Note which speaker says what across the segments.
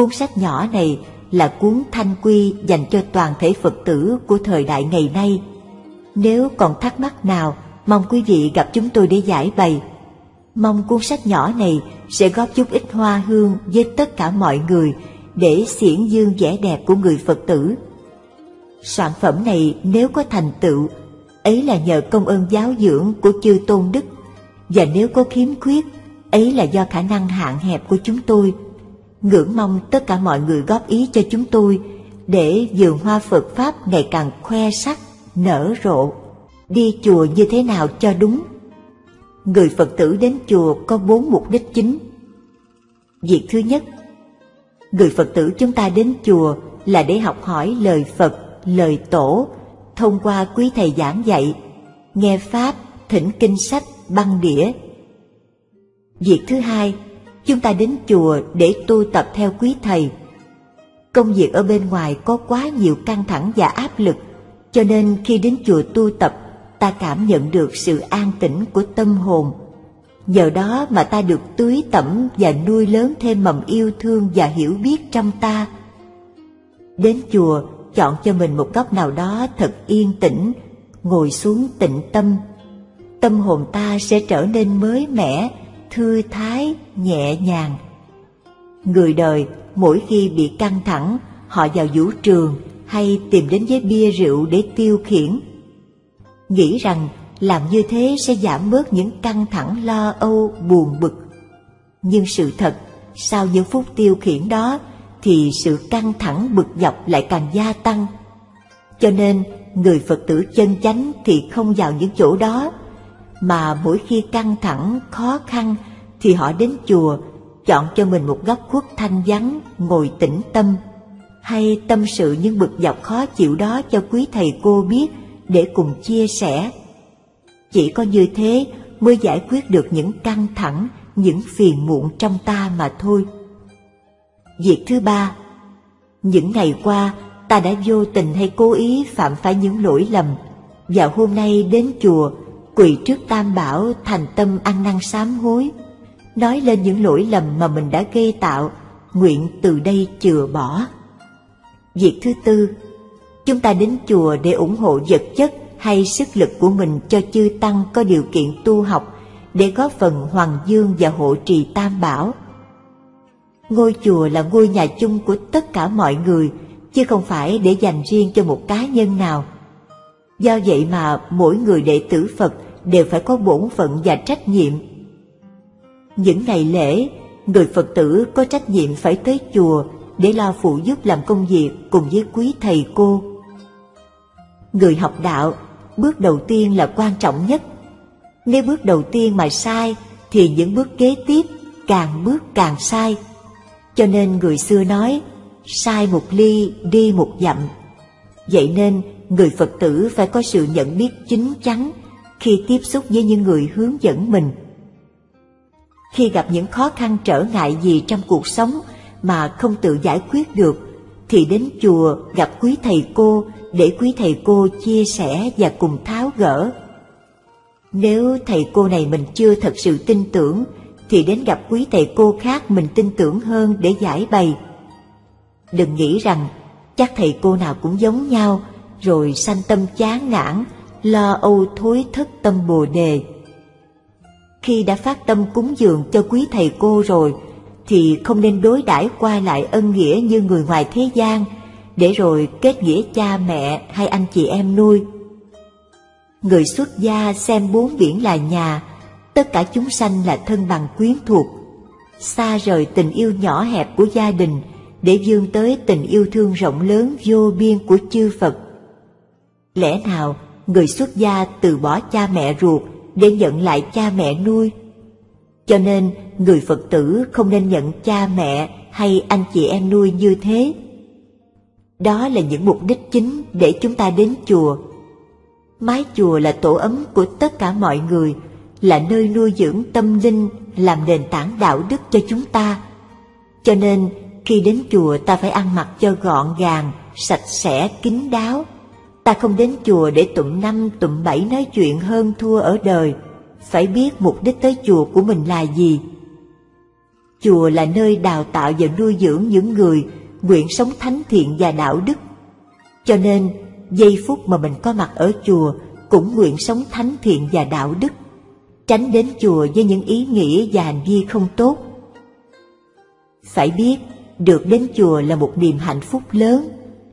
Speaker 1: Cuốn sách nhỏ này là cuốn thanh quy dành cho toàn thể Phật tử của thời đại ngày nay. Nếu còn thắc mắc nào, mong quý vị gặp chúng tôi để giải bày. Mong cuốn sách nhỏ này sẽ góp chút ít hoa hương với tất cả mọi người để xiển dương vẻ đẹp của người Phật tử. Sản phẩm này nếu có thành tựu, ấy là nhờ công ơn giáo dưỡng của chư tôn đức, và nếu có khiếm khuyết, ấy là do khả năng hạn hẹp của chúng tôi. Ngưỡng mong tất cả mọi người góp ý cho chúng tôi để vườn hoa Phật Pháp ngày càng khoe sắc, nở rộ. Đi chùa như thế nào cho đúng? Người Phật tử đến chùa có bốn mục đích chính. Việc thứ nhất, người Phật tử chúng ta đến chùa là để học hỏi lời Phật, lời Tổ, thông qua quý thầy giảng dạy, nghe Pháp, thỉnh kinh sách, băng đĩa. Việc thứ hai, chúng ta đến chùa để tu tập theo quý thầy. Công việc ở bên ngoài có quá nhiều căng thẳng và áp lực, cho nên khi đến chùa tu tập, ta cảm nhận được sự an tĩnh của tâm hồn. Nhờ đó mà ta được tưới tẩm và nuôi lớn thêm mầm yêu thương và hiểu biết trong ta. Đến chùa, chọn cho mình một góc nào đó thật yên tĩnh, ngồi xuống tịnh tâm. Tâm hồn ta sẽ trở nên mới mẻ, thư thái, nhẹ nhàng. Người đời mỗi khi bị căng thẳng, họ vào vũ trường hay tìm đến với bia rượu để tiêu khiển. Nghĩ rằng làm như thế sẽ giảm bớt những căng thẳng lo âu, buồn bực. Nhưng sự thật, sau những phút tiêu khiển đó, thì sự căng thẳng bực dọc lại càng gia tăng. Cho nên, người Phật tử chân chánh thì không vào những chỗ đó, mà mỗi khi căng thẳng, khó khăn thì họ đến chùa, chọn cho mình một góc khuất thanh vắng, ngồi tĩnh tâm, hay tâm sự những bực dọc khó chịu đó cho quý thầy cô biết để cùng chia sẻ. Chỉ có như thế mới giải quyết được những căng thẳng, những phiền muộn trong ta mà thôi. Việc thứ ba, những ngày qua ta đã vô tình hay cố ý phạm phải những lỗi lầm, và hôm nay đến chùa quỳ trước Tam Bảo thành tâm ăn năn sám hối, nói lên những lỗi lầm mà mình đã gây tạo, nguyện từ đây chừa bỏ. Việc thứ tư, chúng ta đến chùa để ủng hộ vật chất hay sức lực của mình cho chư tăng có điều kiện tu học để góp phần hoàng dương và hộ trì tam bảo. Ngôi chùa là ngôi nhà chung của tất cả mọi người, chứ không phải để dành riêng cho một cá nhân nào. Do vậy mà mỗi người đệ tử Phật đều phải có bổn phận và trách nhiệm. Những ngày lễ, người Phật tử có trách nhiệm phải tới chùa để lo phụ giúp làm công việc cùng với quý thầy cô. Người học đạo, bước đầu tiên là quan trọng nhất. Nếu bước đầu tiên mà sai, thì những bước kế tiếp càng bước càng sai. Cho nên người xưa nói, sai một ly đi một dặm. Vậy nên người Phật tử phải có sự nhận biết chính chắn khi tiếp xúc với những người hướng dẫn mình. Khi gặp những khó khăn trở ngại gì trong cuộc sống mà không tự giải quyết được, thì đến chùa gặp quý thầy cô để quý thầy cô chia sẻ và cùng tháo gỡ. Nếu thầy cô này mình chưa thật sự tin tưởng, thì đến gặp quý thầy cô khác mình tin tưởng hơn để giải bày. Đừng nghĩ rằng chắc thầy cô nào cũng giống nhau, rồi sanh tâm chán nản, lo âu thối thất tâm bồ đề. Khi đã phát tâm cúng dường cho quý thầy cô rồi, thì không nên đối đãi qua lại ân nghĩa như người ngoài thế gian, để rồi kết nghĩa cha mẹ hay anh chị em nuôi. Người xuất gia xem bốn biển là nhà, tất cả chúng sanh là thân bằng quyến thuộc, xa rời tình yêu nhỏ hẹp của gia đình để vươn tới tình yêu thương rộng lớn vô biên của chư Phật. Lẽ nào người xuất gia từ bỏ cha mẹ ruột để nhận lại cha mẹ nuôi? Cho nên người Phật tử không nên nhận cha mẹ hay anh chị em nuôi như thế. Đó là những mục đích chính để chúng ta đến chùa. Mái chùa là tổ ấm của tất cả mọi người, là nơi nuôi dưỡng tâm linh, làm nền tảng đạo đức cho chúng ta. Cho nên, khi đến chùa ta phải ăn mặc cho gọn gàng, sạch sẽ, kín đáo. Ta không đến chùa để tụm năm tụm bảy nói chuyện hơn thua ở đời. Phải biết mục đích tới chùa của mình là gì. Chùa là nơi đào tạo và nuôi dưỡng những người nguyện sống thánh thiện và đạo đức. Cho nên, giây phút mà mình có mặt ở chùa cũng nguyện sống thánh thiện và đạo đức, tránh đến chùa với những ý nghĩ và hành vi không tốt. Phải biết, được đến chùa là một niềm hạnh phúc lớn,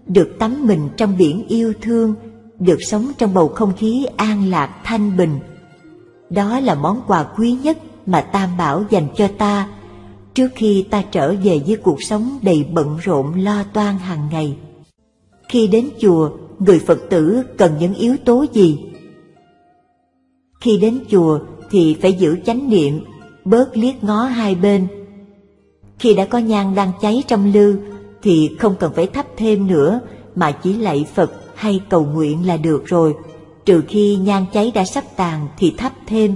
Speaker 1: được tắm mình trong biển yêu thương, được sống trong bầu không khí an lạc thanh bình. Đó là món quà quý nhất mà Tam Bảo dành cho ta trước khi ta trở về với cuộc sống đầy bận rộn lo toan hàng ngày. Khi đến chùa, người Phật tử cần những yếu tố gì? Khi đến chùa thì phải giữ chánh niệm, bớt liếc ngó hai bên. Khi đã có nhang đang cháy trong lư thì không cần phải thắp thêm nữa mà chỉ lạy Phật hay cầu nguyện là được rồi, trừ khi nhang cháy đã sắp tàn thì thắp thêm.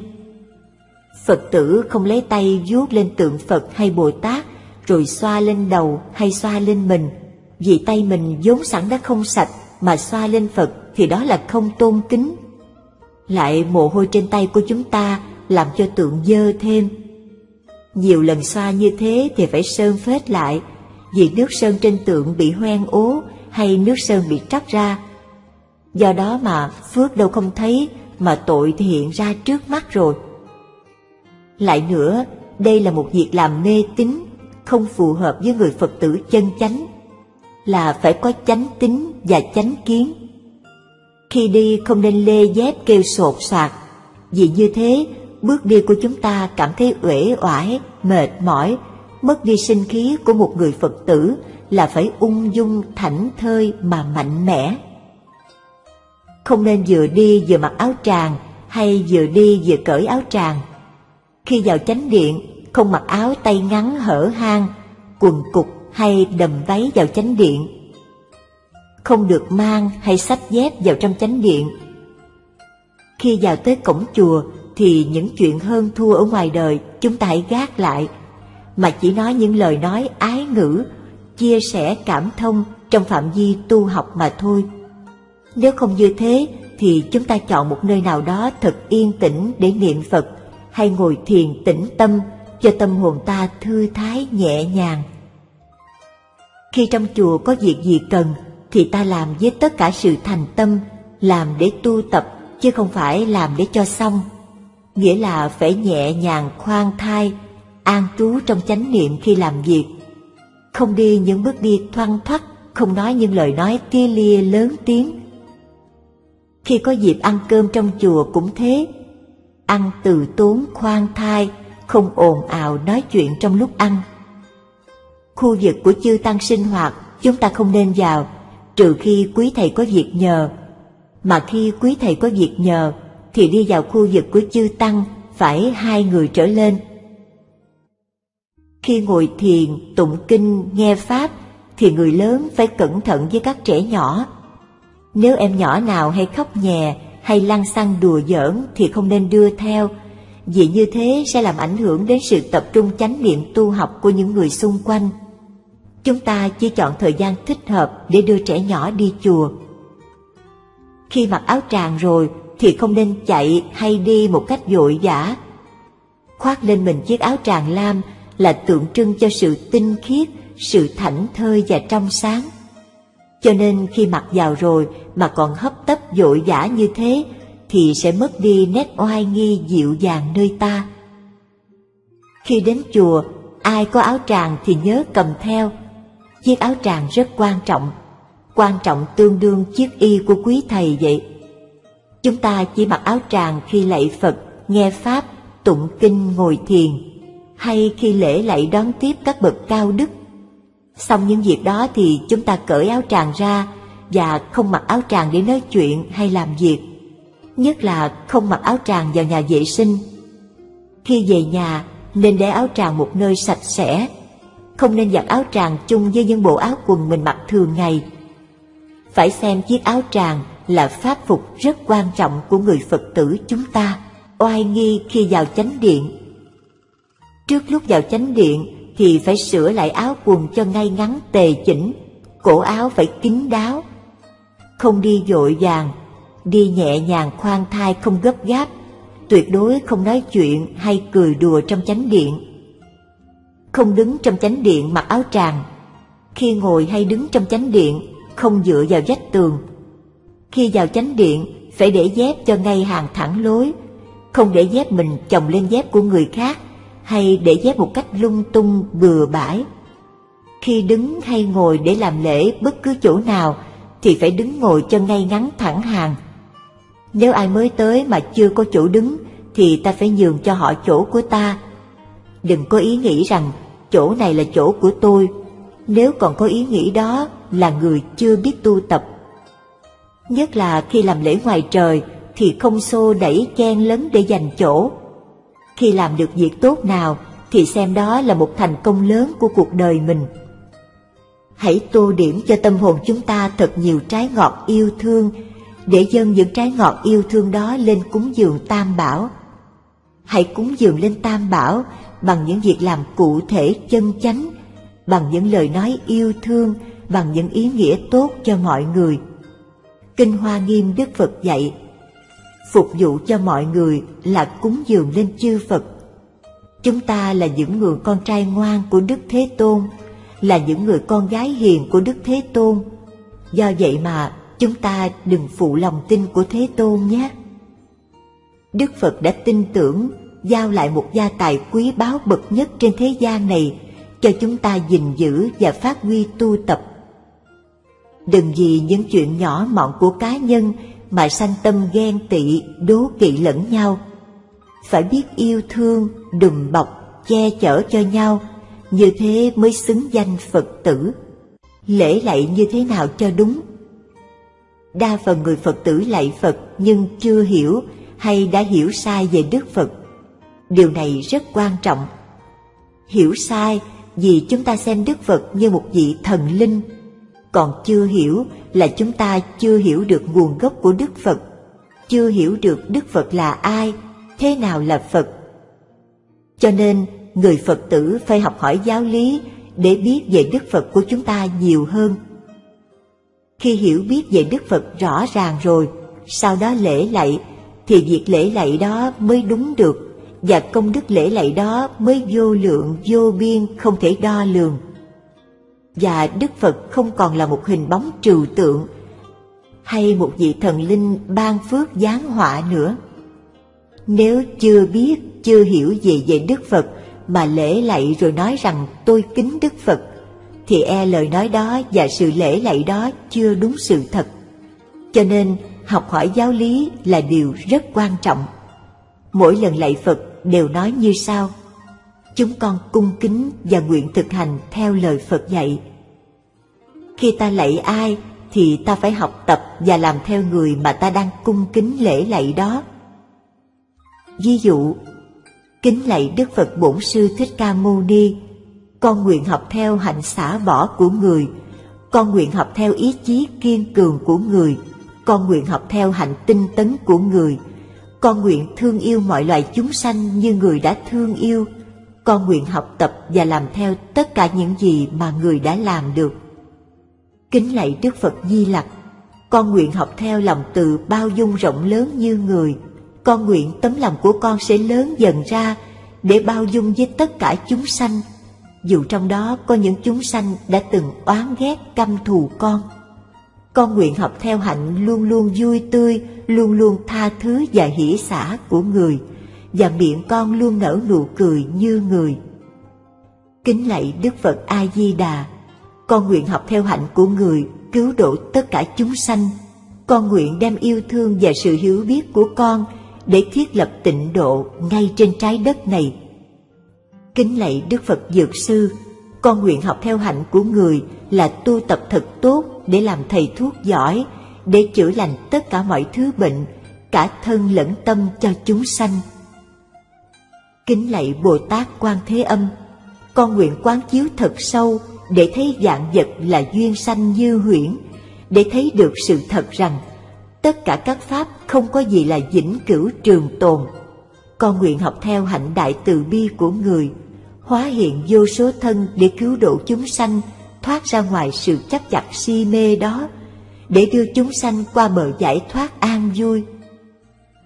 Speaker 1: Phật tử không lấy tay vuốt lên tượng Phật hay Bồ Tát rồi xoa lên đầu hay xoa lên mình, vì tay mình vốn sẵn đã không sạch mà xoa lên Phật thì đó là không tôn kính. Lại mồ hôi trên tay của chúng ta làm cho tượng dơ thêm. Nhiều lần xoa như thế thì phải sơn phết lại, vì nước sơn trên tượng bị hoen ố hay nước sơn bị tróc ra. Do đó mà phước đâu không thấy mà tội thì hiện ra trước mắt rồi. Lại nữa, đây là một việc làm mê tín, không phù hợp với người Phật tử chân chánh, là phải có chánh tín và chánh kiến. Khi đi không nên lê dép kêu sột soạt, vì như thế bước đi của chúng ta cảm thấy uể oải, mệt mỏi, mất đi sinh khí của một người Phật tử là phải ung dung thảnh thơi mà mạnh mẽ. Không nên vừa đi vừa mặc áo tràng hay vừa đi vừa cởi áo tràng khi vào chánh điện, không mặc áo tay ngắn hở hang, quần cục hay đầm váy vào chánh điện. Không được mang hay sách dép vào trong chánh điện. Khi vào tới cổng chùa thì những chuyện hơn thua ở ngoài đời chúng ta hãy gác lại, mà chỉ nói những lời nói ái ngữ, chia sẻ cảm thông trong phạm vi tu học mà thôi. Nếu không như thế thì chúng ta chọn một nơi nào đó thật yên tĩnh để niệm Phật hay ngồi thiền tĩnh tâm cho tâm hồn ta thư thái nhẹ nhàng. Khi trong chùa có việc gì cần thì ta làm với tất cả sự thành tâm, làm để tu tập chứ không phải làm để cho xong. Nghĩa là phải nhẹ nhàng khoan thai, an trú trong chánh niệm khi làm việc. Không đi những bước đi thoăn thoắt, không nói những lời nói tia lia lớn tiếng. Khi có dịp ăn cơm trong chùa cũng thế, ăn từ tốn khoan thai, không ồn ào nói chuyện trong lúc ăn. Khu vực của chư tăng sinh hoạt chúng ta không nên vào, trừ khi quý thầy có việc nhờ. Mà khi quý thầy có việc nhờ, thì đi vào khu vực của chư tăng phải hai người trở lên. Khi ngồi thiền, tụng kinh, nghe pháp, thì người lớn phải cẩn thận với các trẻ nhỏ. Nếu em nhỏ nào hay khóc nhè hay lăng xăng đùa giỡn thì không nên đưa theo, vì như thế sẽ làm ảnh hưởng đến sự tập trung chánh niệm tu học của những người xung quanh. Chúng ta chỉ chọn thời gian thích hợp để đưa trẻ nhỏ đi chùa. Khi mặc áo tràng rồi thì không nên chạy hay đi một cách vội vã. Khoác lên mình chiếc áo tràng lam là tượng trưng cho sự tinh khiết, sự thảnh thơi và trong sáng. Cho nên khi mặc vào rồi mà còn hấp tấp vội vã như thế thì sẽ mất đi nét oai nghi dịu dàng nơi ta. Khi đến chùa, ai có áo tràng thì nhớ cầm theo. Chiếc áo tràng rất quan trọng, quan trọng tương đương chiếc y của quý thầy vậy. Chúng ta chỉ mặc áo tràng khi lạy Phật, nghe Pháp, tụng kinh ngồi thiền, hay khi lễ lạy đón tiếp các bậc cao đức Xong những việc đó thì chúng ta cởi áo tràng ra và không mặc áo tràng để nói chuyện hay làm việc. Nhất là không mặc áo tràng vào nhà vệ sinh. Khi về nhà nên để áo tràng một nơi sạch sẽ, không nên giặt áo tràng chung với những bộ áo quần mình mặc thường ngày. Phải xem chiếc áo tràng là pháp phục rất quan trọng của người Phật tử chúng ta, oai nghi khi vào chánh điện. Trước lúc vào chánh điện thì phải sửa lại áo quần cho ngay ngắn tề chỉnh, cổ áo phải kín đáo. Không đi vội vàng, đi nhẹ nhàng khoan thai không gấp gáp, tuyệt đối không nói chuyện hay cười đùa trong chánh điện. không đứng trong chánh điện mặc áo tràng. Khi ngồi hay đứng trong chánh điện, không dựa vào vách tường. Khi vào chánh điện, phải để dép cho ngay hàng thẳng lối, không để dép mình chồng lên dép của người khác hay để dép một cách lung tung, bừa bãi. Khi đứng hay ngồi để làm lễ bất cứ chỗ nào, thì phải đứng ngồi cho ngay ngắn thẳng hàng. Nếu ai mới tới mà chưa có chỗ đứng, thì ta phải nhường cho họ chỗ của ta. Đừng có ý nghĩ rằng chỗ này là chỗ của tôi. Nếu còn có ý nghĩ đó, là người chưa biết tu tập. Nhất là khi làm lễ ngoài trời, thì không xô đẩy chen lấn để giành chỗ. Khi làm được việc tốt nào thì xem đó là một thành công lớn của cuộc đời mình. Hãy tô điểm cho tâm hồn chúng ta thật nhiều trái ngọt yêu thương để dâng những trái ngọt yêu thương đó lên cúng dường Tam Bảo. Hãy cúng dường lên Tam Bảo bằng những việc làm cụ thể chân chánh, bằng những lời nói yêu thương, bằng những ý nghĩa tốt cho mọi người. Kinh Hoa Nghiêm Đức Phật dạy, phục vụ cho mọi người là cúng dường lên chư Phật. Chúng ta là những người con trai ngoan của Đức Thế Tôn, là những người con gái hiền của Đức Thế Tôn. Do vậy mà chúng ta đừng phụ lòng tin của Thế Tôn nhé. Đức Phật đã tin tưởng giao lại một gia tài quý báu bậc nhất trên thế gian này cho chúng ta gìn giữ và phát huy tu tập. Đừng vì những chuyện nhỏ mọn của cá nhân mà sanh tâm ghen tị, đố kỵ lẫn nhau. Phải biết yêu thương, đùm bọc, che chở cho nhau, như thế mới xứng danh Phật tử. Lễ lạy như thế nào cho đúng? Đa phần người Phật tử lạy Phật nhưng chưa hiểu hay đã hiểu sai về Đức Phật. Điều này rất quan trọng. Hiểu sai vì chúng ta xem Đức Phật như một vị thần linh, còn chưa hiểu là chúng ta chưa hiểu được nguồn gốc của Đức Phật, chưa hiểu được Đức Phật là ai, thế nào là Phật. Cho nên, người Phật tử phải học hỏi giáo lý để biết về Đức Phật của chúng ta nhiều hơn. Khi hiểu biết về Đức Phật rõ ràng rồi, sau đó lễ lạy, thì việc lễ lạy đó mới đúng được và công đức lễ lạy đó mới vô lượng vô biên không thể đo lường và đức phật không còn là một hình bóng trừu tượng hay một vị thần linh ban phước giáng họa nữa. Nếu chưa biết, chưa hiểu gì về đức phật mà lễ lạy rồi nói rằng tôi kính đức phật, thì e lời nói đó và sự lễ lạy đó chưa đúng sự thật. Cho nên, học hỏi giáo lý là điều rất quan trọng. Mỗi lần lạy phật đều nói như sau chúng con cung kính và nguyện thực hành theo lời phật dạy. Khi ta lạy ai thì ta phải học tập và làm theo người mà ta đang cung kính lễ lạy đó. Ví dụ, kính lạy đức phật bổn sư thích ca mâu ni. Con nguyện học theo hạnh xả bỏ của người. Con nguyện học theo ý chí kiên cường của người. Con nguyện học theo hạnh tinh tấn của người. Con nguyện thương yêu mọi loài chúng sanh như người đã thương yêu. Con nguyện học tập và làm theo tất cả những gì mà người đã làm được. Kính lạy Đức Phật Di Lặc, con nguyện học theo lòng từ bao dung rộng lớn như người. Con nguyện tấm lòng của con sẽ lớn dần ra để bao dung với tất cả chúng sanh, dù trong đó có những chúng sanh đã từng oán ghét căm thù con. Con nguyện học theo hạnh luôn luôn vui tươi, luôn luôn tha thứ và hỷ xả của người, và miệng con luôn nở nụ cười như người. Kính lạy Đức Phật A-di-đà, con nguyện học theo hạnh của người, cứu độ tất cả chúng sanh. Con nguyện đem yêu thương và sự hiểu biết của con để thiết lập tịnh độ ngay trên trái đất này. Kính lạy Đức Phật Dược Sư, con nguyện học theo hạnh của người là tu tập thật tốt để làm thầy thuốc giỏi, để chữa lành tất cả mọi thứ bệnh, cả thân lẫn tâm cho chúng sanh. Kính lạy Bồ Tát Quan Thế Âm, con nguyện quán chiếu thật sâu để thấy dạng vật là duyên sanh như huyễn, để thấy được sự thật rằng tất cả các pháp không có gì là vĩnh cửu trường tồn. Con nguyện học theo hạnh đại từ bi của người, hóa hiện vô số thân để cứu độ chúng sanh, thoát ra ngoài sự chấp chặt si mê đó, để đưa chúng sanh qua bờ giải thoát an vui.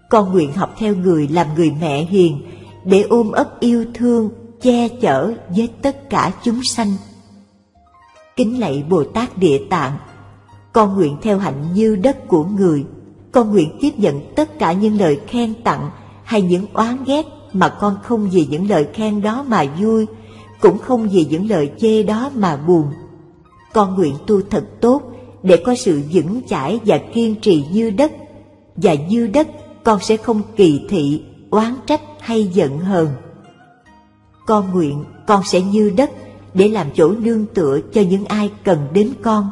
Speaker 1: Con nguyện học theo người làm người mẹ hiền, để ôm ấp yêu thương che chở với tất cả chúng sanh. Kính lạy Bồ Tát Địa Tạng, con nguyện theo hạnh như đất của người, con nguyện tiếp nhận tất cả những lời khen tặng hay những oán ghét mà con không vì những lời khen đó mà vui, cũng không vì những lời chê đó mà buồn. Con nguyện tu thật tốt để có sự vững chãi và kiên trì như đất, và như đất con sẽ không kỳ thị, oán trách hay giận hờn. Con nguyện con sẽ như đất để làm chỗ nương tựa cho những ai cần đến con.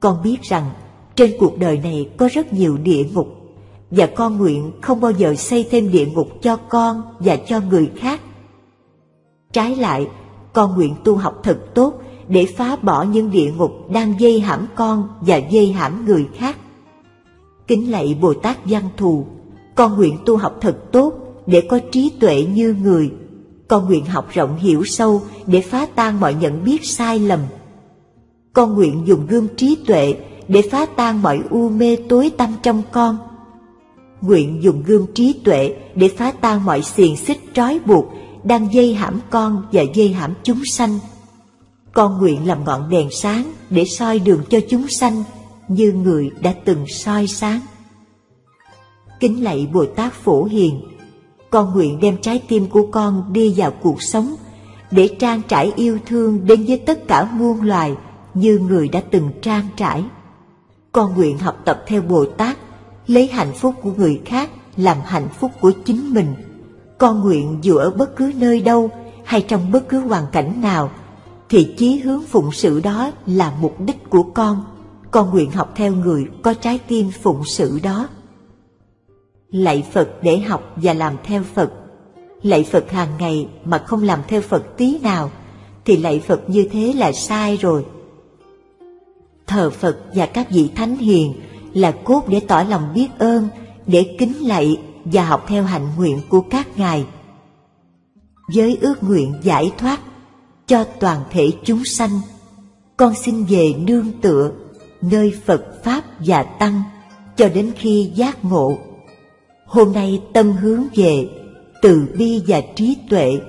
Speaker 1: Con biết rằng trên cuộc đời này có rất nhiều địa ngục và con nguyện không bao giờ xây thêm địa ngục cho con và cho người khác. Trái lại, con nguyện tu học thật tốt để phá bỏ những địa ngục đang dây hãm con và dây hãm người khác. Kính lạy Bồ Tát Văn Thù, con nguyện tu học thật tốt để có trí tuệ như người. Con nguyện học rộng hiểu sâu để phá tan mọi nhận biết sai lầm. Con nguyện dùng gương trí tuệ để phá tan mọi u mê tối tăm trong con. Nguyện dùng gương trí tuệ để phá tan mọi xiềng xích trói buộc đang dây hãm con và dây hãm chúng sanh. Con nguyện làm ngọn đèn sáng để soi đường cho chúng sanh như người đã từng soi sáng. Kính lạy Bồ Tát Phổ Hiền, con nguyện đem trái tim của con đi vào cuộc sống để trang trải yêu thương đến với tất cả muôn loài như người đã từng trang trải. Con nguyện học tập theo Bồ Tát, lấy hạnh phúc của người khác làm hạnh phúc của chính mình. Con nguyện dù ở bất cứ nơi đâu hay trong bất cứ hoàn cảnh nào, thì chí hướng phụng sự đó là mục đích của con. Con nguyện học theo người có trái tim phụng sự đó. Lạy Phật để học và làm theo Phật. Lạy Phật hàng ngày mà không làm theo Phật tí nào, thì lạy Phật như thế là sai rồi thờ Phật và các vị thánh hiền là cốt để tỏ lòng biết ơn, để kính lạy và học theo hạnh nguyện của các ngài. Với ước nguyện giải thoát cho toàn thể chúng sanh, con xin về nương tựa nơi Phật Pháp và Tăng cho đến khi giác ngộ. Hôm nay tâm hướng về từ bi và trí tuệ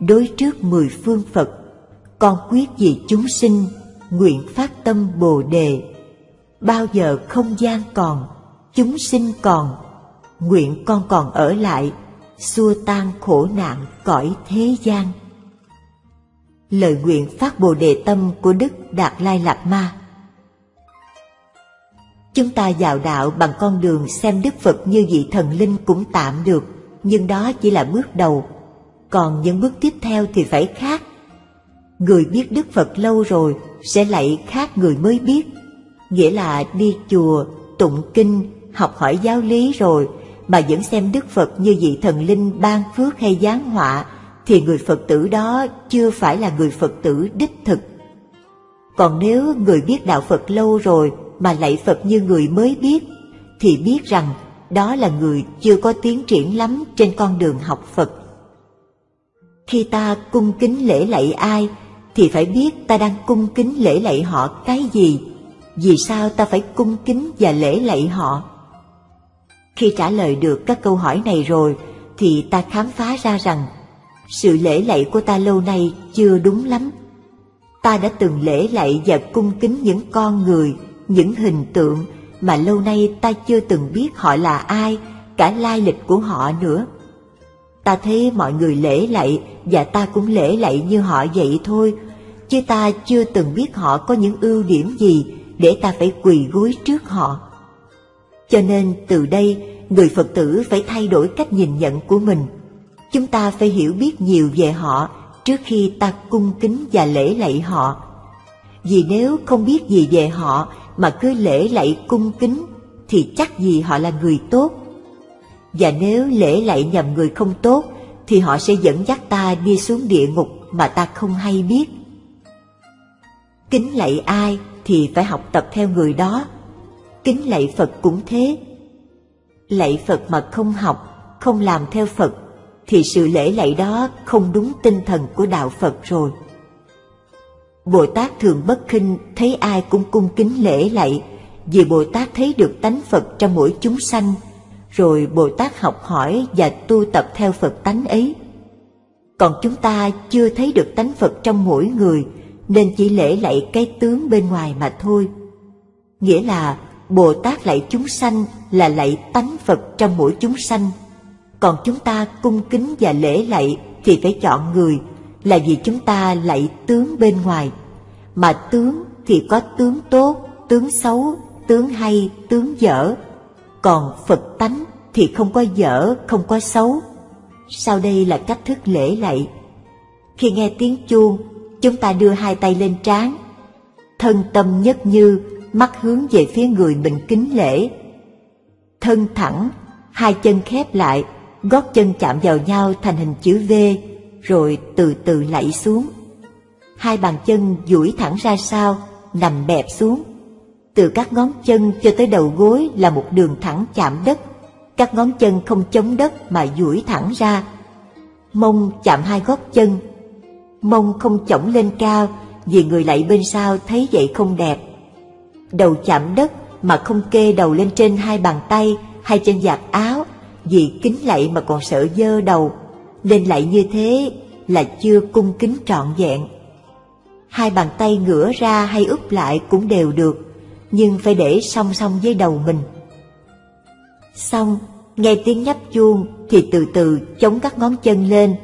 Speaker 1: đối trước mười phương Phật, con quyết vì chúng sinh nguyện phát tâm Bồ đề. Bao giờ không gian còn, chúng sinh còn, nguyện con còn ở lại, xua tan khổ nạn cõi thế gian. Lời nguyện phát Bồ đề tâm của Đức Đạt Lai Lạt Ma Chúng ta vào đạo bằng con đường xem Đức Phật như vị thần linh cũng tạm được, nhưng đó chỉ là bước đầu. Còn những bước tiếp theo thì phải khác. Người biết Đức Phật lâu rồi sẽ lại khác người mới biết, nghĩa là đi chùa, tụng kinh, học hỏi giáo lý rồi mà vẫn xem Đức Phật như vị thần linh ban phước hay giáng họa thì người Phật tử đó chưa phải là người Phật tử đích thực. Còn nếu người biết đạo Phật lâu rồi mà lạy Phật như người mới biết thì biết rằng đó là người chưa có tiến triển lắm trên con đường học Phật. Khi ta cung kính lễ lạy ai thì phải biết ta đang cung kính lễ lạy họ cái gì, vì sao ta phải cung kính và lễ lạy họ. Khi trả lời được các câu hỏi này rồi, thì ta khám phá ra rằng sự lễ lạy của ta lâu nay chưa đúng lắm. Ta đã từng lễ lạy và cung kính những con người, những hình tượng mà lâu nay ta chưa từng biết họ là ai, cả lai lịch của họ nữa. Ta thấy mọi người lễ lạy và ta cũng lễ lạy như họ vậy thôi, chứ ta chưa từng biết họ có những ưu điểm gì để ta phải quỳ gối trước họ. Cho nên từ đây, người Phật tử phải thay đổi cách nhìn nhận của mình. Chúng ta phải hiểu biết nhiều về họ trước khi ta cung kính và lễ lạy họ. Vì nếu không biết gì về họ mà cứ lễ lạy cung kính thì chắc gì họ là người tốt. Và nếu lễ lạy nhầm người không tốt thì họ sẽ dẫn dắt ta đi xuống địa ngục mà ta không hay biết. Kính lạy ai thì phải học tập theo người đó. Kính lạy Phật cũng thế. Lạy Phật mà không học, không làm theo Phật thì sự lễ lạy đó không đúng tinh thần của đạo Phật rồi. Bồ Tát thường bất khinh thấy ai cũng cung kính lễ lạy vì Bồ Tát thấy được tánh Phật trong mỗi chúng sanh, rồi Bồ Tát học hỏi và tu tập theo Phật tánh ấy. còn chúng ta chưa thấy được tánh Phật trong mỗi người nên chỉ lễ lạy cái tướng bên ngoài mà thôi. Nghĩa là Bồ Tát lạy chúng sanh là lạy tánh Phật trong mỗi chúng sanh. Còn chúng ta cung kính và lễ lạy thì phải chọn người là vì chúng ta lạy tướng bên ngoài. Mà tướng thì có tướng tốt, tướng xấu, tướng hay, tướng dở. Còn Phật tánh thì không có dở, không có xấu. Sau đây là cách thức lễ lạy. Khi nghe tiếng chuông, chúng ta đưa hai tay lên trán. Thân tâm nhất như, mắt hướng về phía người mình kính lễ. Thân thẳng, hai chân khép lại, gót chân chạm vào nhau thành hình chữ V, rồi từ từ lạy xuống. Hai bàn chân duỗi thẳng ra sau, nằm bẹp xuống. Từ các ngón chân cho tới đầu gối là một đường thẳng chạm đất. Các ngón chân không chống đất mà duỗi thẳng ra. Mông chạm hai gót chân. Mông không chổng lên cao vì người lạy bên sau thấy vậy không đẹp. Đầu chạm đất mà không kê đầu lên trên hai bàn tay hay trên giặt áo vì kính lạy mà còn sợ dơ đầu nên lại như thế là chưa cung kính trọn vẹn. Hai bàn tay ngửa ra hay úp lại cũng đều được, nhưng phải để song song với đầu mình. Xong, nghe tiếng nhấp chuông thì từ từ chống các ngón chân lên,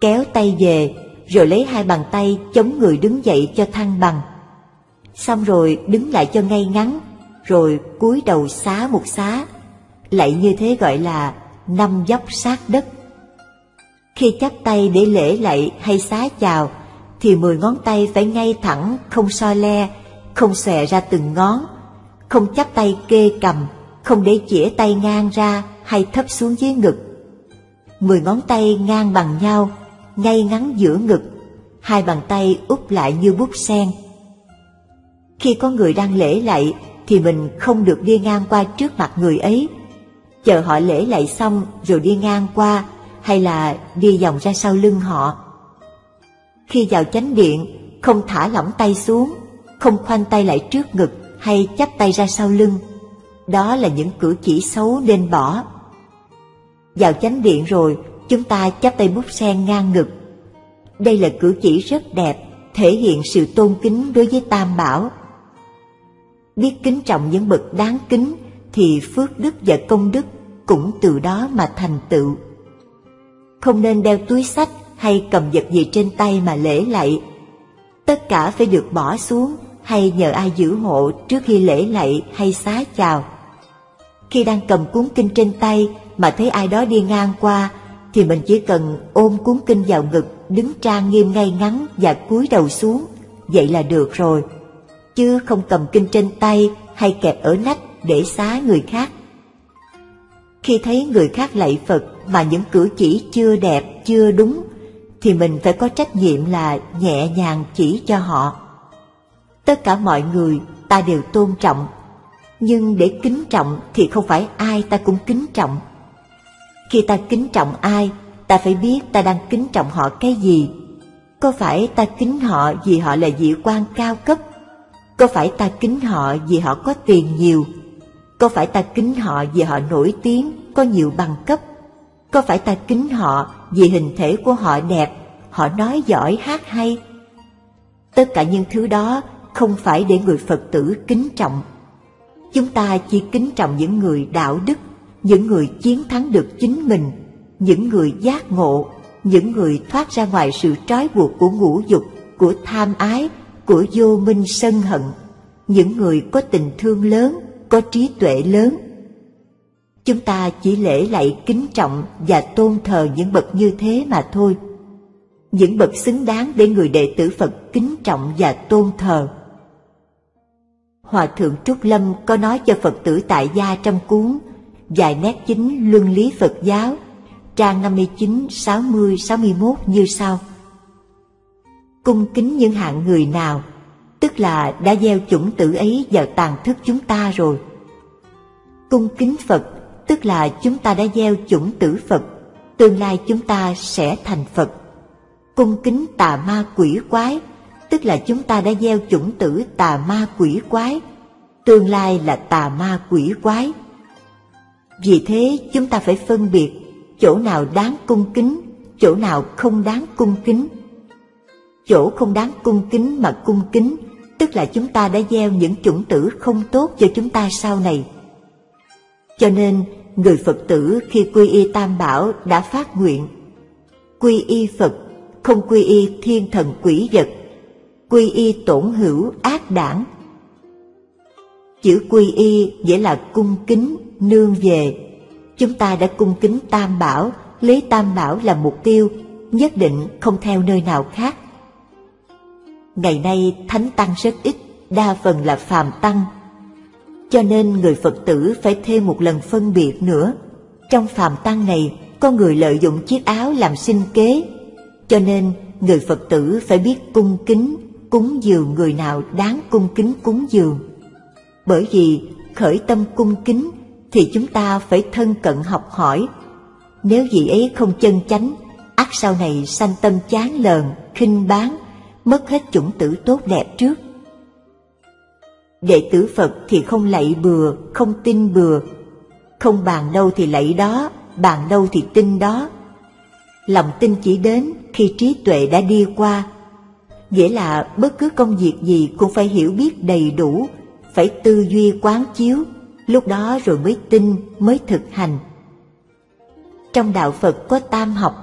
Speaker 1: kéo tay về, rồi lấy hai bàn tay chống người đứng dậy cho thăng bằng. Xong rồi đứng lại cho ngay ngắn, rồi cúi đầu xá một xá. lại như thế gọi là năm dốc sát đất. Khi chắp tay để lễ lạy hay xá chào, thì mười ngón tay phải ngay thẳng, không so le, không xòe ra từng ngón, không chắp tay kê cầm, không để chĩa tay ngang ra hay thấp xuống dưới ngực. Mười ngón tay ngang bằng nhau, ngay ngắn giữa ngực, hai bàn tay úp lại như bút sen. Khi có người đang lễ lạy thì mình không được đi ngang qua trước mặt người ấy. Chờ họ lễ lạy xong rồi đi ngang qua hay là đi vòng ra sau lưng họ. Khi vào chánh điện, không thả lỏng tay xuống, không khoanh tay lại trước ngực hay chắp tay ra sau lưng. Đó là những cử chỉ xấu nên bỏ. Vào chánh điện rồi, chúng ta chắp tay bút sen ngang ngực. Đây là cử chỉ rất đẹp, thể hiện sự tôn kính đối với Tam Bảo. Biết kính trọng những bậc đáng kính thì phước đức và công đức cũng từ đó mà thành tựu. Không nên đeo túi sách hay cầm vật gì trên tay mà lễ lạy. Tất cả phải được bỏ xuống hay nhờ ai giữ hộ trước khi lễ lạy hay xá chào. Khi đang cầm cuốn kinh trên tay mà thấy ai đó đi ngang qua thì mình chỉ cần ôm cuốn kinh vào ngực, đứng trang nghiêm ngay ngắn và cúi đầu xuống, vậy là được rồi. Chứ không cầm kinh trên tay hay kẹp ở nách để xá người khác. Khi thấy người khác lạy Phật mà những cử chỉ chưa đẹp, chưa đúng, thì mình phải có trách nhiệm là nhẹ nhàng chỉ cho họ. Tất cả mọi người ta đều tôn trọng, nhưng để kính trọng thì không phải ai ta cũng kính trọng. Khi ta kính trọng ai, ta phải biết ta đang kính trọng họ cái gì. Có phải ta kính họ vì họ là vị quan cao cấp? Có phải ta kính họ vì họ có tiền nhiều? Có phải ta kính họ vì họ nổi tiếng, có nhiều bằng cấp? Có phải ta kính họ vì hình thể của họ đẹp, họ nói giỏi hát hay? Tất cả những thứ đó không phải để người Phật tử kính trọng. Chúng ta chỉ kính trọng những người đạo đức, những người chiến thắng được chính mình, những người giác ngộ, những người thoát ra ngoài sự trói buộc của ngũ dục, của tham ái, của vô minh sân hận, những người có tình thương lớn, có trí tuệ lớn. Chúng ta chỉ lễ lạy kính trọng và tôn thờ những bậc như thế mà thôi. Những bậc xứng đáng để người đệ tử Phật kính trọng và tôn thờ. Hòa thượng Trúc Lâm có nói cho Phật tử tại gia trong cuốn Vài nét chính luân lý Phật giáo, trang 59, 60, 61 như sau. Cung kính những hạng người nào tức là đã gieo chủng tử ấy vào tàn thức chúng ta rồi. Cung kính Phật, tức là chúng ta đã gieo chủng tử Phật, tương lai chúng ta sẽ thành Phật. Cung kính tà ma quỷ quái, tức là chúng ta đã gieo chủng tử tà ma quỷ quái, tương lai là tà ma quỷ quái. Vì thế chúng ta phải phân biệt chỗ nào đáng cung kính, chỗ nào không đáng cung kính. Chỗ không đáng cung kính mà cung kính, tức là chúng ta đã gieo những chủng tử không tốt cho chúng ta sau này. Cho nên, người Phật tử khi quy y Tam Bảo đã phát nguyện quy y Phật, không quy y thiên thần quỷ vật, quy y tổn hữu ác đảng. Chữ quy y nghĩa là cung kính, nương về. Chúng ta đã cung kính Tam Bảo, lấy Tam Bảo làm mục tiêu, nhất định không theo nơi nào khác. Ngày nay Thánh Tăng rất ít, đa phần là phàm Tăng. Cho nên người Phật tử phải thêm một lần phân biệt nữa. Trong phàm Tăng này có người lợi dụng chiếc áo làm sinh kế, cho nên người Phật tử phải biết cung kính, cúng dường người nào đáng cung kính cúng dường. Bởi vì khởi tâm cung kính thì chúng ta phải thân cận học hỏi. Nếu vị ấy không chân chánh, ắt sau này sanh tâm chán lờn, khinh bán, mất hết chủng tử tốt đẹp trước. Đệ tử Phật thì không lạy bừa, không tin bừa, không bàn đâu thì lạy đó, bàn đâu thì tin đó. Lòng tin chỉ đến khi trí tuệ đã đi qua, nghĩa là bất cứ công việc gì cũng phải hiểu biết đầy đủ, phải tư duy quán chiếu, lúc đó rồi mới tin, mới thực hành. Trong đạo Phật có tam học,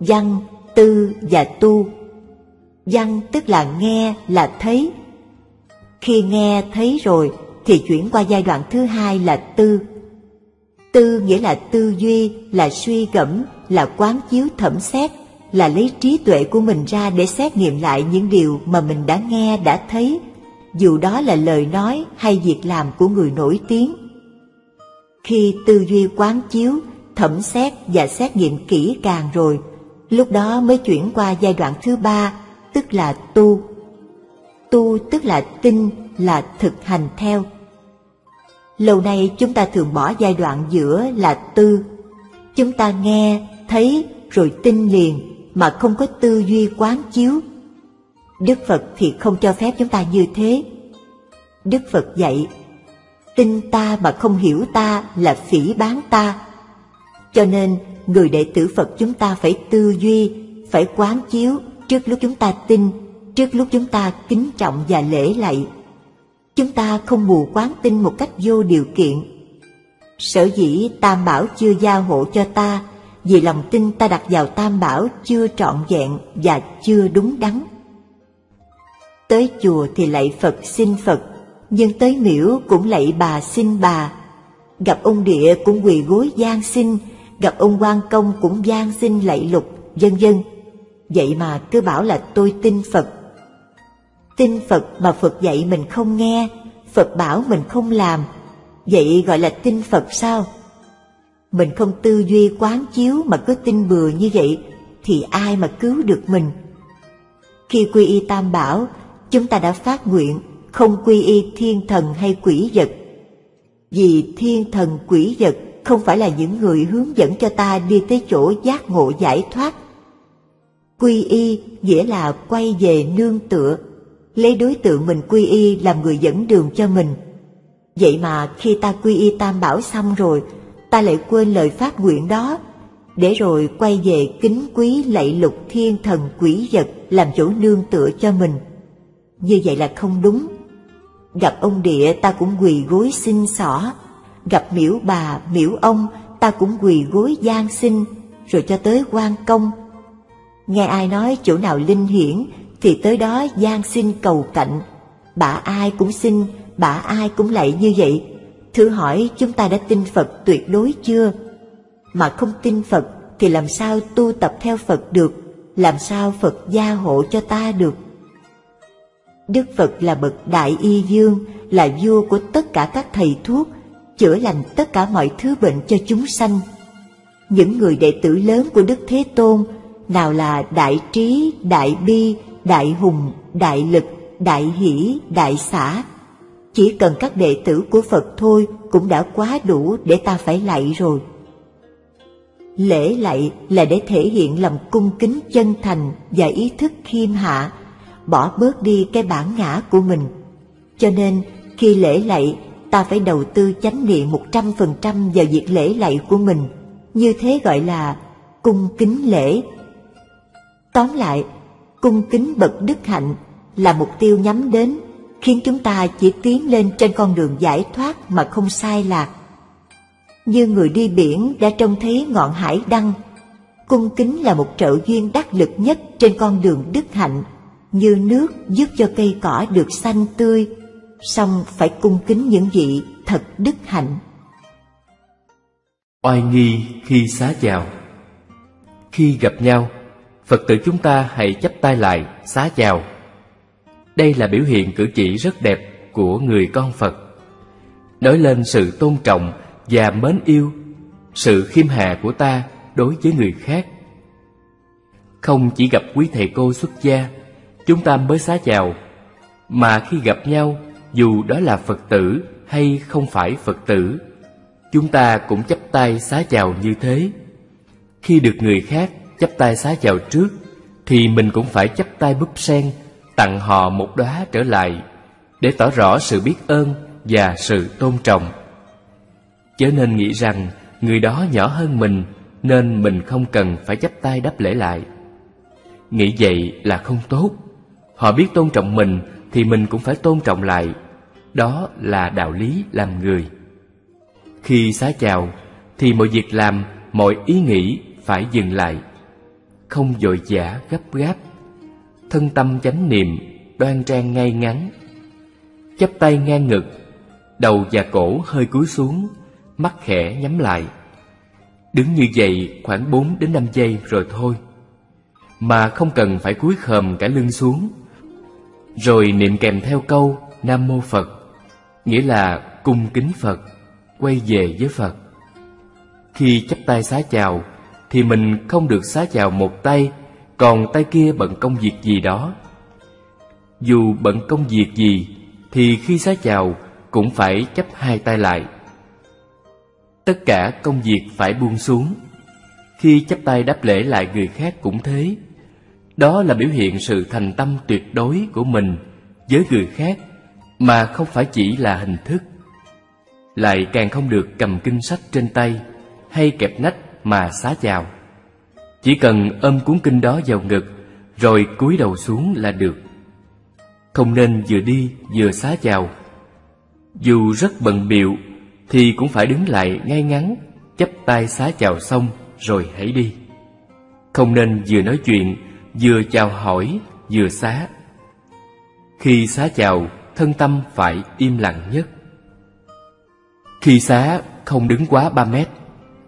Speaker 1: văn, tư và tu. Văn tức là nghe, là thấy. Khi nghe thấy rồi thì chuyển qua giai đoạn thứ hai là tư. Tư nghĩa là tư duy, là suy gẫm, là quán chiếu thẩm xét, là lấy trí tuệ của mình ra để xét nghiệm lại những điều mà mình đã nghe, đã thấy, dù đó là lời nói hay việc làm của người nổi tiếng. Khi tư duy quán chiếu, thẩm xét và xét nghiệm kỹ càng rồi, lúc đó mới chuyển qua giai đoạn thứ ba, tức là tu. Tu tức là tin, là thực hành theo. Lâu nay chúng ta thường bỏ giai đoạn giữa là tư. Chúng ta nghe, thấy rồi tin liền mà không có tư duy quán chiếu. Đức Phật thì không cho phép chúng ta như thế. Đức Phật dạy, tin ta mà không hiểu ta là phỉ bán ta. Cho nên, người đệ tử Phật chúng ta phải tư duy, phải quán chiếu trước lúc chúng ta tin, trước lúc chúng ta kính trọng và lễ lạy chúng ta không mù quáng tin một cách vô điều kiện. Sở dĩ Tam Bảo chưa gia hộ cho ta, vì lòng tin ta đặt vào Tam Bảo chưa trọn vẹn và chưa đúng đắn. Tới chùa thì lạy Phật xin Phật, nhưng tới miễu cũng lạy bà xin bà. Gặp ông địa cũng quỳ gối gian xin, gặp ông quan công cũng gian xin lạy lục, vân vân. Vậy mà cứ bảo là tôi tin Phật, Tin Phật mà Phật dạy mình không nghe, Phật bảo mình không làm, vậy gọi là tin Phật sao? Mình không tư duy quán chiếu mà cứ tin bừa như vậy, thì ai mà cứu được mình? Khi quy y Tam Bảo, chúng ta đã phát nguyện không quy y thiên thần hay quỷ vật. Vì thiên thần quỷ vật không phải là những người hướng dẫn cho ta đi tới chỗ giác ngộ giải thoát. Quy y nghĩa là quay về nương tựa, lấy đối tượng mình quy y làm người dẫn đường cho mình. Vậy mà khi ta quy y tam bảo xong rồi, ta lại quên lời phát nguyện đó, để rồi quay về kính quý lạy lục thiên thần quỷ vật làm chỗ nương tựa cho mình. Như vậy là không đúng. Gặp ông địa ta cũng quỳ gối xin xỏ, gặp miễu bà, miễu ông ta cũng quỳ gối gian xin, rồi cho tới quan công. Nghe ai nói chỗ nào linh hiển thì tới đó gian xin cầu cạnh. Bà ai cũng xin, bà ai cũng lạy như vậy. Thử hỏi chúng ta đã tin Phật tuyệt đối chưa? Mà không tin Phật thì làm sao tu tập theo Phật được? Làm sao Phật gia hộ cho ta được? Đức Phật là bậc đại y dương, là vua của tất cả các thầy thuốc, chữa lành tất cả mọi thứ bệnh cho chúng sanh. Những người đệ tử lớn của Đức Thế Tôn, nào là đại trí, đại bi, đại hùng, đại lực, đại hỷ, đại xã. Chỉ cần các đệ tử của Phật thôi cũng đã quá đủ để ta phải lạy rồi. Lễ lạy là để thể hiện lòng cung kính chân thành và ý thức khiêm hạ, bỏ bớt đi cái bản ngã của mình. Cho nên khi lễ lạy, ta phải đầu tư chánh niệm một trăm phần trăm vào việc lễ lạy của mình. Như thế gọi là cung kính lễ, Tóm lại, cung kính bậc đức hạnh là mục tiêu nhắm đến khiến chúng ta chỉ tiến lên trên con đường giải thoát mà không sai lạc. Như người đi biển đã trông thấy ngọn hải đăng, cung kính là một trợ duyên đắc lực nhất trên con đường đức hạnh, như nước giúp cho cây cỏ được xanh tươi, song phải cung kính những vị thật đức hạnh.
Speaker 2: Oai nghi khi xá chào Khi gặp nhau, Phật tử chúng ta hãy chắp tay lại, xá chào. Đây là biểu hiện cử chỉ rất đẹp của người con Phật. Nói lên sự tôn trọng và mến yêu Sự khiêm hạ của ta đối với người khác. Không chỉ gặp quý thầy cô xuất gia Chúng ta mới xá chào Mà khi gặp nhau Dù đó là Phật tử hay không phải Phật tử Chúng ta cũng chắp tay xá chào như thế. Khi được người khác chắp tay xá chào trước, Thì mình cũng phải chắp tay búp sen, tặng họ một đóa trở lại, để tỏ rõ sự biết ơn và sự tôn trọng. Chớ nên nghĩ rằng người đó nhỏ hơn mình, nên mình không cần phải chắp tay đáp lễ lại. Nghĩ vậy là không tốt. Họ biết tôn trọng mình thì mình cũng phải tôn trọng lại. Đó là đạo lý làm người. Khi xá chào, thì mọi việc làm, mọi ý nghĩ phải dừng lại không vội vã gấp gáp thân tâm chánh niệm, đoan trang ngay ngắn. Chắp tay ngang ngực, đầu và cổ hơi cúi xuống, mắt khẽ nhắm lại. Đứng như vậy khoảng 4 đến 5 giây rồi thôi. Mà không cần phải cúi khom cả lưng xuống. Rồi niệm kèm theo câu Nam Mô Phật, nghĩa là cung kính Phật, quay về với Phật. Khi chắp tay xá chào, thì mình không được xá chào một tay còn tay kia bận công việc gì đó. Dù bận công việc gì, thì khi xá chào cũng phải chấp hai tay lại. Tất cả công việc phải buông xuống. Khi chấp tay đáp lễ lại người khác cũng thế. Đó là biểu hiện sự thành tâm tuyệt đối của mình với người khác, mà không phải chỉ là hình thức. Lại càng không được cầm kinh sách trên tay hay kẹp nách mà xá chào. Chỉ cần ôm cuốn kinh đó vào ngực, Rồi cúi đầu xuống là được. Không nên vừa đi vừa xá chào Dù rất bận biệu Thì cũng phải đứng lại ngay ngắn, chắp tay xá chào xong, rồi hãy đi. Không nên vừa nói chuyện, Vừa chào hỏi, vừa xá. Khi xá chào Thân tâm phải im lặng nhất. Khi xá không đứng quá ba mét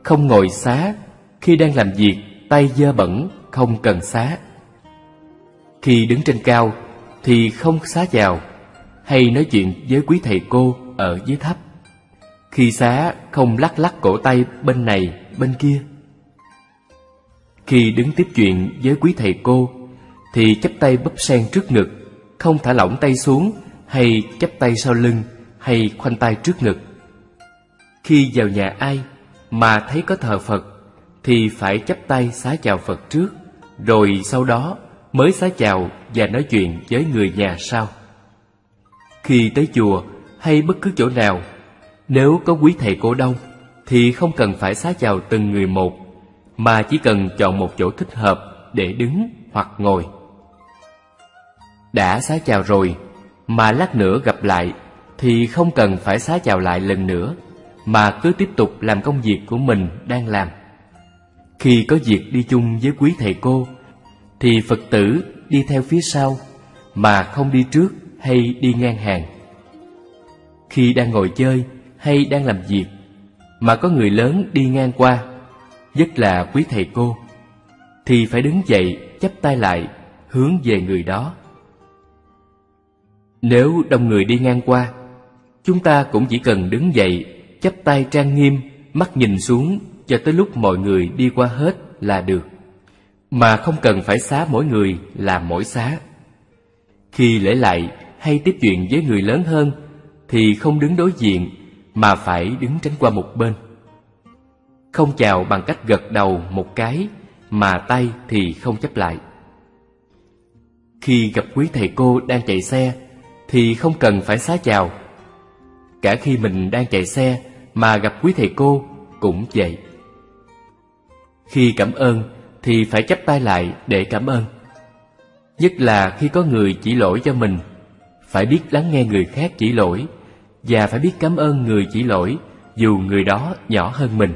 Speaker 2: không ngồi xá, Khi đang làm việc, tay dơ bẩn, không cần xá. Khi đứng trên cao, thì không xá chào hay nói chuyện với quý thầy cô ở dưới thấp khi xá, không lắc lắc cổ tay bên này, bên kia. Khi đứng tiếp chuyện với quý thầy cô, thì chắp tay bắp sen trước ngực, không thả lỏng tay xuống, hay chắp tay sau lưng, hay khoanh tay trước ngực. Khi vào nhà ai mà thấy có thờ phật thì phải chắp tay xá chào Phật trước, rồi sau đó mới xá chào và nói chuyện với người nhà sau. Khi tới chùa hay bất cứ chỗ nào, nếu có quý thầy cô đông, thì không cần phải xá chào từng người một, mà chỉ cần chọn một chỗ thích hợp để đứng hoặc ngồi. Đã xá chào rồi, mà lát nữa gặp lại, thì không cần phải xá chào lại lần nữa, mà cứ tiếp tục làm công việc của mình đang làm. Khi có việc đi chung với quý thầy cô, Thì Phật tử đi theo phía sau, Mà không đi trước hay đi ngang hàng Khi đang ngồi chơi hay đang làm việc, Mà có người lớn đi ngang qua, Nhất là quý thầy cô, Thì phải đứng dậy chắp tay lại Hướng về người đó Nếu đông người đi ngang qua, Chúng ta cũng chỉ cần đứng dậy chắp tay trang nghiêm, Mắt nhìn xuống, cho tới lúc mọi người đi qua hết là được. Mà không cần phải xá mỗi người là mỗi xá. Khi lễ lại hay tiếp chuyện với người lớn hơn, thì không đứng đối diện, mà phải đứng tránh qua một bên. Không chào bằng cách gật đầu một cái, mà tay thì không chấp lại. Khi gặp quý thầy cô đang chạy xe, thì không cần phải xá chào. Cả khi mình đang chạy xe mà gặp quý thầy cô cũng vậy. Khi cảm ơn thì phải chắp tay lại để cảm ơn. Nhất là khi có người chỉ lỗi cho mình, phải biết lắng nghe người khác chỉ lỗi và phải biết cảm ơn người chỉ lỗi dù người đó nhỏ hơn mình.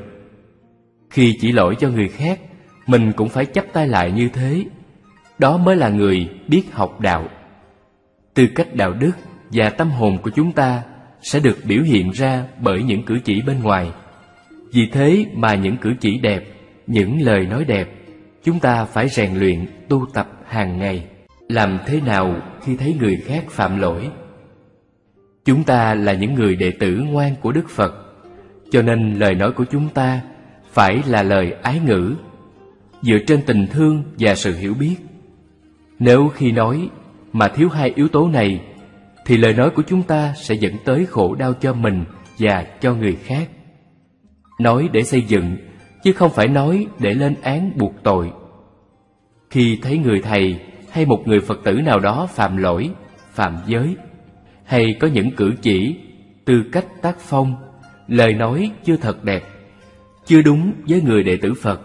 Speaker 2: Khi chỉ lỗi cho người khác, mình cũng phải chấp tay lại như thế. Đó mới là người biết học đạo. Tư cách đạo đức và tâm hồn của chúng ta sẽ được biểu hiện ra bởi những cử chỉ bên ngoài. Vì thế mà những cử chỉ đẹp, những lời nói đẹp, chúng ta phải rèn luyện tu tập hàng ngày. Làm thế nào khi thấy người khác phạm lỗi? Chúng ta là những người đệ tử ngoan của đức phật, cho nên lời nói của chúng ta phải là lời ái ngữ, dựa trên tình thương và sự hiểu biết. Nếu khi nói mà thiếu hai yếu tố này thì lời nói của chúng ta sẽ dẫn tới khổ đau cho mình và cho người khác. Nói để xây dựng, chứ không phải nói để lên án buộc tội. Khi thấy người thầy hay một người phật tử nào đó phạm lỗi, phạm giới, hay có những cử chỉ, tư cách tác phong, lời nói chưa thật đẹp, chưa đúng với người đệ tử phật,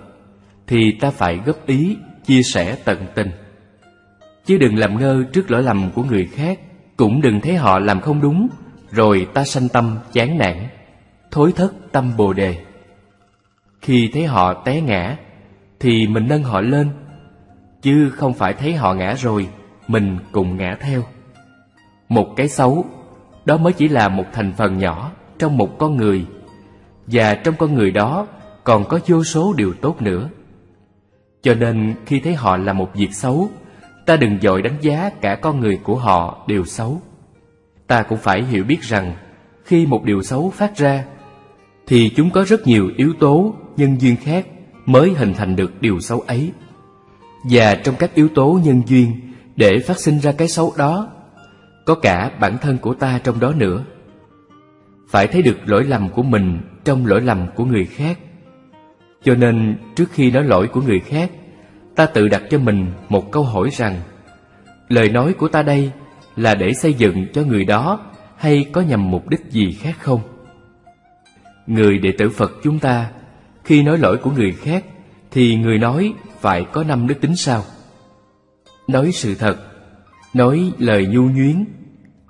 Speaker 2: thì ta phải góp ý chia sẻ tận tình. Chứ đừng làm ngơ trước lỗi lầm của người khác cũng đừng thấy họ làm không đúng, rồi ta sanh tâm chán nản, thối thất tâm bồ đề. Khi thấy họ té ngã, thì mình nâng họ lên, chứ không phải thấy họ ngã rồi, mình cùng ngã theo. Một cái xấu, đó mới chỉ là một thành phần nhỏ trong một con người, và trong con người đó còn có vô số điều tốt nữa. Cho nên khi thấy họ làm một việc xấu ta đừng dội đánh giá cả con người của họ đều xấu. Ta cũng phải hiểu biết rằng, khi một điều xấu phát ra, thì chúng có rất nhiều yếu tố nhân duyên khác mới hình thành được điều xấu ấy. Và trong các yếu tố nhân duyên để phát sinh ra cái xấu đó, có cả bản thân của ta trong đó nữa. Phải thấy được lỗi lầm của mình trong lỗi lầm của người khác. Cho nên trước khi nói lỗi của người khác ta tự đặt cho mình một câu hỏi rằng, lời nói của ta đây là để xây dựng cho người đó hay có nhằm mục đích gì khác không? Người đệ tử phật chúng ta, khi nói lỗi của người khác thì người nói phải có năm đức tính sao? Nói sự thật, nói lời nhu nhuyến,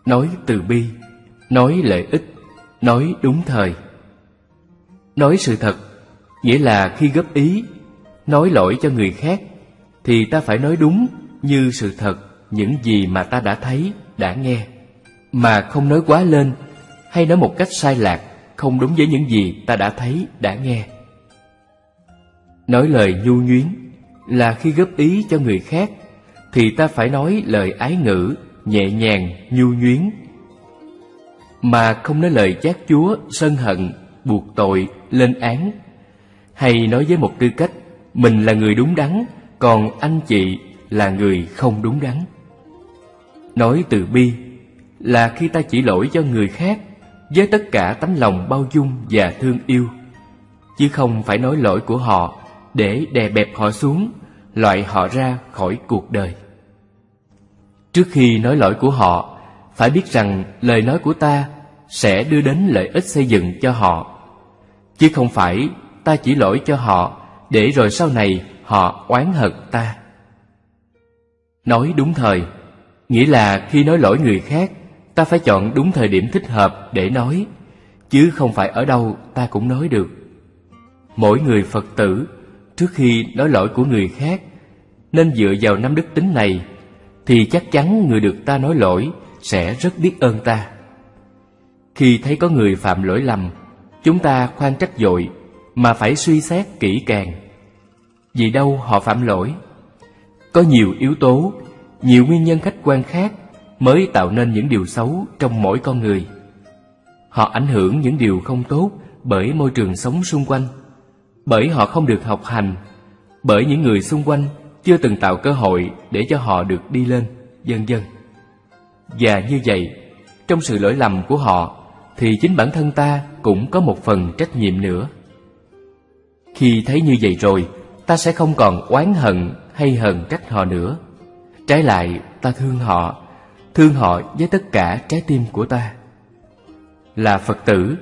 Speaker 2: nói từ bi, nói lợi ích, nói đúng thời. Nói sự thật nghĩa là khi góp ý, nói lỗi cho người khác thì ta phải nói đúng như sự thật, những gì mà ta đã thấy, đã nghe. Mà không nói quá lên, hay nói một cách sai lạc, không đúng với những gì ta đã thấy, đã nghe. Nói lời nhu nhuyến là khi góp ý cho người khác, thì ta phải nói lời ái ngữ, nhẹ nhàng, nhu nhuyến. Mà không nói lời chát chúa, sân hận, buộc tội, lên án, hay nói với một tư cách, mình là người đúng đắn còn anh chị là người không đúng đắn. Nói từ bi là khi ta chỉ lỗi cho người khác với tất cả tấm lòng bao dung và thương yêu, chứ không phải nói lỗi của họ để đè bẹp họ xuống, loại họ ra khỏi cuộc đời. Trước khi nói lỗi của họ, phải biết rằng lời nói của ta sẽ đưa đến lợi ích xây dựng cho họ, chứ không phải ta chỉ lỗi cho họ để rồi sau này họ oán hận ta. Nói đúng thời, nghĩa là khi nói lỗi người khác, ta phải chọn đúng thời điểm thích hợp để nói, chứ không phải ở đâu ta cũng nói được. Mỗi người phật tử, trước khi nói lỗi của người khác, nên dựa vào năm đức tính này, thì chắc chắn người được ta nói lỗi sẽ rất biết ơn ta. Khi thấy có người phạm lỗi lầm, chúng ta khoan trách dội, mà phải suy xét kỹ càng vì đâu họ phạm lỗi. Có nhiều yếu tố, nhiều nguyên nhân khách quan khác mới tạo nên những điều xấu trong mỗi con người. Họ ảnh hưởng những điều không tốt bởi môi trường sống xung quanh, bởi họ không được học hành, bởi những người xung quanh chưa từng tạo cơ hội để cho họ được đi lên vân vân và như vậy, trong sự lỗi lầm của họ thì chính bản thân ta cũng có một phần trách nhiệm nữa. Khi thấy như vậy rồi ta sẽ không còn oán hận hay hờn trách họ nữa trái lại ta thương họ thương họ với tất cả trái tim của ta là phật tử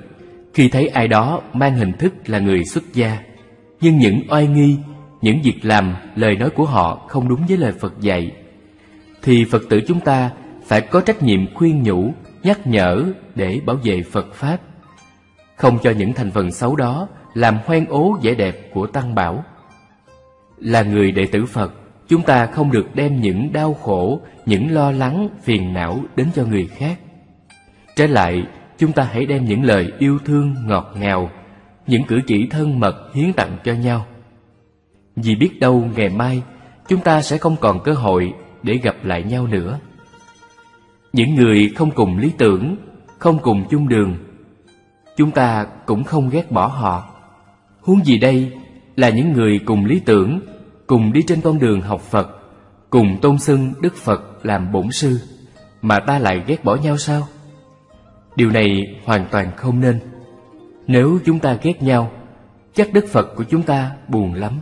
Speaker 2: khi thấy ai đó mang hình thức là người xuất gia nhưng những oai nghi những việc làm lời nói của họ không đúng với lời phật dạy thì Phật tử chúng ta phải có trách nhiệm khuyên nhủ, nhắc nhở để bảo vệ Phật Pháp. Không cho những thành phần xấu đó làm hoen ố vẻ đẹp của Tăng Bảo. Là người đệ tử Phật, chúng ta không được đem những đau khổ, những lo lắng, phiền não đến cho người khác. Trái lại, chúng ta hãy đem những lời yêu thương ngọt ngào, những cử chỉ thân mật hiến tặng cho nhau. Vì biết đâu ngày mai chúng ta sẽ không còn cơ hội để gặp lại nhau nữa. Những người không cùng lý tưởng, không cùng chung đường, chúng ta cũng không ghét bỏ họ. Huống gì đây là những người cùng lý tưởng, cùng đi trên con đường học Phật, cùng tôn xưng Đức Phật làm bổn sư, mà ta lại ghét bỏ nhau sao? Điều này hoàn toàn không nên. Nếu chúng ta ghét nhau, chắc Đức Phật của chúng ta buồn lắm.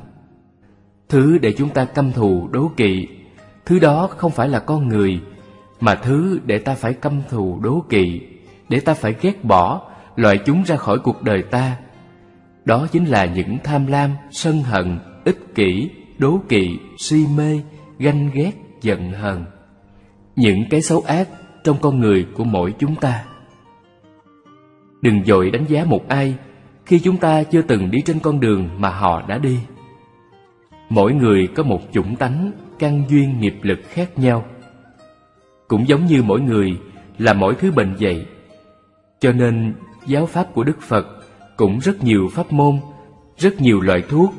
Speaker 2: Thứ để chúng ta căm thù đố kỵ, thứ đó không phải là con người, mà thứ để ta phải căm thù đố kỵ, để ta phải ghét bỏ, loại chúng ra khỏi cuộc đời ta. Đó chính là những tham lam, sân hận, ích kỷ, đố kỵ, si mê, ganh ghét, giận hờn. Những cái xấu ác trong con người của mỗi chúng ta. Đừng dội đánh giá một ai khi chúng ta chưa từng đi trên con đường mà họ đã đi. Mỗi người có một chủng tánh, căn duyên nghiệp lực khác nhau. Cũng giống như mỗi người là mỗi thứ bệnh vậy. Cho nên giáo pháp của Đức Phật cũng rất nhiều pháp môn, rất nhiều loại thuốc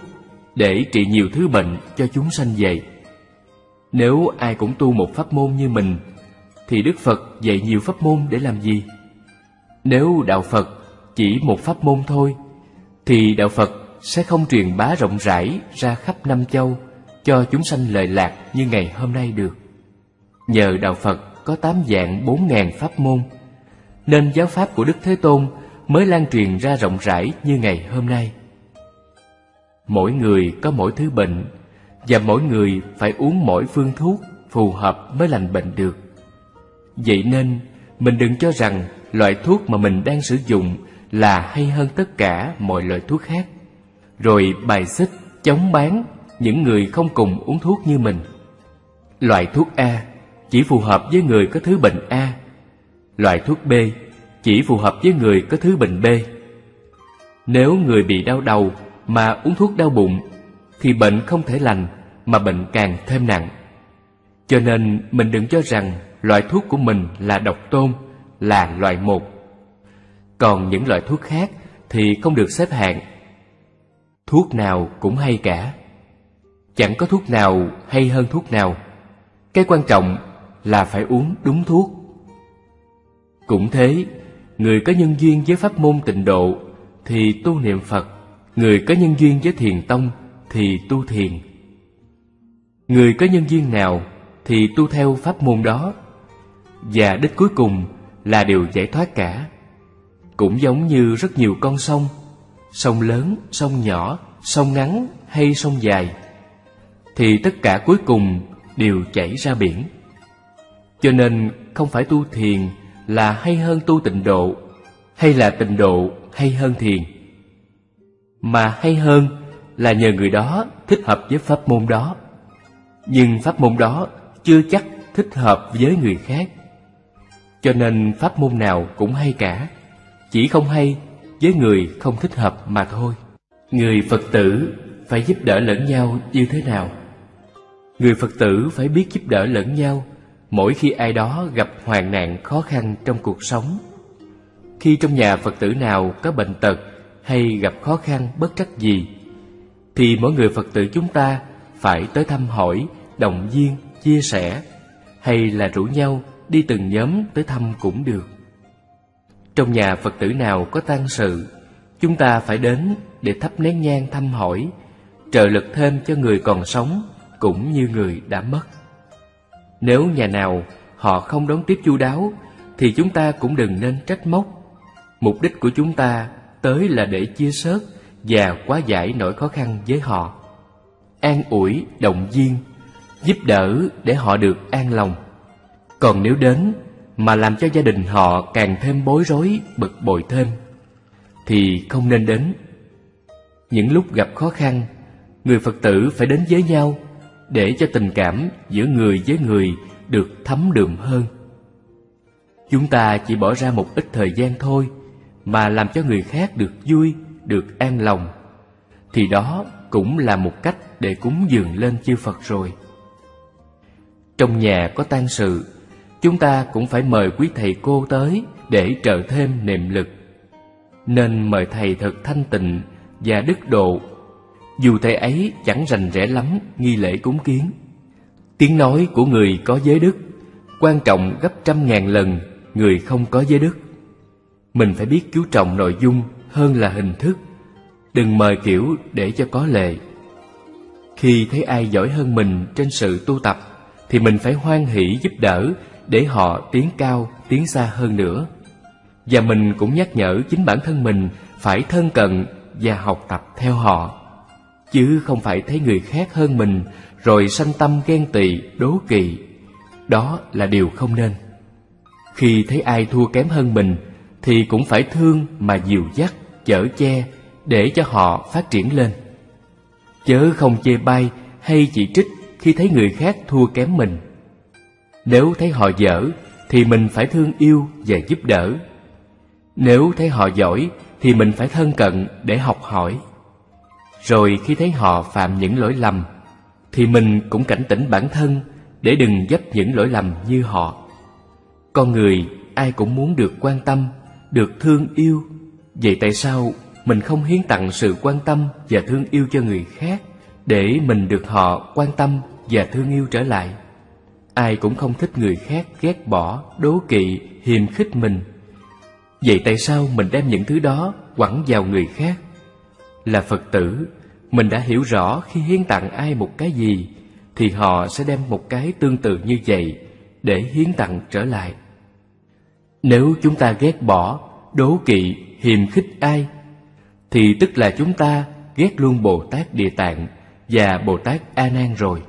Speaker 2: để trị nhiều thứ bệnh cho chúng sanh vậy. Nếu ai cũng tu một pháp môn như mình, thì Đức Phật dạy nhiều pháp môn để làm gì? Nếu Đạo Phật chỉ một pháp môn thôi, thì Đạo Phật sẽ không truyền bá rộng rãi ra khắp năm châu cho chúng sanh lợi lạc như ngày hôm nay được. Nhờ Đạo Phật có tám dạng bốn ngàn pháp môn, nên giáo pháp của Đức Thế Tôn mới lan truyền ra rộng rãi như ngày hôm nay. Mỗi người có mỗi thứ bệnh, và mỗi người phải uống mỗi phương thuốc phù hợp mới lành bệnh được. Vậy nên, mình đừng cho rằng loại thuốc mà mình đang sử dụng là hay hơn tất cả mọi loại thuốc khác. Rồi bài xích chống bán những người không cùng uống thuốc như mình. Loại thuốc a chỉ phù hợp với người có thứ bệnh a. Loại thuốc b chỉ phù hợp với người có thứ bệnh b. Nếu người bị đau đầu mà uống thuốc đau bụng, thì bệnh không thể lành mà bệnh càng thêm nặng. Cho nên mình đừng cho rằng loại thuốc của mình là độc tôn, là loại một. Còn những loại thuốc khác thì không được xếp hạng. Thuốc nào cũng hay cả. Chẳng có thuốc nào hay hơn thuốc nào. Cái quan trọng là phải uống đúng thuốc. Cũng thế, người có nhân duyên với pháp môn tịnh độ thì tu niệm phật người có nhân duyên với thiền tông thì tu thiền. Người có nhân duyên nào thì tu theo pháp môn đó. Và đích cuối cùng là điều giải thoát cả. Cũng giống như rất nhiều con sông sông lớn, sông nhỏ, sông ngắn hay sông dài, thì tất cả cuối cùng đều chảy ra biển. Cho nên không phải tu thiền là hay hơn tu tịnh độ, hay là tịnh độ hay hơn thiền mà hay hơn là nhờ người đó thích hợp với pháp môn đó. Nhưng pháp môn đó chưa chắc thích hợp với người khác. Cho nên pháp môn nào cũng hay cả, chỉ không hay với người không thích hợp mà thôi. Người phật tử phải giúp đỡ lẫn nhau như thế nào? Người phật tử phải biết giúp đỡ lẫn nhau mỗi khi ai đó gặp hoàn nạn khó khăn trong cuộc sống. Khi trong nhà phật tử nào có bệnh tật hay gặp khó khăn bất trắc gì thì mỗi người phật tử chúng ta phải tới thăm hỏi động viên chia sẻ hay là rủ nhau đi từng nhóm tới thăm cũng được trong nhà Phật tử nào có tang sự, chúng ta phải đến để thắp nén nhang thăm hỏi, trợ lực thêm cho người còn sống cũng như người đã mất. Nếu nhà nào họ không đón tiếp chu đáo, thì chúng ta cũng đừng nên trách móc. Mục đích của chúng ta tới là để chia sớt và quá giải nỗi khó khăn với họ. An ủi, động viên, giúp đỡ để họ được an lòng. Còn nếu đến mà làm cho gia đình họ càng thêm bối rối, bực bội thêm, thì không nên đến. Những lúc gặp khó khăn, người Phật tử phải đến với nhau để cho tình cảm giữa người với người được thấm đượm hơn. Chúng ta chỉ bỏ ra một ít thời gian thôi mà làm cho người khác được vui, được an lòng, thì đó cũng là một cách để cúng dường lên chư Phật rồi. Trong nhà có tang sự, chúng ta cũng phải mời quý thầy cô tới để trợ thêm niệm lực. Nên mời thầy thật thanh tịnh và đức độ, dù thầy ấy chẳng rành rẽ lắm nghi lễ cúng kiến. Tiếng nói của người có giới đức quan trọng gấp trăm ngàn lần người không có giới đức. Mình phải biết chú trọng nội dung hơn là hình thức, đừng mời kiểu để cho có lệ. Khi thấy ai giỏi hơn mình trên sự tu tập, thì mình phải hoan hỷ giúp đỡ để họ tiến cao, tiến xa hơn nữa. Và mình cũng nhắc nhở chính bản thân mình phải thân cận và học tập theo họ. Chứ không phải thấy người khác hơn mình rồi sanh tâm ghen tị, đố kỵ. Đó là điều không nên. Khi thấy ai thua kém hơn mình thì cũng phải thương mà dìu dắt, chở che để cho họ phát triển lên. Chớ không chê bai hay chỉ trích khi thấy người khác thua kém mình. Nếu thấy họ dở thì mình phải thương yêu và giúp đỡ. Nếu thấy họ giỏi thì mình phải thân cận để học hỏi. Rồi khi thấy họ phạm những lỗi lầm thì mình cũng cảnh tỉnh bản thân để đừng dấp những lỗi lầm như họ. Con người ai cũng muốn được quan tâm, được thương yêu. Vậy tại sao mình không hiến tặng sự quan tâm và thương yêu cho người khác để mình được họ quan tâm và thương yêu trở lại? Ai cũng không thích người khác ghét bỏ, đố kỵ, hiềm khích mình. Vậy tại sao mình đem những thứ đó quẳng vào người khác? Là Phật tử, mình đã hiểu rõ khi hiến tặng ai một cái gì thì họ sẽ đem một cái tương tự như vậy để hiến tặng trở lại. Nếu chúng ta ghét bỏ, đố kỵ, hiềm khích ai, thì tức là chúng ta ghét luôn Bồ Tát Địa Tạng và Bồ Tát A Nan rồi,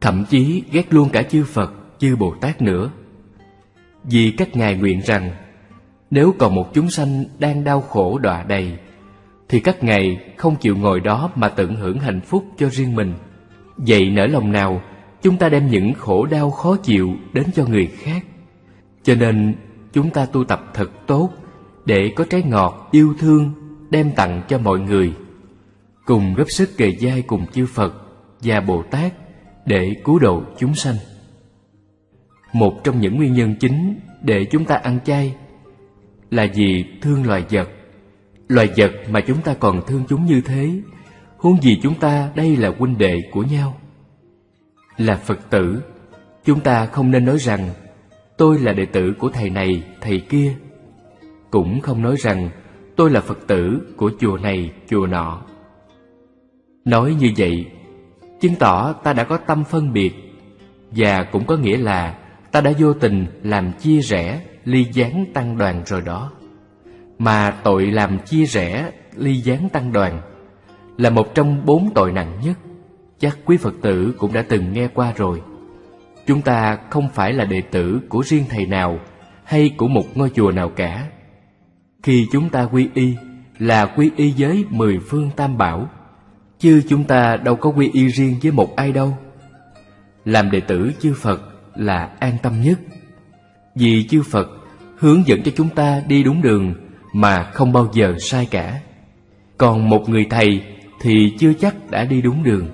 Speaker 2: thậm chí ghét luôn cả chư Phật, chư Bồ Tát nữa. Vì các ngài nguyện rằng, nếu còn một chúng sanh đang đau khổ đọa đầy, thì các ngài không chịu ngồi đó mà tận hưởng hạnh phúc cho riêng mình. Vậy nỡ lòng nào chúng ta đem những khổ đau khó chịu đến cho người khác? Cho nên chúng ta tu tập thật tốt để có trái ngọt yêu thương đem tặng cho mọi người cùng góp sức kề vai cùng chư Phật và Bồ Tát để cứu độ chúng sanh. Một trong những nguyên nhân chính để chúng ta ăn chay là vì thương loài vật. Loài vật mà chúng ta còn thương chúng như thế, huống gì chúng ta đây là huynh đệ của nhau. Là Phật tử, chúng ta không nên nói rằng tôi là đệ tử của thầy này, thầy kia. Cũng không nói rằng tôi là Phật tử của chùa này, chùa nọ. Nói như vậy, chứng tỏ ta đã có tâm phân biệt, và cũng có nghĩa là ta đã vô tình làm chia rẽ, ly gián tăng đoàn rồi đó. Mà tội làm chia rẽ, ly gián tăng đoàn là một trong bốn tội nặng nhất. Chắc quý Phật tử cũng đã từng nghe qua rồi. Chúng ta không phải là đệ tử của riêng thầy nào hay của một ngôi chùa nào cả. Khi chúng ta quy y là quy y với mười phương tam bảo, chứ chúng ta đâu có quy y riêng với một ai đâu. Làm đệ tử chư Phật là an tâm nhất, vì chư Phật hướng dẫn cho chúng ta đi đúng đường mà không bao giờ sai cả. Còn một người thầy thì chưa chắc đã đi đúng đường.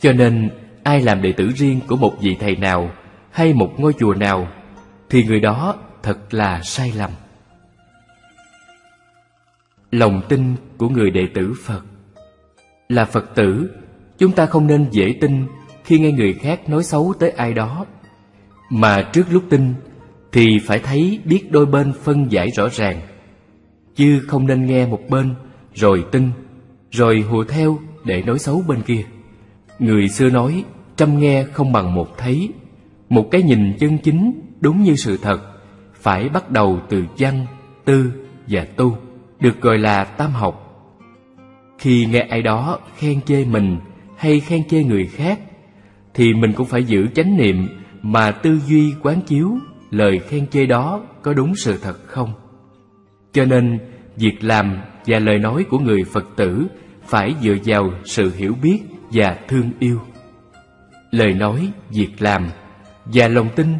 Speaker 2: Cho nên ai làm đệ tử riêng của một vị thầy nào hay một ngôi chùa nào, thì người đó thật là sai lầm. Lòng tin của người đệ tử phật là phật tử, chúng ta không nên dễ tin khi nghe người khác nói xấu tới ai đó. Mà trước lúc tin, thì phải thấy biết đôi bên phân giải rõ ràng, chứ không nên nghe một bên rồi tin, rồi hùa theo để nói xấu bên kia. Người xưa nói trăm nghe không bằng một thấy. Một cái nhìn chân chính đúng như sự thật Phải bắt đầu từ văn, tư và tu Được gọi là tam học. Khi nghe ai đó khen chê mình hay khen chê người khác Thì mình cũng phải giữ chánh niệm mà tư duy quán chiếu Lời khen chê đó có đúng sự thật không. Cho nên việc làm và lời nói của người Phật tử phải dựa vào sự hiểu biết và thương yêu. Lời nói, việc làm và lòng tin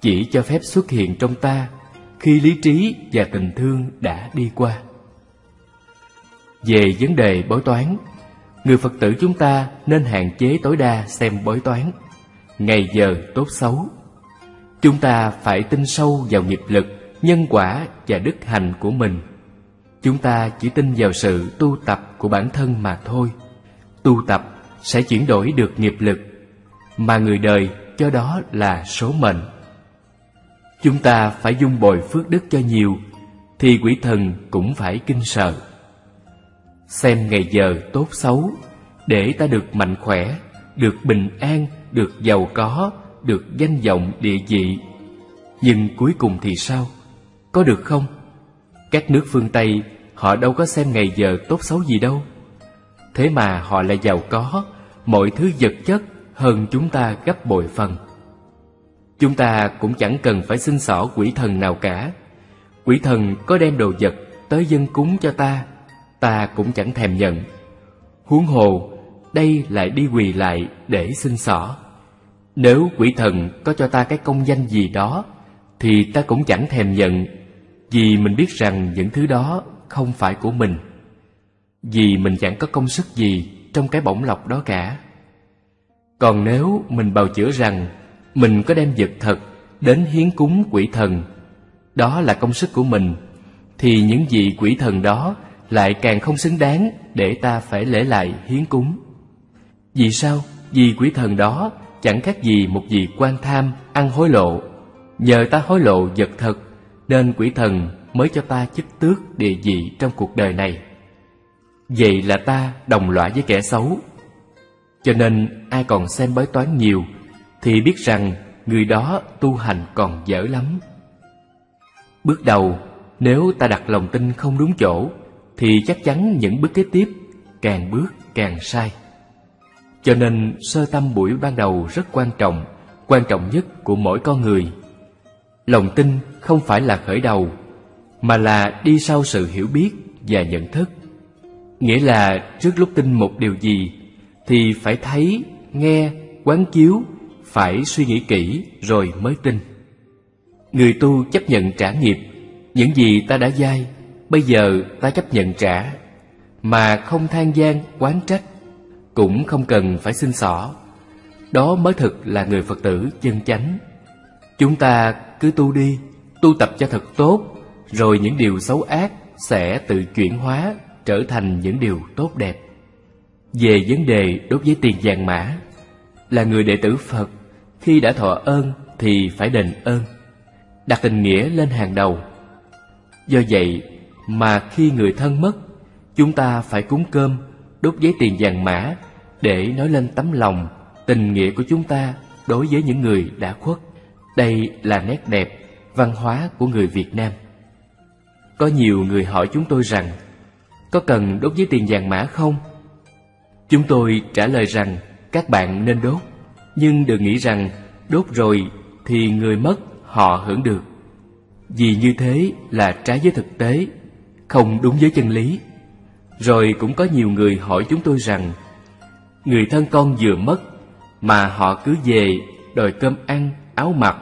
Speaker 2: chỉ cho phép xuất hiện trong ta khi lý trí và tình thương đã đi qua. Về vấn đề bói toán, người phật tử chúng ta nên hạn chế tối đa xem bói toán. Ngày giờ tốt xấu, chúng ta phải tin sâu vào nghiệp lực, nhân quả và đức hành của mình. Chúng ta chỉ tin vào sự tu tập của bản thân mà thôi. Tu tập sẽ chuyển đổi được nghiệp lực, mà người đời cho đó là số mệnh. Chúng ta phải dung bồi phước đức cho nhiều, thì quỷ thần cũng phải kinh sợ. Xem ngày giờ tốt xấu, để ta được mạnh khỏe, được bình an, được giàu có, được danh vọng địa vị. Nhưng cuối cùng thì sao? Có được không? Các nước phương tây, họ đâu có xem ngày giờ tốt xấu gì đâu. Thế mà họ lại giàu có mọi thứ vật chất hơn chúng ta gấp bội phần. Chúng ta cũng chẳng cần phải xin xỏ quỷ thần nào cả. Quỷ thần có đem đồ vật tới dân cúng cho ta ta cũng chẳng thèm nhận. Huống hồ, đây lại đi quỳ lại để xin xỏ. Nếu quỷ thần có cho ta cái công danh gì đó, thì ta cũng chẳng thèm nhận, vì mình biết rằng những thứ đó không phải của mình. Vì mình chẳng có công sức gì trong cái bổng lọc đó cả. Còn nếu mình bào chữa rằng mình có đem vật thật đến hiến cúng quỷ thần, đó là công sức của mình, thì những vị quỷ thần đó lại càng không xứng đáng để ta phải lễ lại hiến cúng. Vì sao? Vì quỷ thần đó chẳng khác gì một vị quan tham ăn hối lộ. Nhờ ta hối lộ vật thật, nên quỷ thần mới cho ta chức tước địa vị trong cuộc đời này vậy là ta đồng loại với kẻ xấu. Cho nên ai còn xem bói toán nhiều thì biết rằng người đó tu hành còn dở lắm. Bước đầu, nếu ta đặt lòng tin không đúng chỗ, thì chắc chắn những bước kế tiếp càng bước càng sai. Cho nên sơ tâm buổi ban đầu rất quan trọng quan trọng nhất của mỗi con người. Lòng tin không phải là khởi đầu, mà là đi sau sự hiểu biết và nhận thức nghĩa là trước lúc tin một điều gì, thì phải thấy, nghe, quán chiếu, phải suy nghĩ kỹ rồi mới tin. Người tu chấp nhận trả nghiệp, những gì ta đã dai, bây giờ ta chấp nhận trả. Mà không than gian, quán trách, cũng không cần phải xin xỏ. Đó mới thực là người phật tử chân chánh. Chúng ta cứ tu đi, tu tập cho thật tốt, rồi những điều xấu ác sẽ tự chuyển hóa trở thành những điều tốt đẹp. Về vấn đề đốt giấy tiền vàng mã, là người đệ tử phật, khi đã thọ ơn thì phải đền ơn, đặt tình nghĩa lên hàng đầu. Do vậy mà khi người thân mất, chúng ta phải cúng cơm, đốt giấy tiền vàng mã để nói lên tấm lòng, tình nghĩa của chúng ta đối với những người đã khuất. Đây là nét đẹp văn hóa của người việt nam. Có nhiều người hỏi chúng tôi rằng có cần đốt giấy tiền vàng mã không? Chúng tôi trả lời rằng các bạn nên đốt, nhưng đừng nghĩ rằng đốt rồi thì người mất họ hưởng được. Vì như thế là trái với thực tế, không đúng với chân lý. Rồi cũng có nhiều người hỏi chúng tôi rằng, người thân con vừa mất mà họ cứ về đòi cơm ăn, áo mặc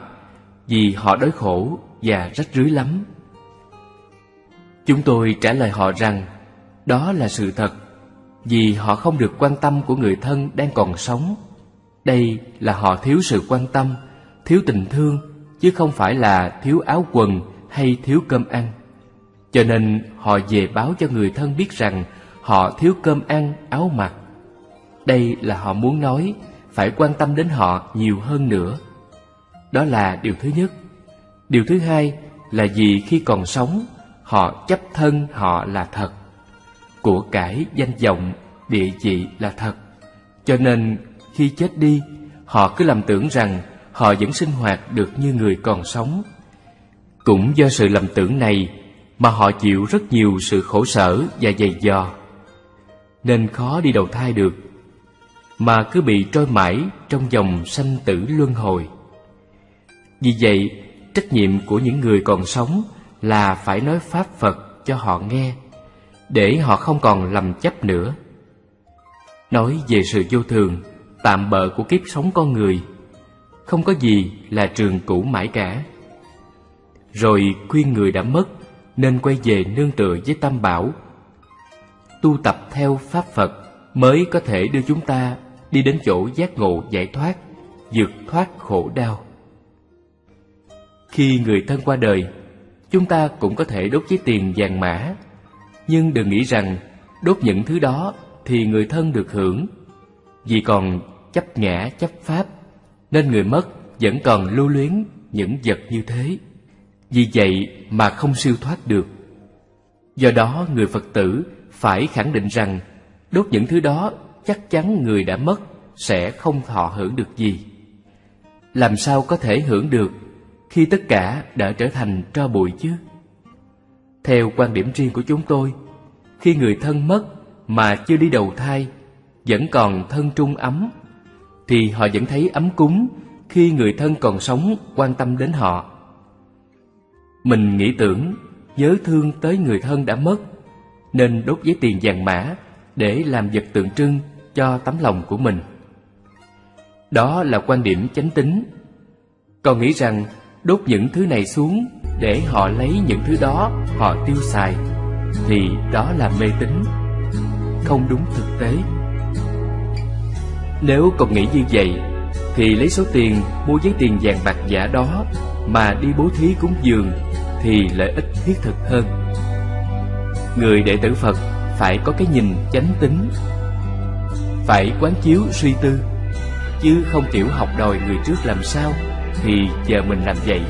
Speaker 2: vì họ đói khổ và rách rưới lắm. Chúng tôi trả lời họ rằng đó là sự thật, vì họ không được quan tâm của người thân đang còn sống. Đây là họ thiếu sự quan tâm, thiếu tình thương, chứ không phải là thiếu áo quần hay thiếu cơm ăn. Cho nên họ về báo cho người thân biết rằng họ thiếu cơm ăn, áo mặc. Đây là họ muốn nói, phải quan tâm đến họ nhiều hơn nữa. Đó là điều thứ nhất. Điều thứ hai là vì khi còn sống, họ chấp thân họ là thật của cải danh vọng, địa vị là thật. Cho nên, khi chết đi, họ cứ lầm tưởng rằng họ vẫn sinh hoạt được như người còn sống. Cũng do sự lầm tưởng này mà họ chịu rất nhiều sự khổ sở và dày dò. Nên khó đi đầu thai được, mà cứ bị trôi mãi trong dòng sanh tử luân hồi. Vì vậy, trách nhiệm của những người còn sống là phải nói pháp phật cho họ nghe để họ không còn lầm chấp nữa nói về sự vô thường tạm bợ của kiếp sống con người không có gì là trường cũ mãi cả. Rồi khuyên người đã mất nên quay về nương tựa với Tam Bảo. Tu tập theo Pháp Phật mới có thể đưa chúng ta đi đến chỗ giác ngộ giải thoát, vượt thoát khổ đau. Khi người thân qua đời, chúng ta cũng có thể đốt giấy tiền vàng mã, nhưng đừng nghĩ rằng đốt những thứ đó thì người thân được hưởng, vì còn chấp ngã chấp pháp, nên người mất vẫn còn lưu luyến những vật như thế. Vì vậy mà không siêu thoát được. Do đó người Phật tử phải khẳng định rằng đốt những thứ đó chắc chắn người đã mất sẽ không thọ hưởng được gì. Làm sao có thể hưởng được khi tất cả đã trở thành tro bụi chứ? Theo quan điểm riêng của chúng tôi, khi người thân mất mà chưa đi đầu thai, vẫn còn thân trung ấm, thì họ vẫn thấy ấm cúng khi người thân còn sống quan tâm đến họ. Mình nghĩ tưởng, nhớ thương tới người thân đã mất, nên đốt giấy tiền vàng mã để làm vật tượng trưng cho tấm lòng của mình. Đó là quan điểm chánh tính. Còn nghĩ rằng đốt những thứ này xuống để họ lấy những thứ đó họ tiêu xài thì đó là mê tín, không đúng thực tế. Nếu còn nghĩ như vậy thì lấy số tiền mua giấy tiền vàng bạc giả đó mà đi bố thí cúng dường thì lợi ích thiết thực hơn. Người đệ tử Phật phải có cái nhìn chánh tính, phải quán chiếu suy tư, chứ không kiểu học đòi người trước làm sao thì giờ mình làm vậy,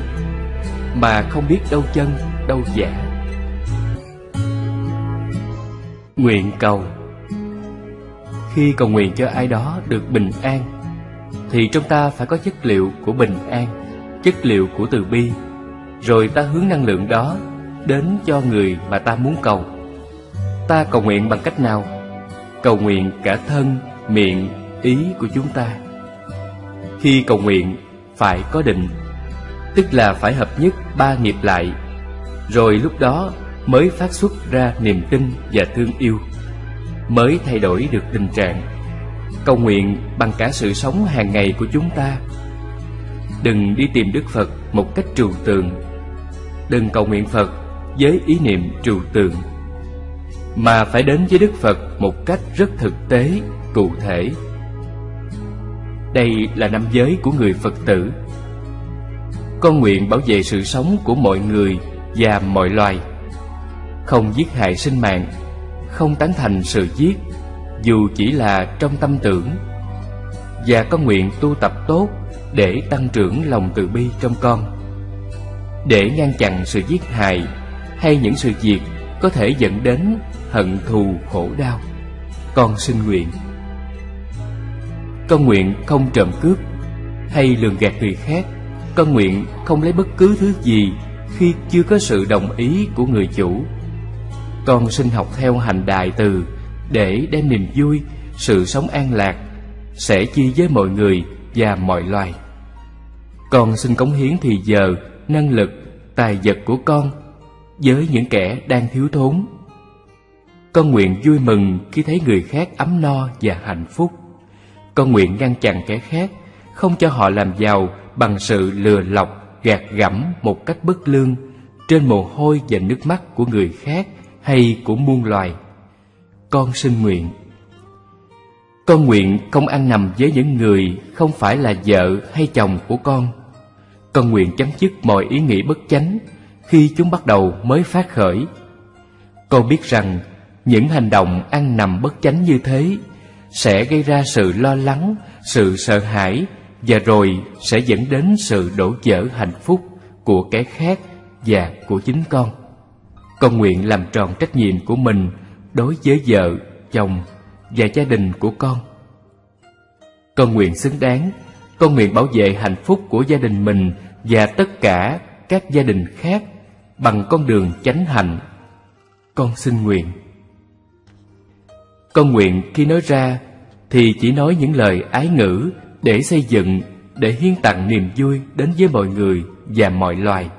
Speaker 2: mà không biết đâu chân, đâu dạ Nguyện cầu Khi cầu nguyện cho ai đó được bình an, thì trong ta phải có chất liệu của bình an, chất liệu của từ bi, rồi ta hướng năng lượng đó đến cho người mà ta muốn cầu. Ta cầu nguyện bằng cách nào? Cầu nguyện cả thân, miệng, ý của chúng ta. Khi cầu nguyện, phải có định, tức là phải hợp nhất ba nghiệp lại, rồi lúc đó mới phát xuất ra niềm tin và thương yêu, mới thay đổi được tình trạng. Cầu nguyện bằng cả sự sống hàng ngày của chúng ta. Đừng đi tìm Đức Phật một cách trừu tượng. Đừng cầu nguyện Phật với ý niệm trừu tượng mà phải đến với Đức Phật một cách rất thực tế, cụ thể. Đây là năm giới của người Phật tử. Con nguyện bảo vệ sự sống của mọi người và mọi loài, không giết hại sinh mạng, không tán thành sự giết, dù chỉ là trong tâm tưởng, và con nguyện tu tập tốt để tăng trưởng lòng từ bi trong con, để ngăn chặn sự giết hại hay những sự việc có thể dẫn đến hận thù khổ đau con xin nguyện con nguyện không trộm cướp hay lường gạt người khác. Con nguyện không lấy bất cứ thứ gì khi chưa có sự đồng ý của người chủ. Con xin học theo hành đại từ để đem niềm vui, sự sống an lạc sẽ chia với mọi người và mọi loài. Con xin cống hiến thì giờ, năng lực, tài vật của con với những kẻ đang thiếu thốn. Con nguyện vui mừng khi thấy người khác ấm no và hạnh phúc. Con nguyện ngăn chặn kẻ khác, không cho họ làm giàu bằng sự lừa lọc, gạt gẫm một cách bất lương trên mồ hôi và nước mắt của người khác hay của muôn loài. Con xin nguyện. Con nguyện không ăn nằm với những người không phải là vợ hay chồng của con. Con nguyện chấm dứt mọi ý nghĩ bất chánh khi chúng bắt đầu mới phát khởi. Con biết rằng những hành động ăn nằm bất chánh như thế sẽ gây ra sự lo lắng, sự sợ hãi và rồi sẽ dẫn đến sự đổ vỡ hạnh phúc của kẻ khác và của chính con. Con nguyện làm tròn trách nhiệm của mình đối với vợ, chồng và gia đình của con. Con nguyện xứng đáng, con nguyện bảo vệ hạnh phúc của gia đình mình và tất cả các gia đình khác bằng con đường chánh hạnh. Con xin nguyện con nguyện khi nói ra thì chỉ nói những lời ái ngữ để xây dựng, để hiến tặng niềm vui đến với mọi người và mọi loài.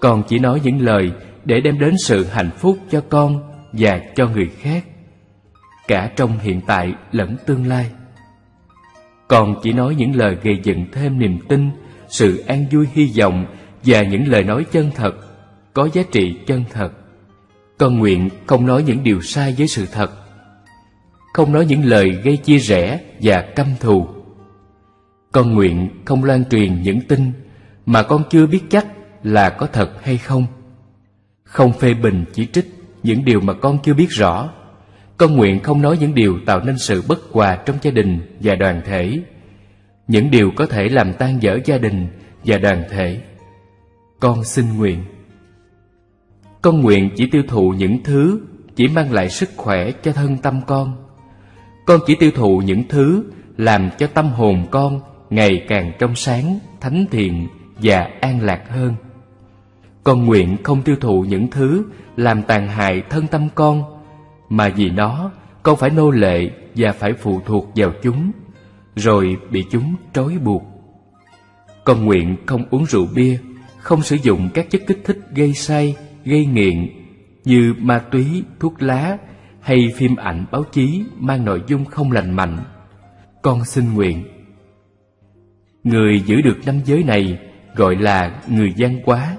Speaker 2: Con chỉ nói những lời để đem đến sự hạnh phúc cho con và cho người khác, cả trong hiện tại lẫn tương lai. Con chỉ nói những lời gây dựng thêm niềm tin, sự an vui hy vọng và những lời nói chân thật, có giá trị chân thật. Con nguyện không nói những điều sai với sự thật, không nói những lời gây chia rẽ và căm thù. Con nguyện không loan truyền những tin mà con chưa biết chắc là có thật hay không. Không phê bình chỉ trích những điều mà con chưa biết rõ. Con nguyện không nói những điều tạo nên sự bất hòa trong gia đình và đoàn thể. Những điều có thể làm tan vỡ gia đình và đoàn thể. Con xin nguyện. Con nguyện chỉ tiêu thụ những thứ chỉ mang lại sức khỏe cho thân tâm con. Con chỉ tiêu thụ những thứ làm cho tâm hồn con ngày càng trong sáng, thánh thiện và an lạc hơn. Con nguyện không tiêu thụ những thứ làm tàn hại thân tâm con, mà vì nó con phải nô lệ và phải phụ thuộc vào chúng, rồi bị chúng trói buộc. Con nguyện không uống rượu bia, không sử dụng các chất kích thích gây say, gây nghiện như ma túy, thuốc lá hay phim ảnh báo chí mang nội dung không lành mạnh. Con xin nguyện. Người giữ được năm giới này gọi là người văn hóa.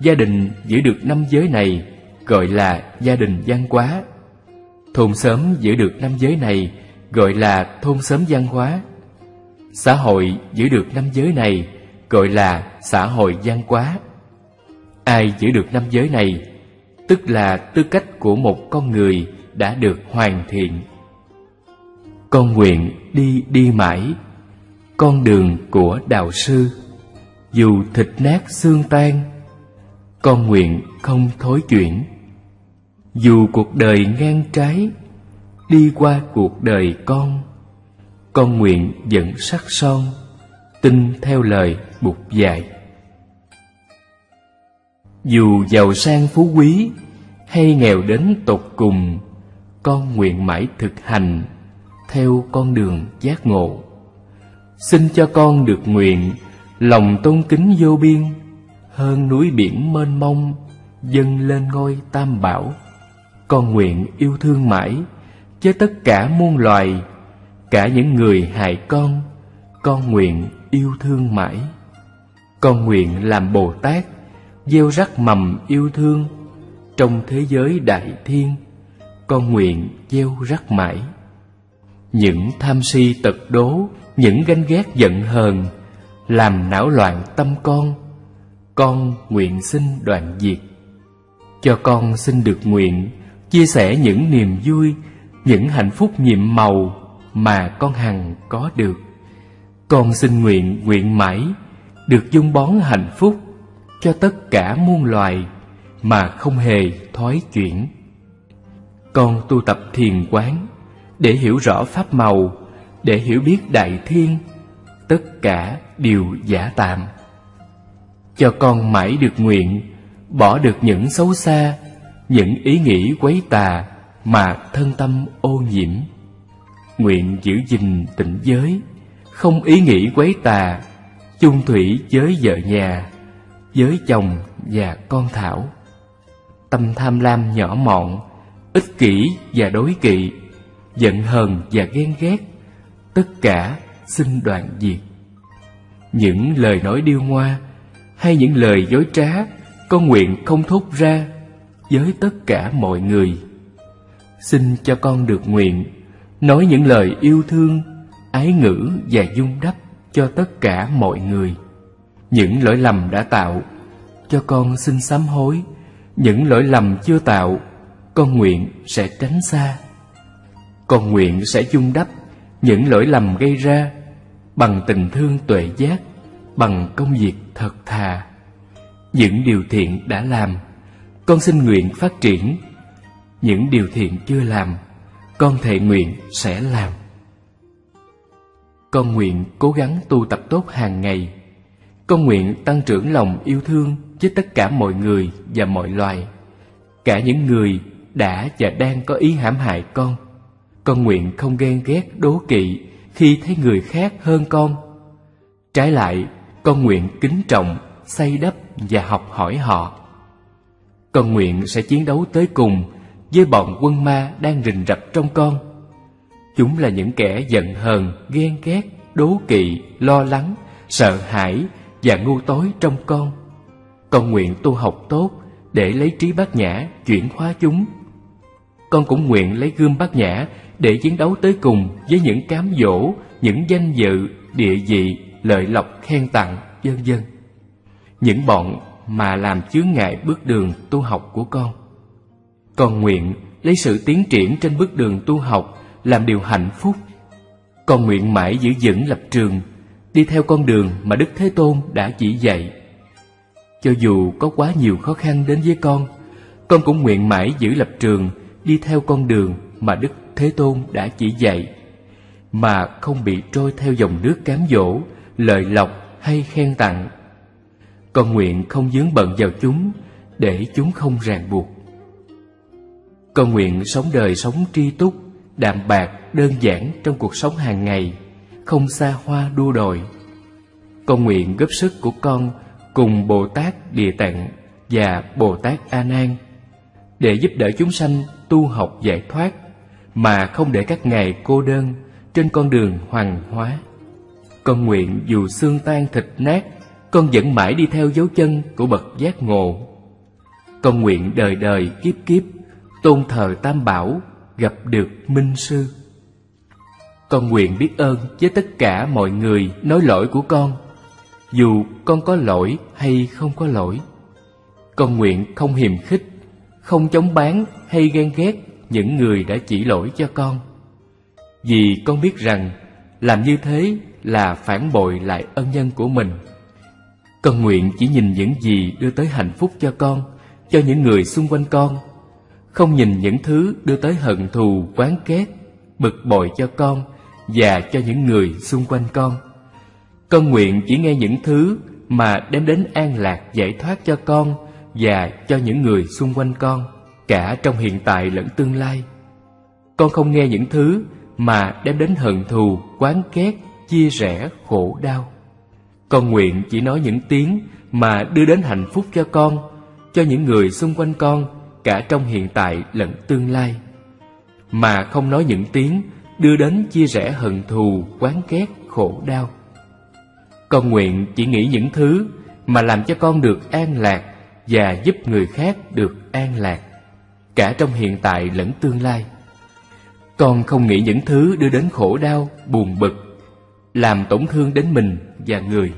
Speaker 2: Gia đình giữ được năm giới này gọi là gia đình văn hóa. Thôn xóm giữ được năm giới này gọi là thôn xóm văn hóa. Xã hội giữ được năm giới này gọi là xã hội văn hóa. Ai giữ được năm giới này, tức là tư cách của một con người đã được hoàn thiện. Con nguyện đi đi mãi, con đường của đạo sư, dù thịt nát xương tan, con nguyện không thối chuyển. Dù cuộc đời ngang trái, đi qua cuộc đời con, con nguyện vẫn sắc son, tin theo lời Bụt dạy. Dù giàu sang phú quý hay nghèo đến tột cùng, con nguyện mãi thực hành theo con đường giác ngộ. Xin cho con được nguyện lòng tôn kính vô biên hơn núi biển mênh mông dâng lên ngôi tam bảo. Con nguyện yêu thương mãi với tất cả muôn loài, cả những người hại con, con nguyện yêu thương mãi. Con nguyện làm Bồ Tát, gieo rắc mầm yêu thương trong thế giới đại thiên. Con nguyện gieo rắc mãi. Những tham si tật đố, những ganh ghét giận hờn, làm não loạn tâm con, con nguyện xin đoạn diệt. Cho con xin được nguyện chia sẻ những niềm vui, những hạnh phúc nhiệm màu mà con hằng có được. Con xin nguyện nguyện mãi được dung bón hạnh phúc cho tất cả muôn loài mà không hề thoái chuyển. Con tu tập thiền quán để hiểu rõ pháp màu, để hiểu biết đại thiên, tất cả đều giả tạm. Cho con mãi được nguyện, bỏ được những xấu xa, những ý nghĩ quấy tà mà thân tâm ô nhiễm. Nguyện giữ gìn tịnh giới, không ý nghĩ quấy tà, chung thủy với vợ nhà, với chồng và con thảo. Tâm tham lam nhỏ mọn, ích kỷ và đối kỵ, giận hờn và ghen ghét, tất cả xin đoạn diệt. Những lời nói điêu ngoa hay những lời dối trá, con nguyện không thốt ra với tất cả mọi người. Xin cho con được nguyện nói những lời yêu thương, ái ngữ và dung đắp cho tất cả mọi người. Những lỗi lầm đã tạo, cho con xin sám hối. Những lỗi lầm chưa tạo, con nguyện sẽ tránh xa. Con nguyện sẽ chung đắp những lỗi lầm gây ra bằng tình thương tuệ giác, bằng công việc thật thà. Những điều thiện đã làm, con xin nguyện phát triển. Những điều thiện chưa làm, con thệ nguyện sẽ làm. Con nguyện cố gắng tu tập tốt hàng ngày. Con nguyện tăng trưởng lòng yêu thương với tất cả mọi người và mọi loài. Cả những người đã và đang có ý hãm hại con. Con nguyện không ghen ghét đố kỵ khi thấy người khác hơn con. Trái lại, con nguyện kính trọng, xây đắp và học hỏi họ. Con nguyện sẽ chiến đấu tới cùng với bọn quân ma đang rình rập trong con. Chúng là những kẻ giận hờn, ghen ghét, đố kỵ, lo lắng, sợ hãi và ngu tối trong con. Con nguyện tu học tốt để lấy trí bát nhã chuyển hóa chúng. Con cũng nguyện lấy gươm bát nhã để chiến đấu tới cùng với những cám dỗ, những danh dự, địa vị, lợi lộc khen tặng, vân vân. Những bọn mà làm chướng ngại bước đường tu học của con. Con nguyện lấy sự tiến triển trên bước đường tu học làm điều hạnh phúc. Con nguyện mãi giữ vững lập trường, đi theo con đường mà Đức Thế Tôn đã chỉ dạy. Cho dù có quá nhiều khó khăn đến với con, con cũng nguyện mãi giữ lập trường, đi theo con đường mà Đức Thế Tôn đã chỉ dạy, mà không bị trôi theo dòng nước cám dỗ, lợi lộc hay khen tặng. Con nguyện không dướng bận vào chúng, để chúng không ràng buộc. Con nguyện sống đời sống tri túc, đạm bạc, đơn giản trong cuộc sống hàng ngày, không xa hoa đua đòi. Con nguyện góp sức của con cùng Bồ Tát Địa Tạng và Bồ Tát A Nan để giúp đỡ chúng sanh tu học giải thoát mà không để các ngài cô đơn trên con đường hoàng hóa. Con nguyện dù xương tan thịt nát, con vẫn mãi đi theo dấu chân của bậc giác ngộ. Con nguyện đời đời kiếp kiếp tôn thờ Tam Bảo, gặp được Minh Sư. Con nguyện biết ơn với tất cả mọi người nói lỗi của con, dù con có lỗi hay không có lỗi. Con nguyện không hiềm khích, không chống bán hay ghen ghét những người đã chỉ lỗi cho con. Vì con biết rằng làm như thế là phản bội lại ân nhân của mình. Con nguyện chỉ nhìn những gì đưa tới hạnh phúc cho con, cho những người xung quanh con không nhìn những thứ đưa tới hận thù quán ghét bực bội cho con và cho những người xung quanh con. Con nguyện chỉ nghe những thứ mà đem đến an lạc giải thoát cho con và cho những người xung quanh con, cả trong hiện tại lẫn tương lai. Con không nghe những thứ mà đem đến hận thù, quán ghét chia rẽ, khổ đau. Con nguyện chỉ nói những tiếng mà đưa đến hạnh phúc cho con, cho những người xung quanh con, cả trong hiện tại lẫn tương lai. Mà không nói những tiếng đưa đến chia rẽ hận thù, quán ghét khổ đau. Con nguyện chỉ nghĩ những thứ mà làm cho con được an lạc và giúp người khác được an lạc, cả trong hiện tại lẫn tương lai. Con không nghĩ những thứ đưa đến khổ đau, buồn bực, làm tổn thương đến mình và người.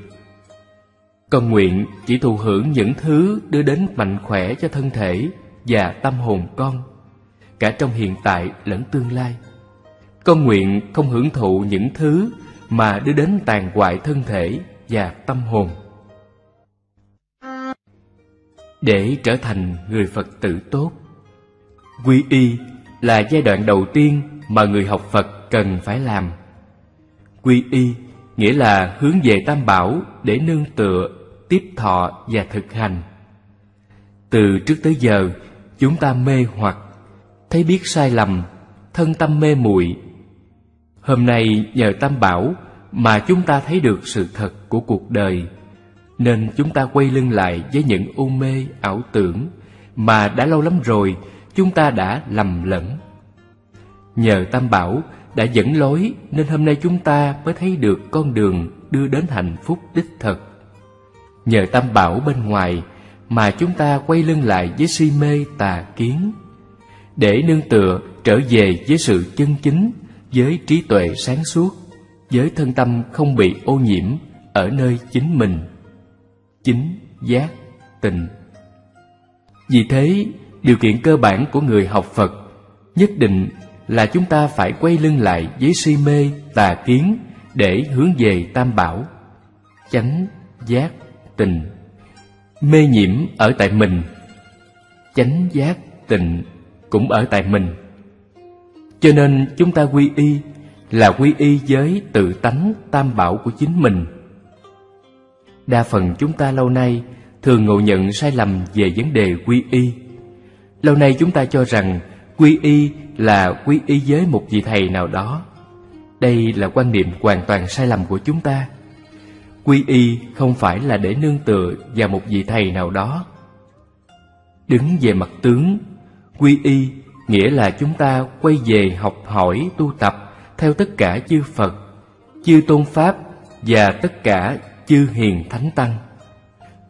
Speaker 2: Con nguyện chỉ thụ hưởng những thứ đưa đến mạnh khỏe cho thân thể và tâm hồn con, cả trong hiện tại lẫn tương lai con nguyện không hưởng thụ những thứ mà đưa đến tàn hoại thân thể và tâm hồn. Để trở thành người phật tử tốt, quy y là giai đoạn đầu tiên mà người học phật cần phải làm. Quy y nghĩa là hướng về tam bảo để nương tựa, tiếp thọ và thực hành. Từ trước tới giờ, chúng ta mê hoặc, thấy biết sai lầm, thân tâm mê muội hôm nay nhờ tam bảo mà chúng ta thấy được sự thật của cuộc đời, nên chúng ta quay lưng lại với những u mê, ảo tưởng mà đã lâu lắm rồi chúng ta đã lầm lẫn. Nhờ tam bảo đã dẫn lối nên hôm nay chúng ta mới thấy được con đường đưa đến hạnh phúc đích thực nhờ tam bảo bên ngoài mà chúng ta quay lưng lại với si mê tà kiến để nương tựa trở về với sự chân chính với trí tuệ sáng suốt với thân tâm không bị ô nhiễm ở nơi chính mình. Chính giác tình. Vì thế, điều kiện cơ bản của người học phật nhất định là chúng ta phải quay lưng lại với si mê tà kiến để hướng về tam bảo. Chánh giác tình. Mê nhiễm ở tại mình. Chánh giác tình cũng ở tại mình cho nên chúng ta quy y là quy y với tự tánh tam bảo của chính mình. Đa phần chúng ta lâu nay thường ngộ nhận sai lầm về vấn đề quy y. Lâu nay chúng ta cho rằng quy y là quy y với một vị thầy nào đó. Đây là quan niệm hoàn toàn sai lầm của chúng ta. Quy y không phải là để nương tựa vào một vị thầy nào đó. Đứng về mặt tướng, quy y nghĩa là chúng ta quay về học hỏi tu tập theo tất cả chư phật chư tôn pháp và tất cả chư hiền thánh tăng.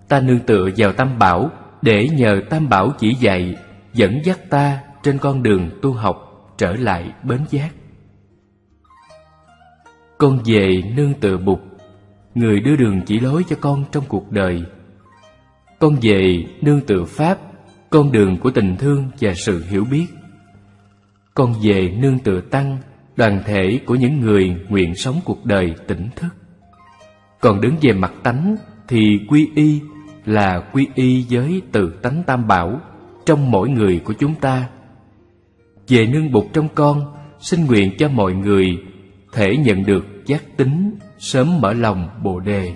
Speaker 2: Ta nương tựa vào Tam Bảo để nhờ Tam Bảo chỉ dạy, dẫn dắt ta trên con đường tu học trở lại bến giác. Con về nương tựa Bụt, người đưa đường chỉ lối cho con trong cuộc đời. Con về nương tựa Pháp, con đường của tình thương và sự hiểu biết. Con về nương tựa Tăng, đoàn thể của những người nguyện sống cuộc đời tỉnh thức. Còn đứng về mặt tánh thì quy y là quy y với từ tánh tam bảo trong mỗi người của chúng ta. Về nương bụt trong con, xin nguyện cho mọi người thể nhận được giác tính, sớm mở lòng bồ đề.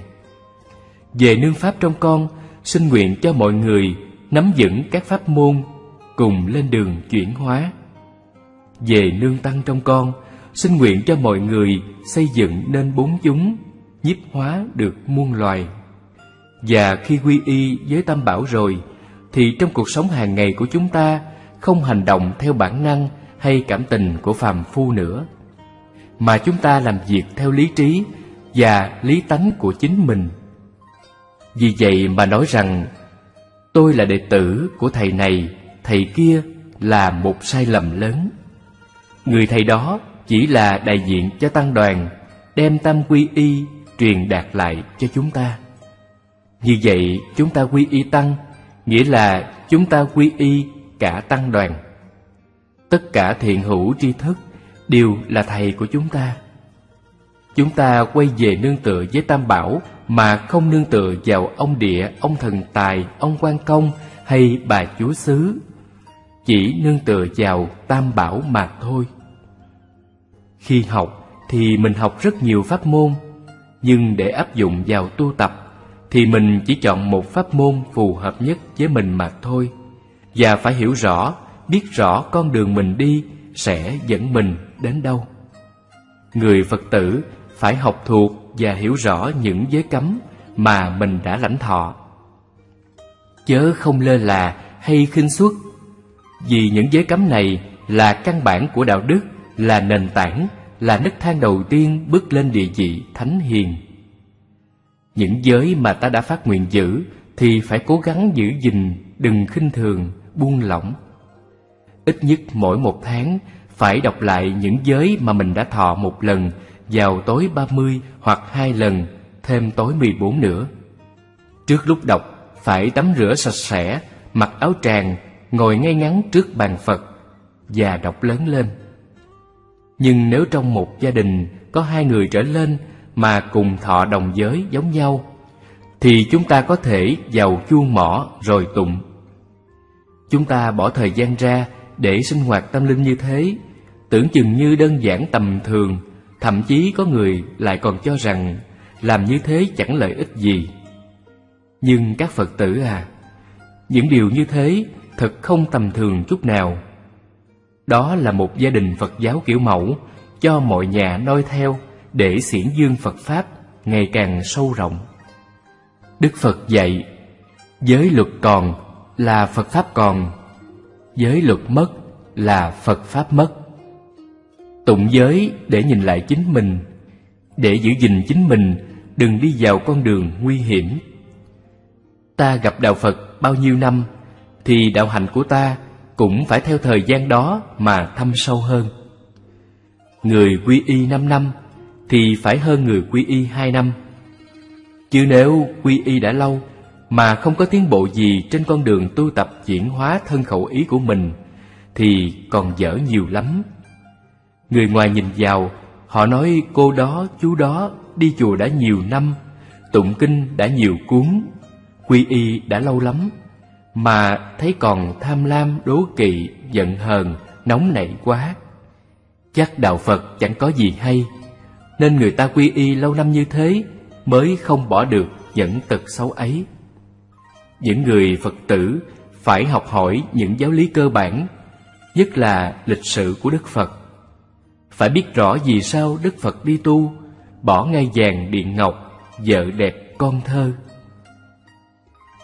Speaker 2: Về nương pháp trong con, xin nguyện cho mọi người nắm vững các pháp môn, cùng lên đường chuyển hóa. Về nương tăng trong con, xin nguyện cho mọi người xây dựng nên bốn chúng, nhiếp hóa được muôn loài. Và khi quy y với tam bảo rồi, thì trong cuộc sống hàng ngày của chúng ta không hành động theo bản năng hay cảm tình của phàm phu nữa, mà chúng ta làm việc theo lý trí và lý tánh của chính mình. Vì vậy mà nói rằng tôi là đệ tử của thầy này, thầy kia là một sai lầm lớn. Người thầy đó chỉ là đại diện cho tăng đoàn, đem tam quy y truyền đạt lại cho chúng ta. Như vậy chúng ta quy y tăng, nghĩa là chúng ta quy y cả tăng đoàn. Tất cả thiện hữu tri thức đều là thầy của chúng ta. Chúng ta quay về nương tựa với Tam Bảo mà không nương tựa vào ông địa, ông thần tài, ông quan công hay bà chúa xứ. Chỉ nương tựa vào Tam Bảo mà thôi. Khi học thì mình học rất nhiều pháp môn, nhưng để áp dụng vào tu tập thì mình chỉ chọn một pháp môn phù hợp nhất với mình mà thôi. Và phải hiểu rõ, biết rõ con đường mình đi sẽ dẫn mình đến đâu. Người Phật tử phải học thuộc và hiểu rõ những giới cấm mà mình đã lãnh thọ. Chớ không lơ là hay khinh suất, vì những giới cấm này là căn bản của đạo đức, là nền tảng, là nấc thang đầu tiên bước lên địa vị thánh hiền. Những giới mà ta đã phát nguyện giữ thì phải cố gắng giữ gìn, đừng khinh thường, buông lỏng. Ít nhất mỗi một tháng phải đọc lại những giới mà mình đã thọ một lần vào tối 30 hoặc hai lần, thêm tối 14 nữa. Trước lúc đọc, phải tắm rửa sạch sẽ, mặc áo tràng, ngồi ngay ngắn trước bàn Phật và đọc lớn lên. Nhưng nếu trong một gia đình có hai người trở lên mà cùng thọ đồng giới giống nhau, thì chúng ta có thể vào chuông mỏ rồi tụng. Chúng ta bỏ thời gian ra để sinh hoạt tâm linh như thế, tưởng chừng như đơn giản tầm thường, thậm chí có người lại còn cho rằng làm như thế chẳng lợi ích gì. Nhưng các Phật tử à, những điều như thế thật không tầm thường chút nào. Đó là một gia đình Phật giáo kiểu mẫu cho mọi nhà noi theo để xiển dương Phật Pháp ngày càng sâu rộng. Đức Phật dạy, giới luật còn là Phật Pháp còn, giới luật mất là Phật Pháp mất. Tụng giới để nhìn lại chính mình, để giữ gìn chính mình, đừng đi vào con đường nguy hiểm. Ta gặp Đạo Phật bao nhiêu năm, thì đạo hạnh của ta cũng phải theo thời gian đó mà thâm sâu hơn. Người quy y năm năm thì phải hơn người quy y hai năm. Chứ nếu quy y đã lâu mà không có tiến bộ gì trên con đường tu tập chuyển hóa thân khẩu ý của mình thì còn dở nhiều lắm. Người ngoài nhìn vào, họ nói cô đó, chú đó đi chùa đã nhiều năm, tụng kinh đã nhiều cuốn, quy y đã lâu lắm, mà thấy còn tham lam, đố kỵ, giận hờn, nóng nảy quá. Chắc đạo Phật chẳng có gì hay, nên người ta quy y lâu năm như thế mới không bỏ được những tật xấu ấy. Những người Phật tử phải học hỏi những giáo lý cơ bản, nhất là lịch sử của Đức Phật. Phải biết rõ vì sao Đức Phật đi tu, bỏ ngay vàng điện ngọc, vợ đẹp con thơ.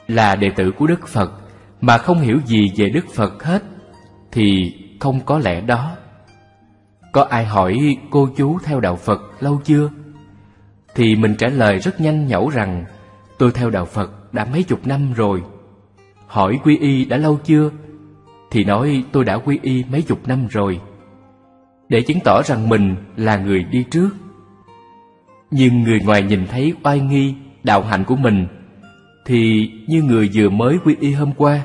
Speaker 2: Là đệ tử của Đức Phật mà không hiểu gì về Đức Phật hết, thì không có lẽ đó. Có ai hỏi cô chú theo đạo Phật lâu chưa? thì mình trả lời rất nhanh nhẩu rằng tôi theo đạo Phật đã mấy chục năm rồi. Hỏi quy y đã lâu chưa? Thì nói tôi đã quy y mấy chục năm rồi. Để chứng tỏ rằng mình là người đi trước. Nhưng người ngoài nhìn thấy oai nghi, đạo hạnh của mình thì như người vừa mới quy y hôm qua.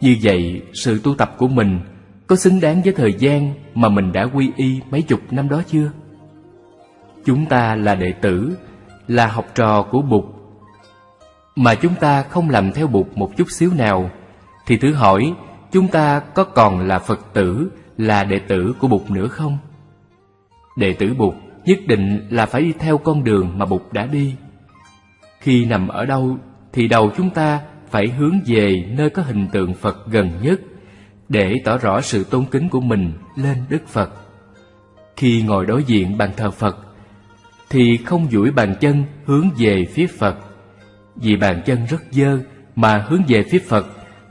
Speaker 2: Như vậy, sự tu tập của mình có xứng đáng với thời gian mà mình đã quy y mấy chục năm đó chưa? Chúng ta là đệ tử, là học trò của Bụt, mà chúng ta không làm theo Bụt một chút xíu nào, thì thử hỏi chúng ta có còn là Phật tử, là đệ tử của Bụt nữa không? Đệ tử Bụt nhất định là phải đi theo con đường mà Bụt đã đi. Khi nằm ở đâu thì đầu chúng ta phải hướng về nơi có hình tượng Phật gần nhất để tỏ rõ sự tôn kính của mình lên Đức Phật. Khi ngồi đối diện bàn thờ Phật thì không duỗi bàn chân hướng về phía Phật. Vì bàn chân rất dơ mà hướng về phía Phật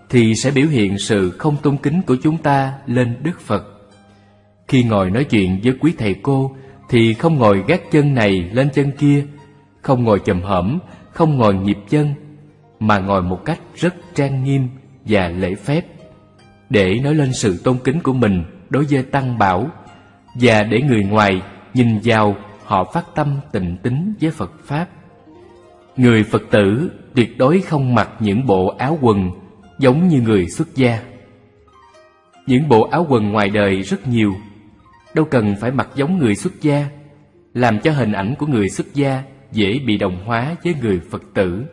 Speaker 2: thì sẽ biểu hiện sự không tôn kính của chúng ta lên Đức Phật. Khi ngồi nói chuyện với quý thầy cô thì không ngồi gác chân này lên chân kia, không ngồi chầm hõm, không ngồi nhịp chân, mà ngồi một cách rất trang nghiêm và lễ phép, để nói lên sự tôn kính của mình đối với Tăng Bảo, và để người ngoài nhìn vào họ phát tâm tịnh tín với Phật Pháp. Người Phật tử tuyệt đối không mặc những bộ áo quần giống như người xuất gia. Những bộ áo quần ngoài đời rất nhiều, đâu cần phải mặc giống người xuất gia, làm cho hình ảnh của người xuất gia dễ bị đồng hóa với người Phật tử.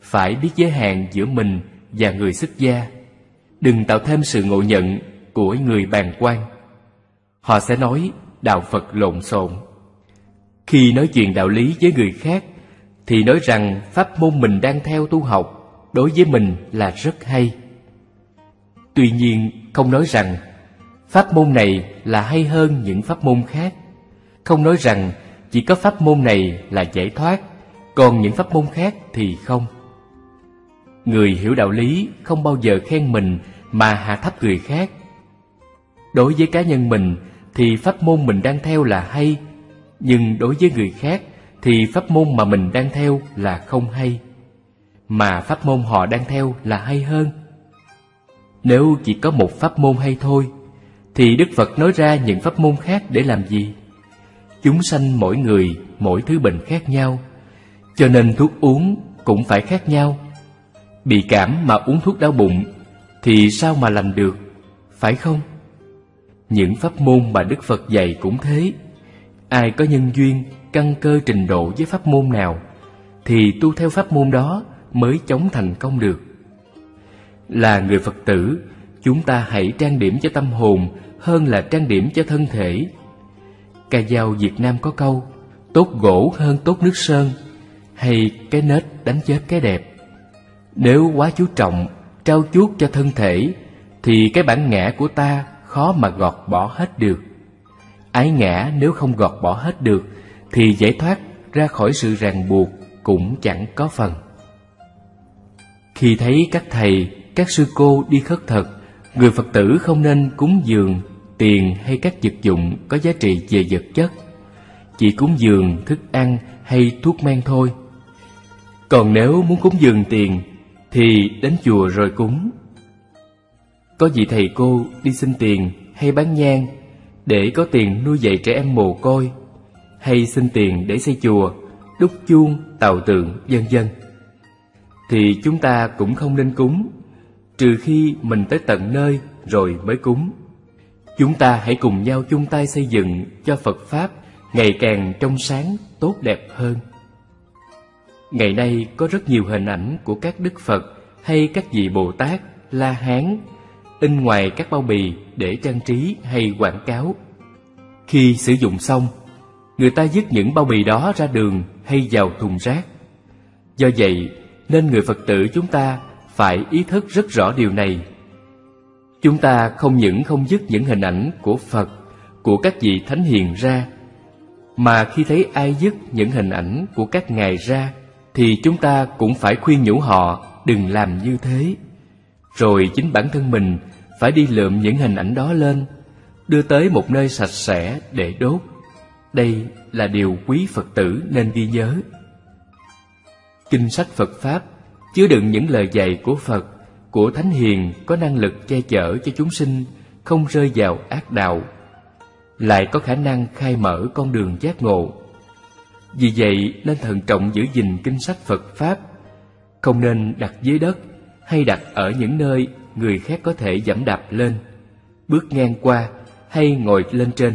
Speaker 2: Phải biết giới hạn giữa mình và người xuất gia, đừng tạo thêm sự ngộ nhận của người bàn quan. Họ sẽ nói đạo Phật lộn xộn. Khi nói chuyện đạo lý với người khác, thì nói rằng pháp môn mình đang theo tu học đối với mình là rất hay. Tuy nhiên, không nói rằng pháp môn này là hay hơn những pháp môn khác. Không nói rằng chỉ có pháp môn này là giải thoát, còn những pháp môn khác thì không. Người hiểu đạo lý không bao giờ khen mình mà hạ thấp người khác. Đối với cá nhân mình thì pháp môn mình đang theo là hay, nhưng đối với người khác thì pháp môn mà mình đang theo là không hay, mà pháp môn họ đang theo là hay hơn. Nếu chỉ có một pháp môn hay thôi, thì Đức Phật nói ra những pháp môn khác để làm gì? Chúng sanh mỗi người mỗi thứ bệnh khác nhau, cho nên thuốc uống cũng phải khác nhau. Bị cảm mà uống thuốc đau bụng thì sao mà lành được, phải không? Những pháp môn mà Đức Phật dạy cũng thế. Ai có nhân duyên, căn cơ trình độ với pháp môn nào, thì tu theo pháp môn đó mới chống thành công được. Là người Phật tử, chúng ta hãy trang điểm cho tâm hồn hơn là trang điểm cho thân thể. Ca dao Việt Nam có câu, tốt gỗ hơn tốt nước sơn, hay cái nết đánh chết cái đẹp. Nếu quá chú trọng, trao chuốt cho thân thể, thì cái bản ngã của ta khó mà gọt bỏ hết được. Ái ngã nếu không gọt bỏ hết được, thì giải thoát ra khỏi sự ràng buộc cũng chẳng có phần. Khi thấy các thầy, các sư cô đi khất thực, người Phật tử không nên cúng dường, tiền hay các vật dụng có giá trị về vật chất. Chỉ cúng dường, thức ăn hay thuốc men thôi. Còn nếu muốn cúng dường tiền, thì đến chùa rồi cúng. Có vị thầy cô đi xin tiền hay bán nhang để có tiền nuôi dạy trẻ em mồ côi, hay xin tiền để xây chùa, đúc chuông, tàu tượng, vân vân thì chúng ta cũng không nên cúng, trừ khi mình tới tận nơi rồi mới cúng. Chúng ta hãy cùng nhau chung tay xây dựng cho Phật Pháp ngày càng trong sáng, tốt đẹp hơn. Ngày nay có rất nhiều hình ảnh của các Đức Phật hay các vị Bồ Tát, La Hán in ngoài các bao bì để trang trí hay quảng cáo. Khi sử dụng xong, người ta dứt những bao bì đó ra đường hay vào thùng rác. Do vậy, nên người Phật tử chúng ta phải ý thức rất rõ điều này. Chúng ta không những không dứt những hình ảnh của Phật, của các vị thánh hiền ra, mà khi thấy ai dứt những hình ảnh của các ngài ra, thì chúng ta cũng phải khuyên nhủ họ đừng làm như thế. Rồi chính bản thân mình phải đi lượm những hình ảnh đó lên, đưa tới một nơi sạch sẽ để đốt. Đây là điều quý Phật tử nên ghi nhớ. Kinh sách Phật Pháp chứa đựng những lời dạy của Phật, của Thánh Hiền có năng lực che chở cho chúng sinh không rơi vào ác đạo, lại có khả năng khai mở con đường giác ngộ. Vì vậy nên thận trọng giữ gìn kinh sách Phật Pháp, không nên đặt dưới đất hay đặt ở những nơi người khác có thể dẫm đạp lên, bước ngang qua hay ngồi lên trên.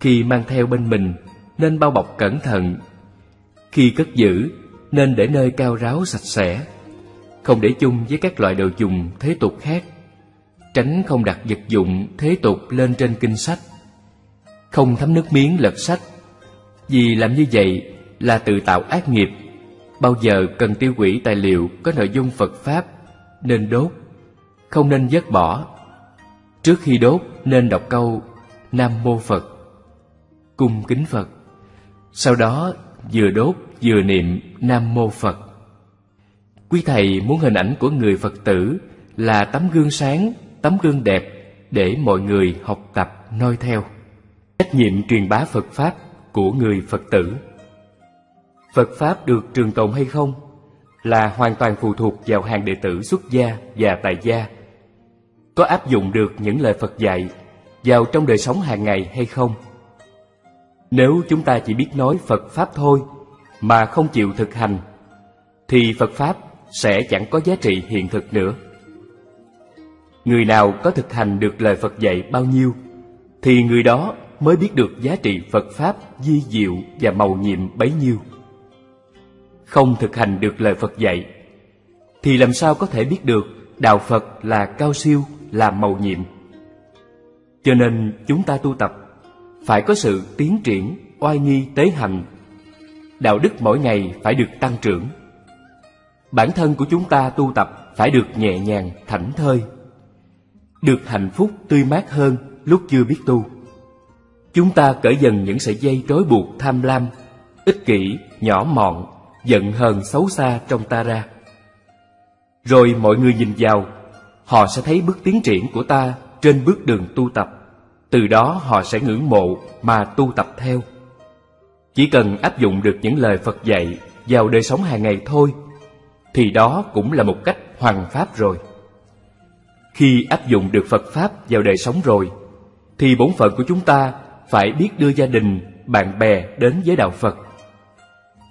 Speaker 2: Khi mang theo bên mình nên bao bọc cẩn thận. Khi cất giữ nên để nơi cao ráo sạch sẽ, không để chung với các loại đồ dùng thế tục khác. Tránh không đặt vật dụng thế tục lên trên kinh sách. Không thấm nước miếng lật sách, vì làm như vậy là tự tạo ác nghiệp. Bao giờ cần tiêu hủy tài liệu có nội dung Phật Pháp nên đốt, không nên vứt bỏ. Trước khi đốt nên đọc câu Nam Mô Phật, cung kính Phật. Sau đó vừa đốt vừa niệm Nam Mô Phật. Quý Thầy muốn hình ảnh của người Phật tử là tấm gương sáng, tấm gương đẹp để mọi người học tập noi theo. Trách nhiệm truyền bá Phật Pháp của người Phật tử Phật Pháp được trường tồn hay không là hoàn toàn phụ thuộc vào hàng đệ tử xuất gia và tại gia. Có áp dụng được những lời Phật dạy vào trong đời sống hàng ngày hay không? Nếu chúng ta chỉ biết nói Phật Pháp thôi mà không chịu thực hành, thì Phật Pháp sẽ chẳng có giá trị hiện thực nữa. Người nào có thực hành được lời Phật dạy bao nhiêu, thì người đó mới biết được giá trị Phật Pháp di diệu và màu nhiệm bấy nhiêu. Không thực hành được lời Phật dạy, thì làm sao có thể biết được Đạo Phật là cao siêu, là màu nhiệm. Cho nên chúng ta tu tập, phải có sự tiến triển, oai nghi tế hành. Đạo đức mỗi ngày phải được tăng trưởng. Bản thân của chúng ta tu tập phải được nhẹ nhàng, thảnh thơi. Được hạnh phúc tươi mát hơn lúc chưa biết tu chúng ta cởi dần những sợi dây trói buộc tham lam, ích kỷ, nhỏ mọn, giận hờn xấu xa trong ta ra. Rồi mọi người nhìn vào, họ sẽ thấy bước tiến triển của ta trên bước đường tu tập. Từ đó họ sẽ ngưỡng mộ mà tu tập theo. Chỉ cần áp dụng được những lời Phật dạy vào đời sống hàng ngày thôi, thì đó cũng là một cách hoàn pháp rồi. Khi áp dụng được Phật Pháp vào đời sống rồi, thì bổn phận của chúng ta phải biết đưa gia đình, bạn bè đến với đạo Phật.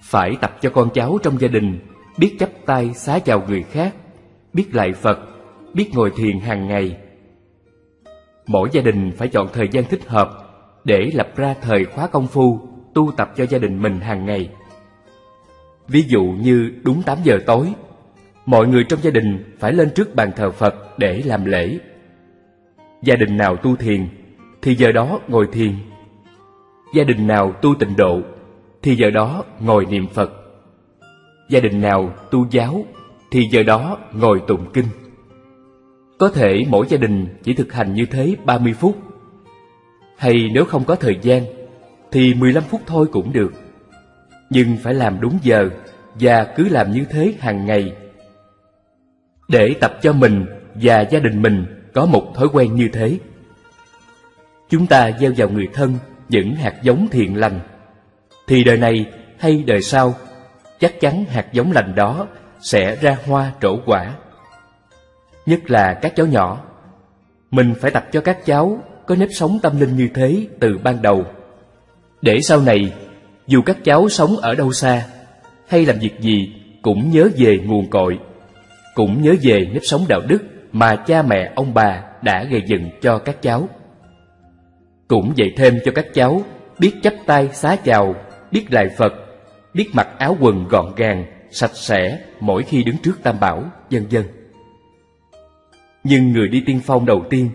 Speaker 2: Phải tập cho con cháu trong gia đình biết chắp tay xá chào người khác, biết lại Phật, biết ngồi thiền hàng ngày. Mỗi gia đình phải chọn thời gian thích hợp để lập ra thời khóa công phu tu tập cho gia đình mình hàng ngày. Ví dụ như đúng 8 giờ tối, mọi người trong gia đình phải lên trước bàn thờ Phật để làm lễ. Gia đình nào tu thiền thì giờ đó ngồi thiền. Gia đình nào tu tịnh độ thì giờ đó ngồi niệm Phật. Gia đình nào tu giáo thì giờ đó ngồi tụng kinh. Có thể mỗi gia đình chỉ thực hành như thế 30 phút. Hay nếu không có thời gian thì 15 phút thôi cũng được. Nhưng phải làm đúng giờ và cứ làm như thế hàng ngày. Để tập cho mình và gia đình mình có một thói quen như thế. Chúng ta gieo vào người thân những hạt giống thiện lành, thì đời này hay đời sau, chắc chắn hạt giống lành đó sẽ ra hoa trổ quả. Nhất là các cháu nhỏ, mình phải tập cho các cháu có nếp sống tâm linh như thế từ ban đầu, để sau này dù các cháu sống ở đâu xa hay làm việc gì cũng nhớ về nguồn cội, cũng nhớ về nếp sống đạo đức mà cha mẹ ông bà đã gây dựng cho các cháu. Cũng dạy thêm cho các cháu biết chắp tay xá chào, biết lại Phật, biết mặc áo quần gọn gàng, sạch sẽ mỗi khi đứng trước Tam Bảo, vân vân. Nhưng người đi tiên phong đầu tiên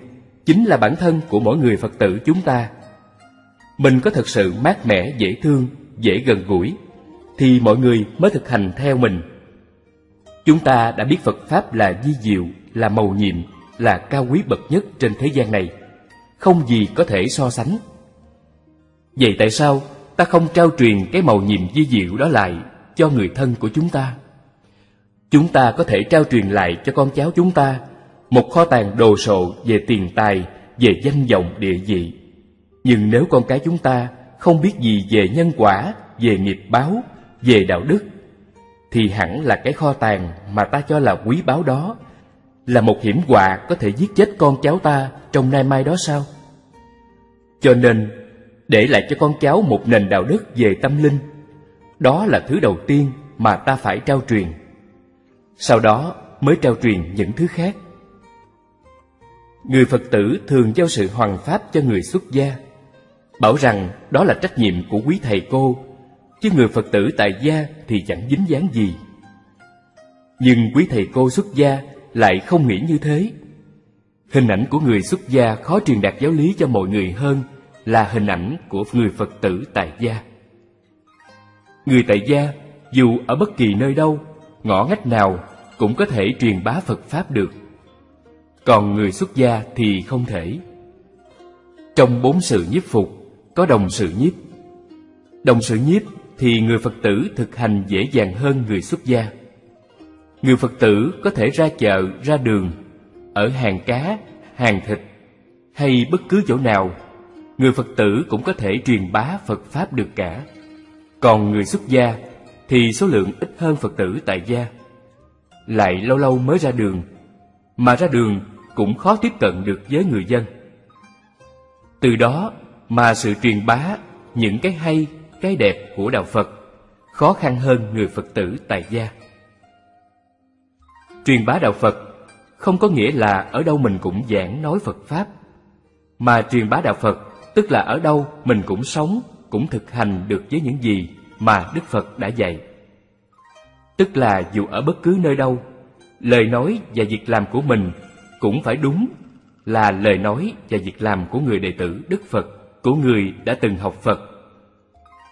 Speaker 2: chính là bản thân của mỗi người Phật tử chúng ta. Mình có thật sự mát mẻ, dễ thương, dễ gần gũi, thì mọi người mới thực hành theo mình. Chúng ta đã biết Phật Pháp là di diệu, là màu nhiệm, là cao quý bậc nhất trên thế gian này không gì có thể so sánh. Vậy tại sao ta không trao truyền cái màu nhiệm di diệu đó lại cho người thân của chúng ta? Chúng ta có thể trao truyền lại cho con cháu chúng ta một kho tàng đồ sộ về tiền tài, về danh vọng địa vị. Nhưng nếu con cái chúng ta không biết gì về nhân quả, về nghiệp báo, về đạo đức, thì hẳn là cái kho tàng mà ta cho là quý báu đó là một hiểm họa có thể giết chết con cháu ta trong nay mai đó sao? Cho nên, để lại cho con cháu một nền đạo đức về tâm linh, đó là thứ đầu tiên mà ta phải trao truyền. Sau đó mới trao truyền những thứ khác. Người Phật tử thường giao sự hoàng pháp cho người xuất gia, bảo rằng đó là trách nhiệm của quý thầy cô, chứ người Phật tử tại gia thì chẳng dính dáng gì. Nhưng quý thầy cô xuất gia lại không nghĩ như thế. Hình ảnh của người xuất gia khó truyền đạt giáo lý cho mọi người hơn là hình ảnh của người Phật tử tại gia. Người tại gia, dù ở bất kỳ nơi đâu, ngõ ngách nào cũng có thể truyền bá Phật Pháp được. Còn người xuất gia thì không thể. Trong bốn sự nhiếp phục, có đồng sự nhiếp. Đồng sự nhiếp thì người Phật tử thực hành dễ dàng hơn người xuất gia. Người Phật tử có thể ra chợ, ra đường, ở hàng cá, hàng thịt hay bất cứ chỗ nào, người Phật tử cũng có thể truyền bá Phật Pháp được cả. Còn người xuất gia thì số lượng ít hơn Phật tử tại gia. Lại lâu lâu mới ra đường, mà ra đường cũng khó tiếp cận được với người dân. Từ đó mà sự truyền bá những cái hay, cái đẹp của Đạo Phật khó khăn hơn người Phật tử tại gia. Truyền bá đạo Phật không có nghĩa là ở đâu mình cũng giảng nói Phật Pháp, mà truyền bá đạo Phật tức là ở đâu mình cũng sống, cũng thực hành được với những gì mà Đức Phật đã dạy. Tức là dù ở bất cứ nơi đâu, lời nói và việc làm của mình cũng phải đúng là lời nói và việc làm của người đệ tử Đức Phật, của người đã từng học Phật.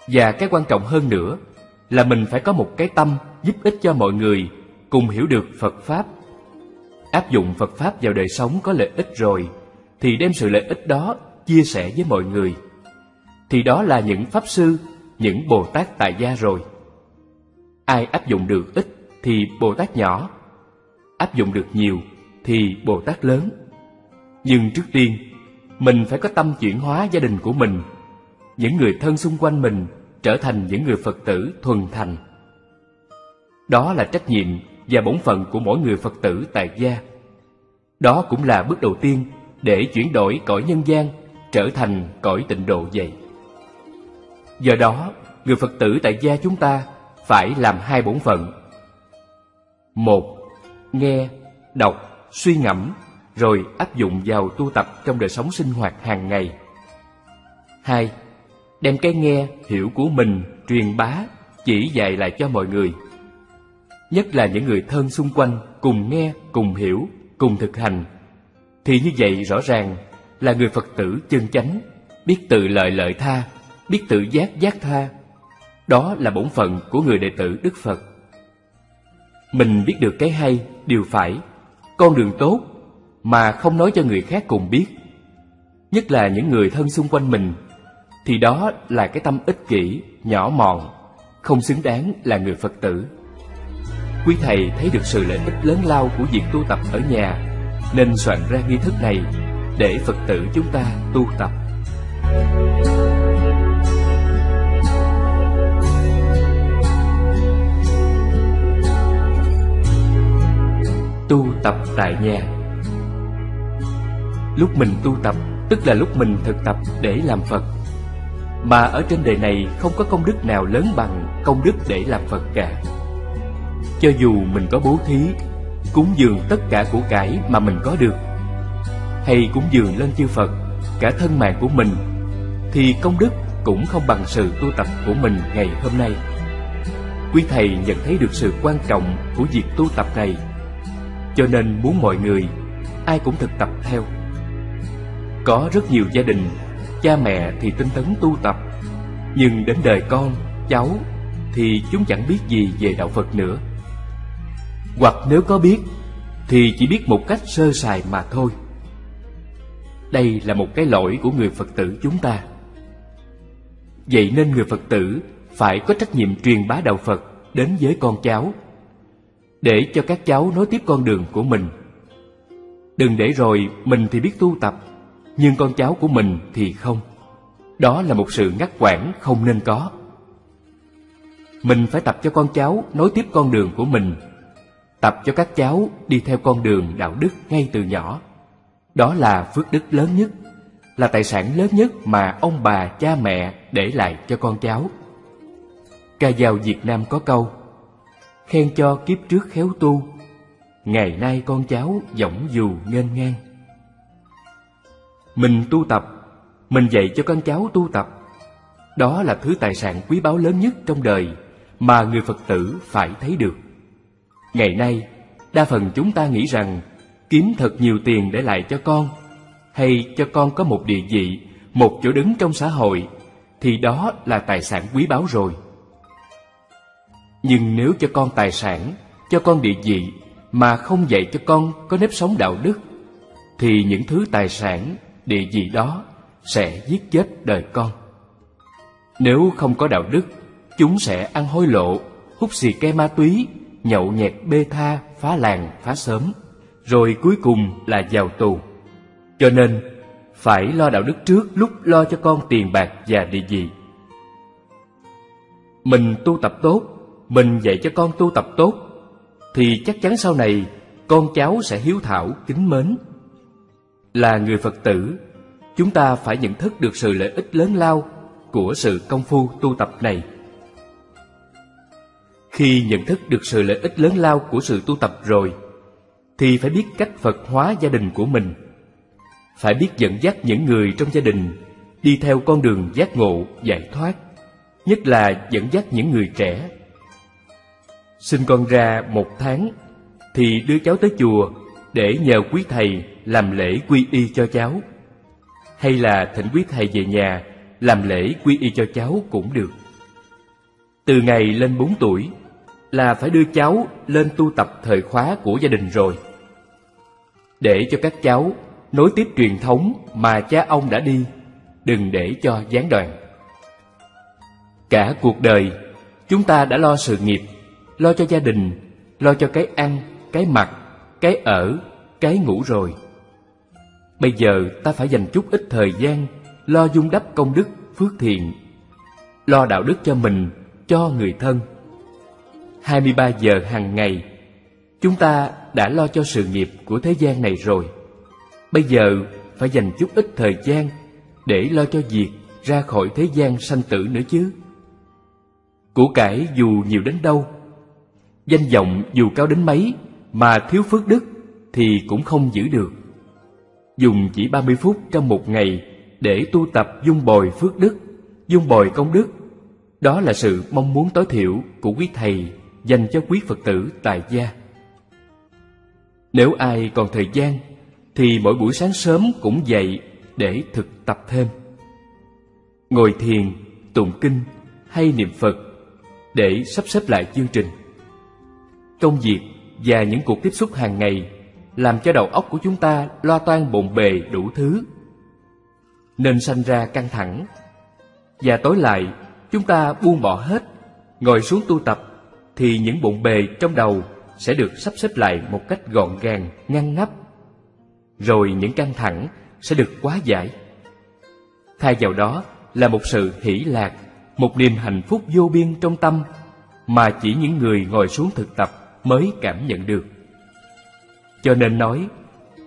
Speaker 2: Và cái quan trọng hơn nữa là mình phải có một cái tâm giúp ích cho mọi người cùng hiểu được Phật Pháp. Áp dụng Phật Pháp vào đời sống có lợi ích rồi, thì đem sự lợi ích đó chia sẻ với mọi người. Thì đó là những Pháp Sư, những Bồ Tát tại gia rồi. Ai áp dụng được ít thì Bồ Tát nhỏ, áp dụng được nhiều thì Bồ Tát lớn. Nhưng trước tiên, mình phải có tâm chuyển hóa gia đình của mình, những người thân xung quanh mình trở thành những người Phật tử thuần thành. Đó là trách nhiệm và bổn phận của mỗi người Phật tử tại gia. Đó cũng là bước đầu tiên để chuyển đổi cõi nhân gian trở thành cõi tịnh độ vậy. Do đó, người Phật tử tại gia chúng ta phải làm hai bổn phận. Một, nghe, đọc, suy ngẫm, rồi áp dụng vào tu tập trong đời sống sinh hoạt hàng ngày. Hai, đem cái nghe, hiểu của mình truyền bá, chỉ dạy lại cho mọi người nhất là những người thân xung quanh cùng nghe, cùng hiểu, cùng thực hành, thì như vậy rõ ràng là người Phật tử chân chánh, biết tự lợi lợi tha, biết tự giác giác tha. Đó là bổn phận của người đệ tử Đức Phật. Mình biết được cái hay, điều phải, con đường tốt mà không nói cho người khác cùng biết. Nhất là những người thân xung quanh mình, thì đó là cái tâm ích kỷ, nhỏ mọn, không xứng đáng là người Phật tử. Quý thầy thấy được sự lợi ích lớn lao của việc tu tập ở nhà Nên soạn ra nghi thức này để Phật tử chúng ta tu tập Tu tập tại nhà Lúc mình tu tập tức là lúc mình thực tập để làm Phật Mà ở trên đời này không có công đức nào lớn bằng công đức để làm Phật cả cho dù mình có bố thí, cúng dường tất cả của cải mà mình có được, hay cúng dường lên chư Phật cả thân mạng của mình, thì công đức cũng không bằng sự tu tập của mình ngày hôm nay. Quý thầy nhận thấy được sự quan trọng của việc tu tập này, cho nên muốn mọi người ai cũng thực tập theo. Có rất nhiều gia đình, cha mẹ thì tinh tấn tu tập, nhưng đến đời con, cháu thì chúng chẳng biết gì về đạo Phật nữa. Hoặc nếu có biết Thì chỉ biết một cách sơ sài mà thôi. Đây là một cái lỗi của người Phật tử chúng ta. Vậy nên người Phật tử phải có trách nhiệm truyền bá đạo Phật đến với con cháu Để cho các cháu nối tiếp con đường của mình. Đừng để rồi mình thì biết tu tập nhưng con cháu của mình thì không đó là một sự ngắt quãng không nên có. Mình phải tập cho con cháu nối tiếp con đường của mình, tập cho các cháu đi theo con đường đạo đức ngay từ nhỏ. Đó là phước đức lớn nhất, là tài sản lớn nhất mà ông bà cha mẹ để lại cho con cháu. Ca dao Việt Nam có câu Khen cho kiếp trước khéo tu Ngày nay con cháu dõng dù nghênh ngang mình tu tập Mình dạy cho con cháu tu tập. Đó là thứ tài sản quý báu lớn nhất trong đời Mà người Phật tử phải thấy được. Ngày nay, đa phần chúng ta nghĩ rằng Kiếm thật nhiều tiền để lại cho con Hay cho con có một địa vị Một chỗ đứng trong xã hội Thì đó là tài sản quý báu rồi. Nhưng nếu cho con tài sản, cho con địa vị mà không dạy cho con có nếp sống đạo đức, thì những thứ tài sản, địa vị đó sẽ giết chết đời con. Nếu không có đạo đức, chúng sẽ ăn hối lộ, hút xì ke ma túy, nhậu nhẹt bê tha, phá làng, phá sớm, rồi cuối cùng là vào tù. Cho nên, phải lo đạo đức trước lúc lo cho con tiền bạc và địa vị. Mình tu tập tốt mình dạy cho con tu tập tốt thì chắc chắn sau này con cháu sẽ hiếu thảo kính mến là người phật tử, chúng ta phải nhận thức được sự lợi ích lớn lao của sự công phu tu tập này. Khi nhận thức được sự lợi ích lớn lao của sự tu tập rồi, thì phải biết cách phật hóa gia đình của mình. Phải biết dẫn dắt những người trong gia đình đi theo con đường giác ngộ, giải thoát, nhất là dẫn dắt những người trẻ. Sinh con ra một tháng Thì đưa cháu tới chùa để nhờ quý thầy làm lễ quy y cho cháu. Hay là thỉnh quý thầy về nhà Làm lễ quy y cho cháu cũng được. Từ ngày lên bốn tuổi Là phải đưa cháu lên tu tập thời khóa của gia đình rồi. Để cho các cháu nối tiếp truyền thống mà cha ông đã đi Đừng để cho gián đoạn. Cả cuộc đời chúng ta đã lo sự nghiệp lo cho gia đình, lo cho cái ăn, cái mặc, cái ở, cái ngủ rồi. Bây giờ ta phải dành chút ít thời gian lo dung đắp công đức, phước thiện, lo đạo đức cho mình, cho người thân. 23 giờ hàng ngày, chúng ta đã lo cho sự nghiệp của thế gian này rồi. Bây giờ phải dành chút ít thời gian để lo cho việc ra khỏi thế gian sanh tử nữa chứ. Của cải dù nhiều đến đâu Danh vọng dù cao đến mấy mà thiếu phước đức thì cũng không giữ được. Dùng chỉ 30 phút trong một ngày để tu tập dung bồi phước đức, dung bồi công đức, đó là sự mong muốn tối thiểu của quý thầy dành cho quý Phật tử tại gia. Nếu ai còn thời gian thì mỗi buổi sáng sớm cũng dậy để thực tập thêm. Ngồi thiền, tụng kinh hay niệm Phật để sắp xếp lại chương trình công việc và những cuộc tiếp xúc hàng ngày, làm cho đầu óc của chúng ta lo toan bộn bề đủ thứ. Nên sanh ra căng thẳng. Và tối lại, chúng ta buông bỏ hết, ngồi xuống tu tập, thì những bộn bề trong đầu sẽ được sắp xếp lại một cách gọn gàng, ngăn nắp. Rồi những căng thẳng sẽ được quá giải. Thay vào đó là một sự hỷ lạc, một niềm hạnh phúc vô biên trong tâm, mà chỉ những người ngồi xuống thực tập mới cảm nhận được. Cho nên nói,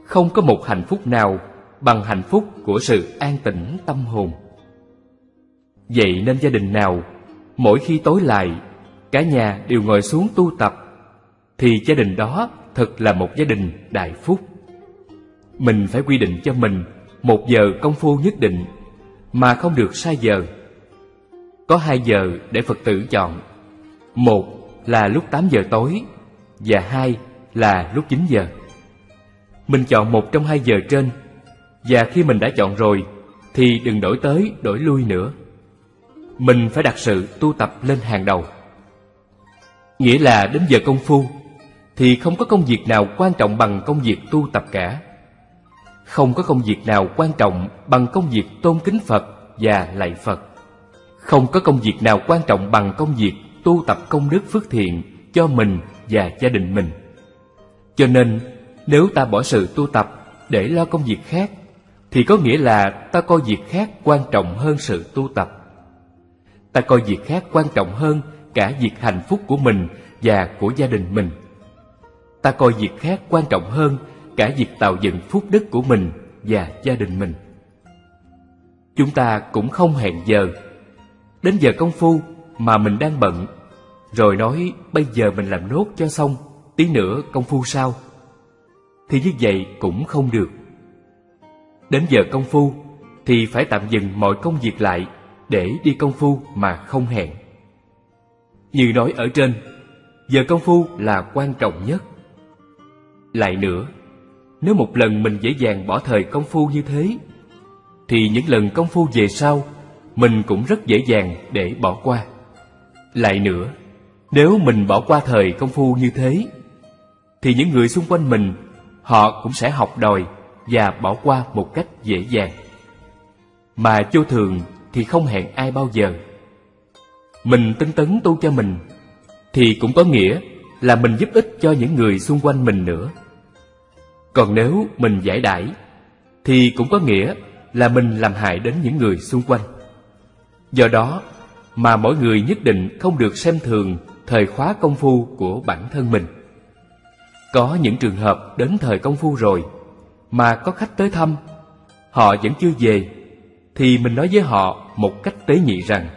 Speaker 2: không có một hạnh phúc nào bằng hạnh phúc của sự an tĩnh tâm hồn. Vậy nên gia đình nào, mỗi khi tối lại, cả nhà đều ngồi xuống tu tập, thì gia đình đó thật là một gia đình đại phúc. Mình phải quy định cho mình một giờ công phu nhất định, mà không được sai giờ. Có hai giờ để Phật tử chọn. Một là lúc 8 giờ tối và hai là lúc 9 giờ. Mình chọn một trong hai giờ trên, và khi mình đã chọn rồi, thì đừng đổi tới, đổi lui nữa. Mình phải đặt sự tu tập lên hàng đầu. Nghĩa là đến giờ công phu, thì không có công việc nào quan trọng bằng công việc tu tập cả. Không có công việc nào quan trọng bằng công việc tôn kính Phật và lạy Phật. Không có công việc nào quan trọng bằng công việc tu tập công đức phước thiện cho mình và gia đình mình. Cho nên, nếu ta bỏ sự tu tập để lo công việc khác, thì có nghĩa là ta coi việc khác quan trọng hơn sự tu tập. Ta coi việc khác quan trọng hơn cả việc hạnh phúc của mình và của gia đình mình. Ta coi việc khác quan trọng hơn cả việc tạo dựng phúc đức của mình và gia đình mình. Chúng ta cũng không hẹn giờ. Đến giờ công phu mà mình đang bận, rồi nói bây giờ mình làm nốt cho xong, tí nữa công phu sao Thì như vậy cũng không được. Đến giờ công phu thì phải tạm dừng mọi công việc lại để đi công phu mà không hẹn. Như nói ở trên, giờ công phu là quan trọng nhất. Lại nữa, nếu một lần mình dễ dàng bỏ thời công phu như thế, thì những lần công phu về sau, mình cũng rất dễ dàng để bỏ qua. Lại nữa, nếu mình bỏ qua thời công phu như thế, thì những người xung quanh mình, họ cũng sẽ học đòi và bỏ qua một cách dễ dàng. Mà vô thường thì không hẹn ai bao giờ. Mình tinh tấn tu cho mình, thì cũng có nghĩa là mình giúp ích cho những người xung quanh mình nữa. Còn nếu mình giải đãi, thì cũng có nghĩa là mình làm hại đến những người xung quanh. Do đó mà mỗi người nhất định không được xem thường thời khóa công phu của bản thân mình. Có những trường hợp đến thời công phu rồi mà có khách tới thăm, họ vẫn chưa về, thì mình nói với họ một cách tế nhị rằng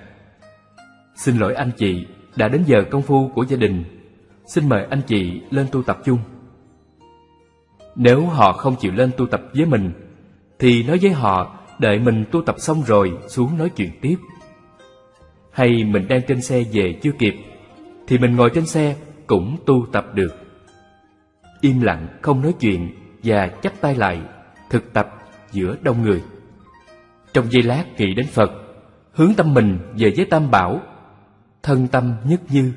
Speaker 2: Xin lỗi anh chị, đã đến giờ công phu của gia đình, xin mời anh chị lên tu tập chung. Nếu họ không chịu lên tu tập với mình, thì nói với họ đợi mình tu tập xong rồi xuống nói chuyện tiếp. Hay mình đang trên xe về chưa kịp, thì mình ngồi trên xe cũng tu tập được. Im lặng không nói chuyện và chắp tay lại, thực tập giữa đông người. Trong giây lát nghĩ đến Phật, hướng tâm mình về với Tam Bảo, thân tâm nhất như.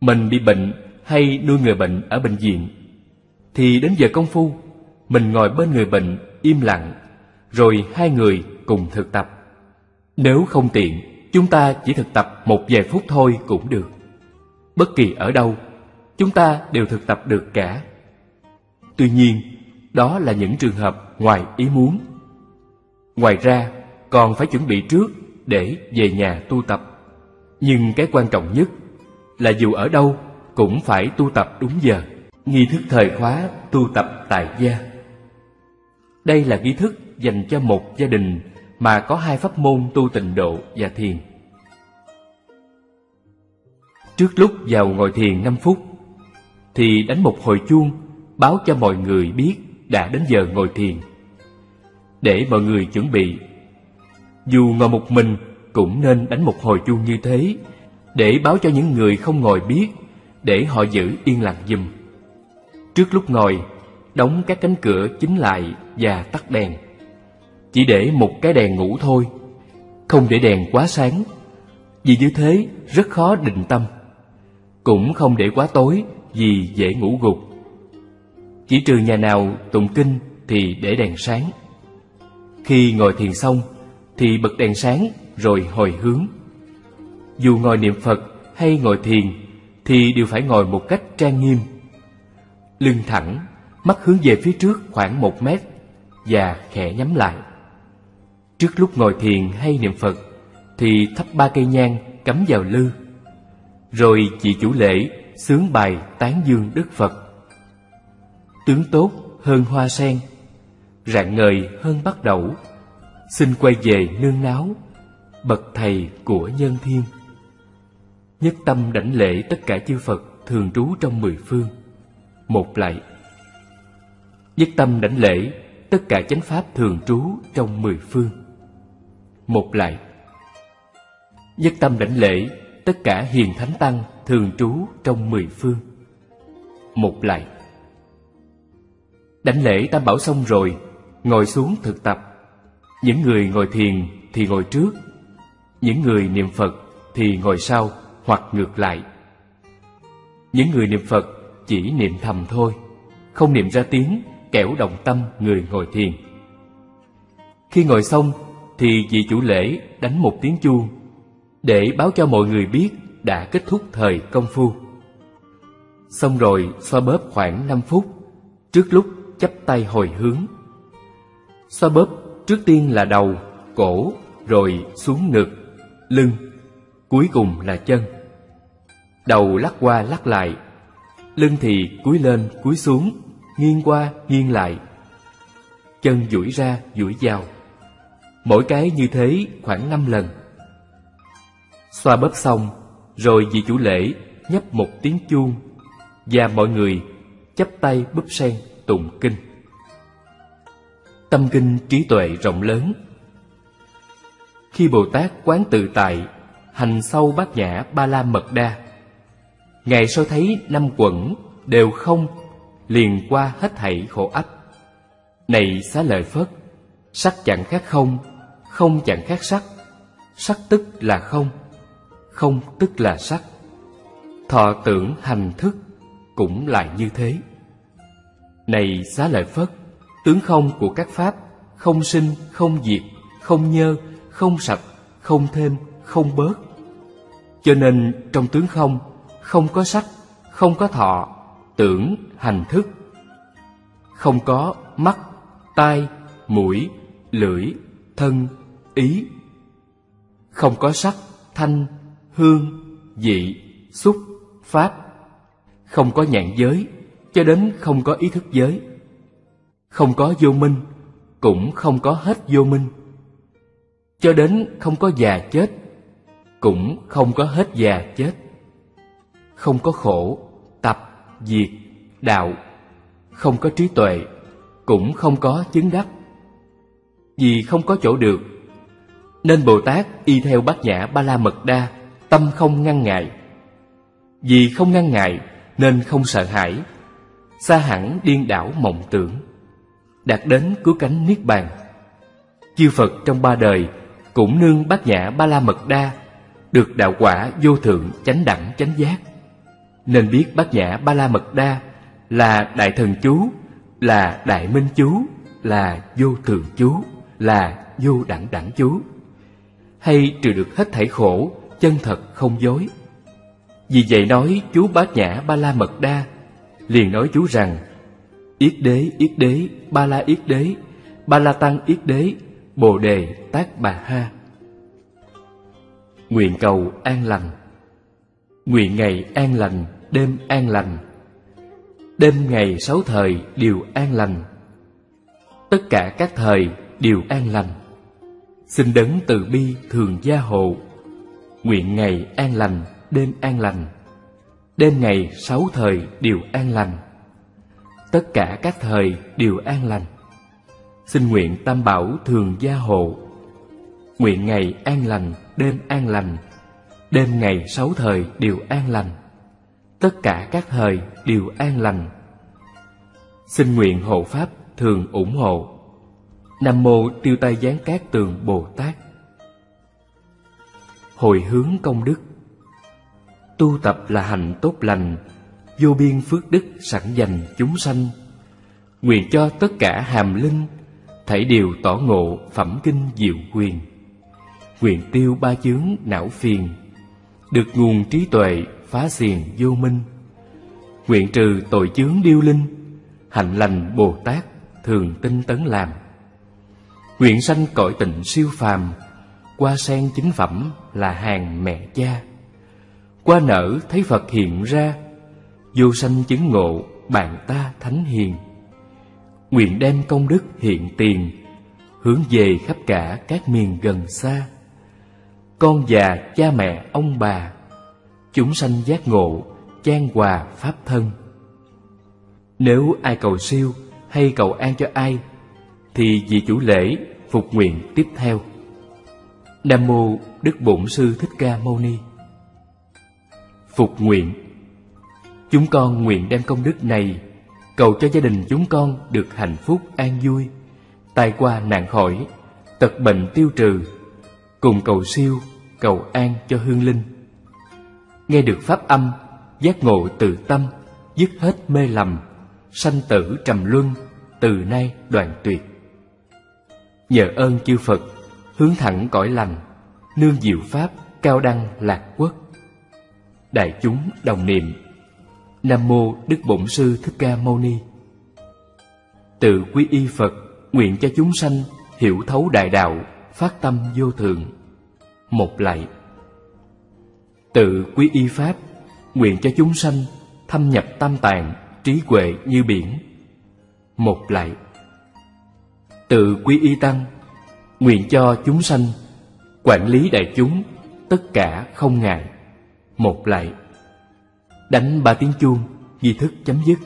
Speaker 2: Mình bị bệnh hay nuôi người bệnh ở bệnh viện, thì đến giờ công phu, mình ngồi bên người bệnh im lặng, rồi hai người cùng thực tập. Nếu không tiện, chúng ta chỉ thực tập một vài phút thôi cũng được. Bất kỳ ở đâu, chúng ta đều thực tập được cả. Tuy nhiên, đó là những trường hợp ngoài ý muốn. Ngoài ra, còn phải chuẩn bị trước để về nhà tu tập. Nhưng cái quan trọng nhất là dù ở đâu cũng phải tu tập đúng giờ. Nghi thức thời khóa tu tập tại gia. Đây là nghi thức dành cho một gia đình mà có hai pháp môn tu tịnh độ và thiền. Trước lúc vào ngồi thiền 5 phút, thì đánh một hồi chuông báo cho mọi người biết đã đến giờ ngồi thiền. Để mọi người chuẩn bị. Dù ngồi một mình cũng nên đánh một hồi chuông như thế để báo cho những người không ngồi biết để họ giữ yên lặng giùm. Trước lúc ngồi, đóng các cánh cửa chính lại và tắt đèn. Chỉ để một cái đèn ngủ thôi, không để đèn quá sáng, vì như thế rất khó định tâm. Cũng không để quá tối vì dễ ngủ gục. Chỉ trừ nhà nào tụng kinh thì để đèn sáng. Khi ngồi thiền xong thì bật đèn sáng rồi hồi hướng. Dù ngồi niệm Phật hay ngồi thiền thì đều phải ngồi một cách trang nghiêm. Lưng thẳng, mắt hướng về phía trước khoảng một mét và khẽ nhắm lại. Trước lúc ngồi thiền hay niệm Phật thì thắp ba cây nhang cắm vào lư. Rồi chị chủ lễ sướng bài tán dương Đức Phật. Tướng tốt hơn hoa sen, rạng ngời hơn bắt đậu, xin quay về nương náo, bậc thầy của nhân thiên. Nhất tâm đảnh lễ tất cả chư Phật thường trú trong mười phương. Một lại. Nhất tâm đảnh lễ tất cả chánh pháp thường trú trong mười phương. Một lại. Nhất tâm đảnh lễ tất cả hiền thánh tăng thường trú trong mười phương. Một lại. Đảnh lễ tam bảo xong rồi, ngồi xuống thực tập. Những người ngồi thiền thì ngồi trước, những người niệm Phật thì ngồi sau hoặc ngược lại. Những người niệm Phật chỉ niệm thầm thôi, không niệm ra tiếng, kẻo đồng tâm người ngồi thiền. Khi ngồi xong thì vị chủ lễ đánh một tiếng chuông để báo cho mọi người biết đã kết thúc thời công phu. Xong rồi xoa bóp khoảng 5 phút trước lúc chắp tay hồi hướng. Xoa bóp trước tiên là đầu, cổ, rồi xuống ngực, lưng, cuối cùng là chân. Đầu lắc qua lắc lại, lưng thì cúi lên cúi xuống, nghiêng qua nghiêng lại. Chân duỗi ra duỗi vào. Mỗi cái như thế khoảng năm lần. Xoa bóp xong, rồi vị chủ lễ nhấp một tiếng chuông và mọi người chắp tay búp sen tụng kinh. Tâm kinh trí tuệ rộng lớn Khi Bồ Tát quán tự tại, hành sâu bát nhã ba la mật đa, Ngài soi thấy năm quẩn đều không, liền qua hết thảy khổ ách. Này xá lợi Phất, sắc chẳng khác không, không chẳng khác sắc, sắc tức là không, không tức là sắc. Thọ tưởng hành thức cũng lại như thế. Này xá lợi Phất, tướng không của các pháp, không sinh, không diệt, không nhơ, không sạch, không thêm, không bớt. Cho nên trong tướng không, không có sắc, không có thọ, tưởng, hành thức. Không có mắt, tai, mũi, lưỡi, thân, ý. Không có sắc, thanh, hương, vị, xúc, pháp. Không có nhãn giới, cho đến không có ý thức giới. Không có vô minh, cũng không có hết vô minh. Cho đến không có già chết, cũng không có hết già chết. Không có khổ, tập, diệt, đạo, không có trí tuệ, cũng không có chứng đắc. Vì không có chỗ được, nên Bồ Tát y theo bát nhã ba la mật đa, tâm không ngăn ngại. Vì không ngăn ngại nên không sợ hãi, xa hẳn điên đảo mộng tưởng, đạt đến cứu cánh niết bàn. Chư Phật trong ba đời cũng nương bát nhã ba la mật đa, được đạo quả vô thượng chánh đẳng chánh giác. Nên biết bát nhã ba la mật đa là đại thần chú, là đại minh chú, là vô thượng chú, là vô đẳng đẳng chú. Hay trừ được hết thảy khổ, chân thật không dối. Vì vậy nói chú bát nhã ba la mật đa, liền nói chú rằng Yết đế, yết đế, ba la yết đế, ba la tăng yết đế, bồ đề, tác bà ha. Nguyện cầu an lành Nguyện ngày an lành, đêm an lành Đêm ngày sáu thời đều an lành Tất cả các thời đều an lành Xin đấng từ bi thường gia hộ. Nguyện ngày an lành, đêm an lành. Đêm ngày sáu thời đều an lành. Tất cả các thời đều an lành. Xin nguyện tam bảo thường gia hộ. Nguyện ngày an lành, đêm an lành. Đêm ngày sáu thời đều an lành. Tất cả các thời đều an lành. Xin nguyện hộ Pháp thường ủng hộ. Nam Mô Tiêu Tai gián Cát Tường Bồ Tát. Hồi hướng công đức. Tu tập là hành tốt lành, Vô biên phước đức sẵn dành chúng sanh. Nguyện cho tất cả hàm linh, Thảy đều tỏ ngộ phẩm kinh diệu quyền. Nguyện tiêu ba chướng não phiền, Được nguồn trí tuệ phá xiền vô minh. Nguyện trừ tội chướng điêu linh Hạnh lành Bồ Tát thường tinh tấn làm. Nguyện sanh cõi tịnh siêu phàm, Qua sen chính phẩm là hàng mẹ cha. Qua nở thấy Phật hiện ra, Vô sanh chứng ngộ bạn ta thánh hiền. Nguyện đem công đức hiện tiền, Hướng về khắp cả các miền gần xa. Con già cha mẹ ông bà, Chúng sanh giác ngộ, Chan hòa pháp thân. Nếu ai cầu siêu hay cầu an cho ai thì vị chủ lễ phục nguyện tiếp theo. Nam Mô Đức Bổn Sư Thích Ca Mâu Ni. Phục nguyện. Chúng con nguyện đem công đức này Cầu cho gia đình chúng con được hạnh phúc an vui Tai qua nạn khỏi Tật bệnh tiêu trừ Cùng cầu siêu, cầu an cho hương linh. Nghe được pháp âm Giác ngộ từ tâm Dứt hết mê lầm Sanh tử trầm luân Từ nay đoạn tuyệt. Nhờ ơn chư Phật Hướng thẳng cõi lành Nương diệu pháp cao đăng lạc quốc. Đại chúng đồng niệm. Nam mô Đức Bổn Sư Thích Ca Mâu Ni. Tự quy y Phật nguyện cho chúng sanh hiểu thấu đại đạo, phát tâm vô thường. Một lạy. Tự quy y Pháp, nguyện cho chúng sanh thâm nhập tam tạng, trí huệ như biển. Một lạy. Tự quy y Tăng, nguyện cho chúng sanh quản lý đại chúng, tất cả không ngại. Một lạy Đánh ba tiếng chuông, nghi thức chấm dứt.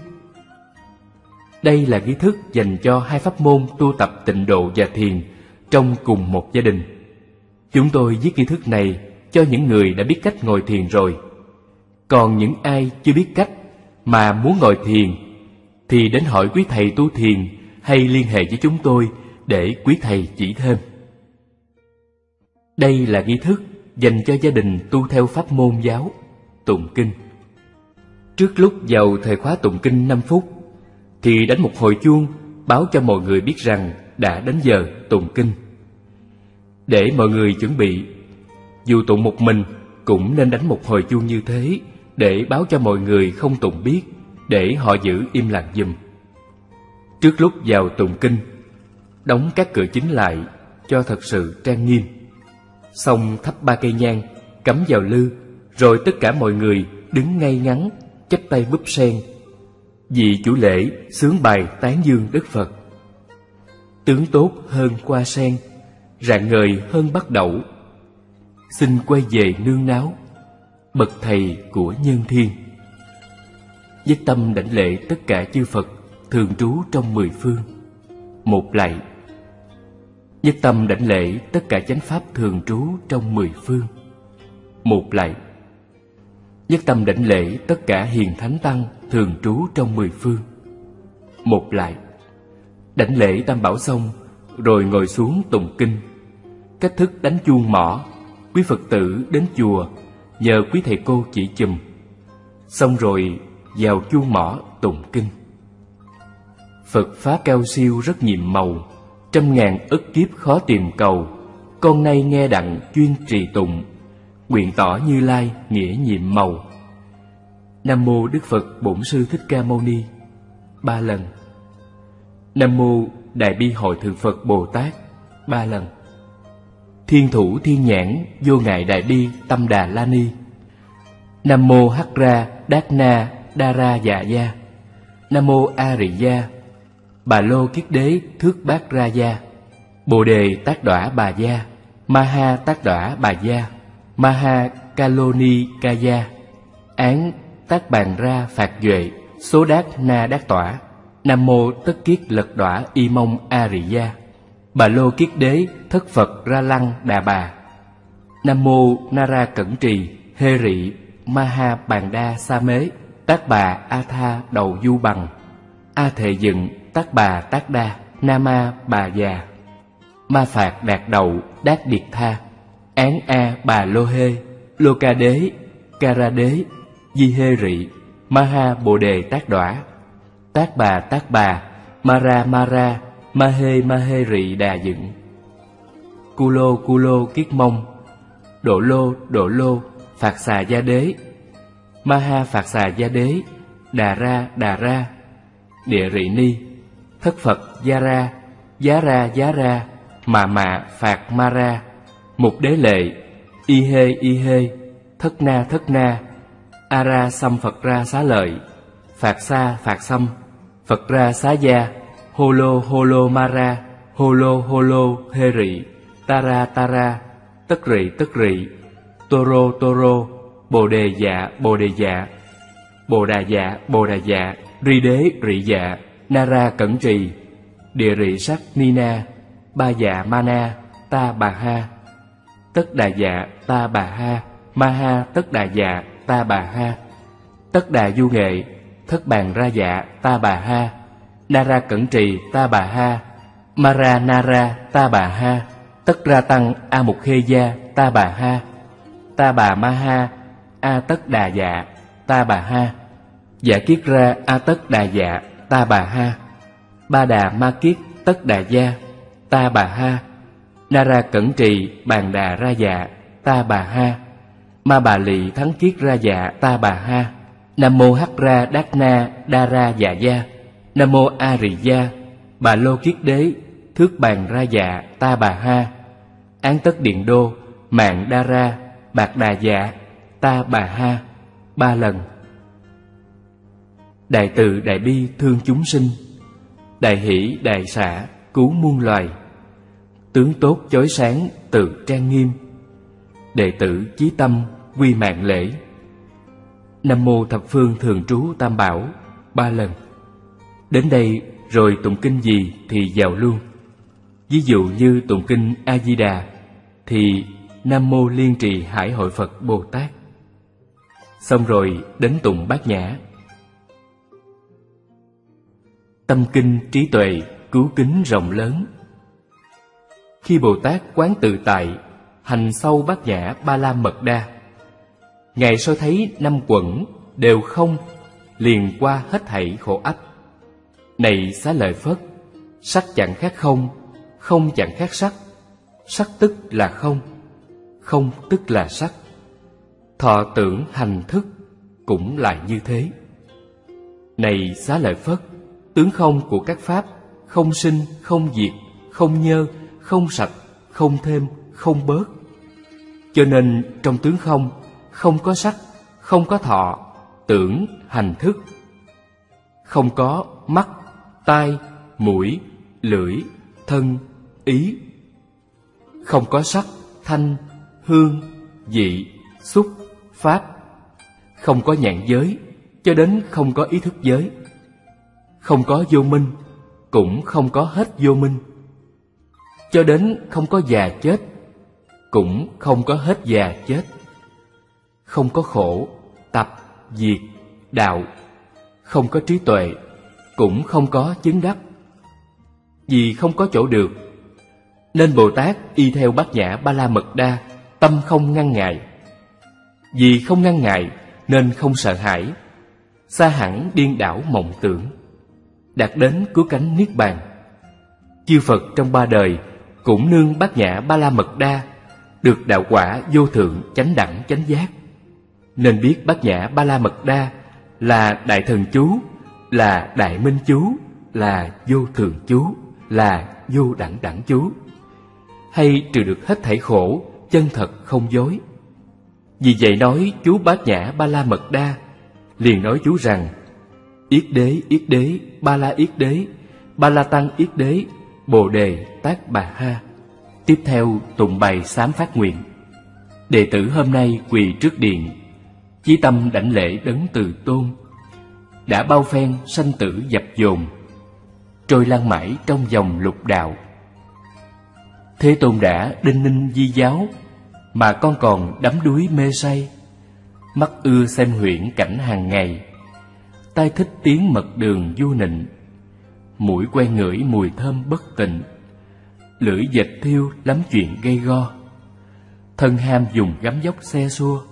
Speaker 2: Đây là nghi thức dành cho hai pháp môn tu tập tịnh độ và thiền trong cùng một gia đình. Chúng tôi viết nghi thức này cho những người đã biết cách ngồi thiền rồi. Còn những ai chưa biết cách mà muốn ngồi thiền thì đến hỏi quý thầy tu thiền hay liên hệ với chúng tôi để quý thầy chỉ thêm. Đây là nghi thức dành cho gia đình tu theo pháp môn giáo, tụng kinh. Trước lúc vào thời khóa tụng kinh 5 phút, thì đánh một hồi chuông báo cho mọi người biết rằng đã đến giờ tụng kinh. Để mọi người chuẩn bị, dù tụng một mình cũng nên đánh một hồi chuông như thế để báo cho mọi người không tụng biết, để họ giữ im lặng giùm. Trước lúc vào tụng kinh, đóng các cửa chính lại cho thật sự trang nghiêm. Xong thắp ba cây nhang, cắm vào lư, rồi tất cả mọi người đứng ngay ngắn, chắp tay búp sen. vì chủ lễ sướng bài tán dương Đức Phật. Tướng tốt hơn qua sen, rạng ngời hơn bắt đậu. Xin quay về nương náo, bậc thầy của nhân thiên. Với tâm đảnh lễ tất cả chư Phật thường trú trong mười phương. Một lạy Nhất tâm đảnh lễ tất cả chánh pháp thường trú trong mười phương. Một lạy Nhất tâm đảnh lễ tất cả hiền thánh tăng thường trú trong mười phương. Một lạy Đảnh lễ tam bảo xong, rồi ngồi xuống tụng kinh. Cách thức đánh chuông mỏ, quý Phật tử đến chùa, nhờ quý thầy cô chỉ chùm. Xong rồi vào chuông mỏ tụng kinh. Phật phá cao siêu rất nhiệm màu, trăm ngàn ức kiếp khó tìm cầu. Con nay nghe đặng chuyên trì tụng nguyện tỏ như lai nghĩa nhiệm màu. Nam mô đức phật bổn sư thích ca mâu ni. Ba lần. Nam mô đại bi hội thượng phật bồ tát. Ba lần. Thiên thủ thiên nhãn vô ngại đại bi tâm đà la ni. Nam mô hắc ra đát na đa ra dạ gia. Nam mô a rị gia. Bà Lô Kiết Đế thước bát ra gia. Bồ Đề tác đỏa bà gia. Maha tác đỏa bà gia. Maha Kaloni Ca gia. Án tác bàn ra phạt duệ, Số đát na đát tỏa. Nam mô tất kiết lật đỏa y mông a rị gia. Bà Lô Kiết Đế thất Phật ra lăng đà bà. Nam mô Nara Cẩn Trì, Hê Rị, Maha Bàn Đa Sa Mế, Tác bà A Tha Đầu Du Bằng. A Thệ Dựng tác bà, tác đa nama bà già. Ma phạt đạt đậu đát điệt tha. Án a, bà lô hê, lô ca đế, ca ra đế, di hê rị, ma ha bồ đề tác đỏa tác bà tác bà, ma ra ma ra, ma hê ma hê rị đà dựng. Cu lô cu lô kiết mông. Độ lô độ lô, phạt xà gia đế. Ma ha phạt xà gia đế, đà ra đà ra. Địa rị ni thất Phật gia ra, giá ra giá ra, mà mạ phạt ma ra, mục đế lệ, y hê y hê, thất na thất na, a ra xăm Phật ra xá lợi, phạt xa phạt xăm, Phật ra xá gia, hô lô hô lô ma ra, hô lô hô lô hê rị, ta ra ta ra, tất rị tất rị, tô rô tô rô, bồ đề dạ bồ đề dạ, bồ đà dạ bồ đà dạ, ri đế rị dạ, Nara Cẩn Trì, Địa Rị Sắc Nina, Ba Dạ Mana, Ta Bà Ha, Tất Đà Dạ Ta Bà Ha, Ma Ha Tất Đà Dạ Ta Bà Ha, Tất Đà Du Nghệ, Thất Bàn Ra Dạ Ta Bà Ha, Nara Cẩn Trì Ta Bà Ha, Mara Nara Ta Bà Ha, Tất Ra Tăng A Mục Khê Gia Ta Bà Ha, Ta Bà Ma Ha, A Tất Đà Dạ Ta Bà Ha, Dạ Kiết Ra A Tất Đà Dạ ta bà ha, ba đà ma kiết tất đà gia, ta bà ha nara cẩn trì bàn đà ra dạ ta bà ha, ma bà lì thắng kiết ra dạ ta bà ha, nam mô hắc ra đát na đa ra dạ gia, nam mô a rì gia, bà lô kiết đế thước bàn ra dạ ta bà ha, án tất điện đô mạng đa ra bạc đà dạ ta bà ha, ba lần đại từ đại bi thương chúng sinh. Đại hỷ đại xả cứu muôn loài. Tướng tốt chói sáng tự trang nghiêm. Đệ tử chí tâm quy mạng lễ. Nam mô thập phương thường trú tam bảo, ba lần. Đến đây rồi tụng kinh gì thì vào luôn. Ví dụ như tụng kinh a di đà thì nam mô liên trì hải hội phật bồ tát. Xong rồi đến tụng bát nhã tâm kinh trí tuệ cứu kính rộng lớn. Khi bồ tát quán tự tại, hành sâu bát nhã ba la mật đa, ngài soi thấy năm quẩn đều không liền qua hết thảy khổ ách. Này xá lợi phất, sắc chẳng khác không không chẳng khác sắc sắc tức là không không tức là sắc. Thọ tưởng hành thức cũng lại như thế. Này xá lợi phất tướng không của các pháp, không sinh, không diệt, không nhơ, không sạch, không thêm, không bớt. Cho nên trong tướng không không có sắc, không có thọ, tưởng, hành thức. Không có mắt, tai, mũi, lưỡi, thân, ý. Không có sắc, thanh, hương, vị, xúc, pháp. Không có nhãn giới, cho đến không có ý thức giới không có vô minh, cũng không có hết vô minh. Cho đến không có già chết, cũng không có hết già chết. Không có khổ, tập, diệt, đạo, không có trí tuệ, cũng không có chứng đắc. Vì không có chỗ được, nên bồ tát y theo bát nhã ba la mật đa, tâm không ngăn ngại. Vì không ngăn ngại, nên không sợ hãi, xa hẳn điên đảo mộng tưởng đạt đến cứu cánh niết bàn. Chư phật trong ba đời cũng nương bát nhã ba la mật đa, được đạo quả vô thượng chánh đẳng chánh giác. Nên biết bát nhã ba la mật đa là đại thần chú, là đại minh chú, là vô thường chú, là vô đẳng đẳng chú. Hay trừ được hết thảy khổ, chân thật không dối. Vì vậy nói chú bát nhã ba la mật đa liền nói chú rằng yết đế yết đế, ba la yết đế, ba la tăng yết đế, bồ đề tác bà ha. Tiếp theo, tụng bài sám phát nguyện. Đệ tử hôm nay quỳ trước điện chí tâm đảnh lễ đấng từ tôn. Đã bao phen sanh tử dập dồn, trôi lan mãi trong dòng lục đạo. Thế tôn đã đinh ninh di giáo, mà con còn đắm đuối mê say, mắt ưa xem huyễn cảnh hàng ngày tai thích tiếng mật đường du nịnh. Mũi quen ngửi mùi thơm bất tịnh. Lưỡi dệt thiêu lắm chuyện gây go. Thân ham dùng gắm dốc xe xua,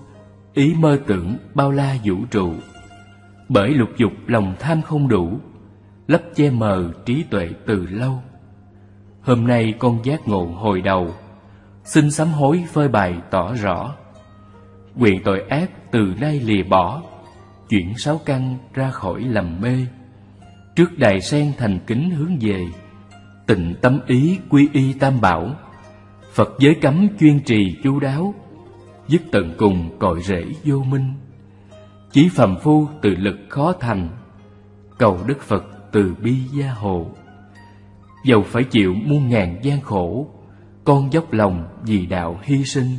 Speaker 2: ý mơ tưởng bao la vũ trụ. Bởi lục dục lòng tham không đủ, lấp che mờ trí tuệ từ lâu. Hôm nay con giác ngộ hồi đầu, xin sám hối phơi bày tỏ rõ. Quyền tội ác từ nay lìa bỏ chuyển sáu căn ra khỏi lầm mê. Trước đài sen thành kính hướng về, tịnh tâm ý quy y tam bảo, phật giới cấm chuyên trì chu đáo, dứt tận cùng cội rễ vô minh. Chí phàm phu từ lực khó thành, cầu đức phật từ bi gia hộ. Dầu phải chịu muôn ngàn gian khổ, con dốc lòng vì đạo hy sinh,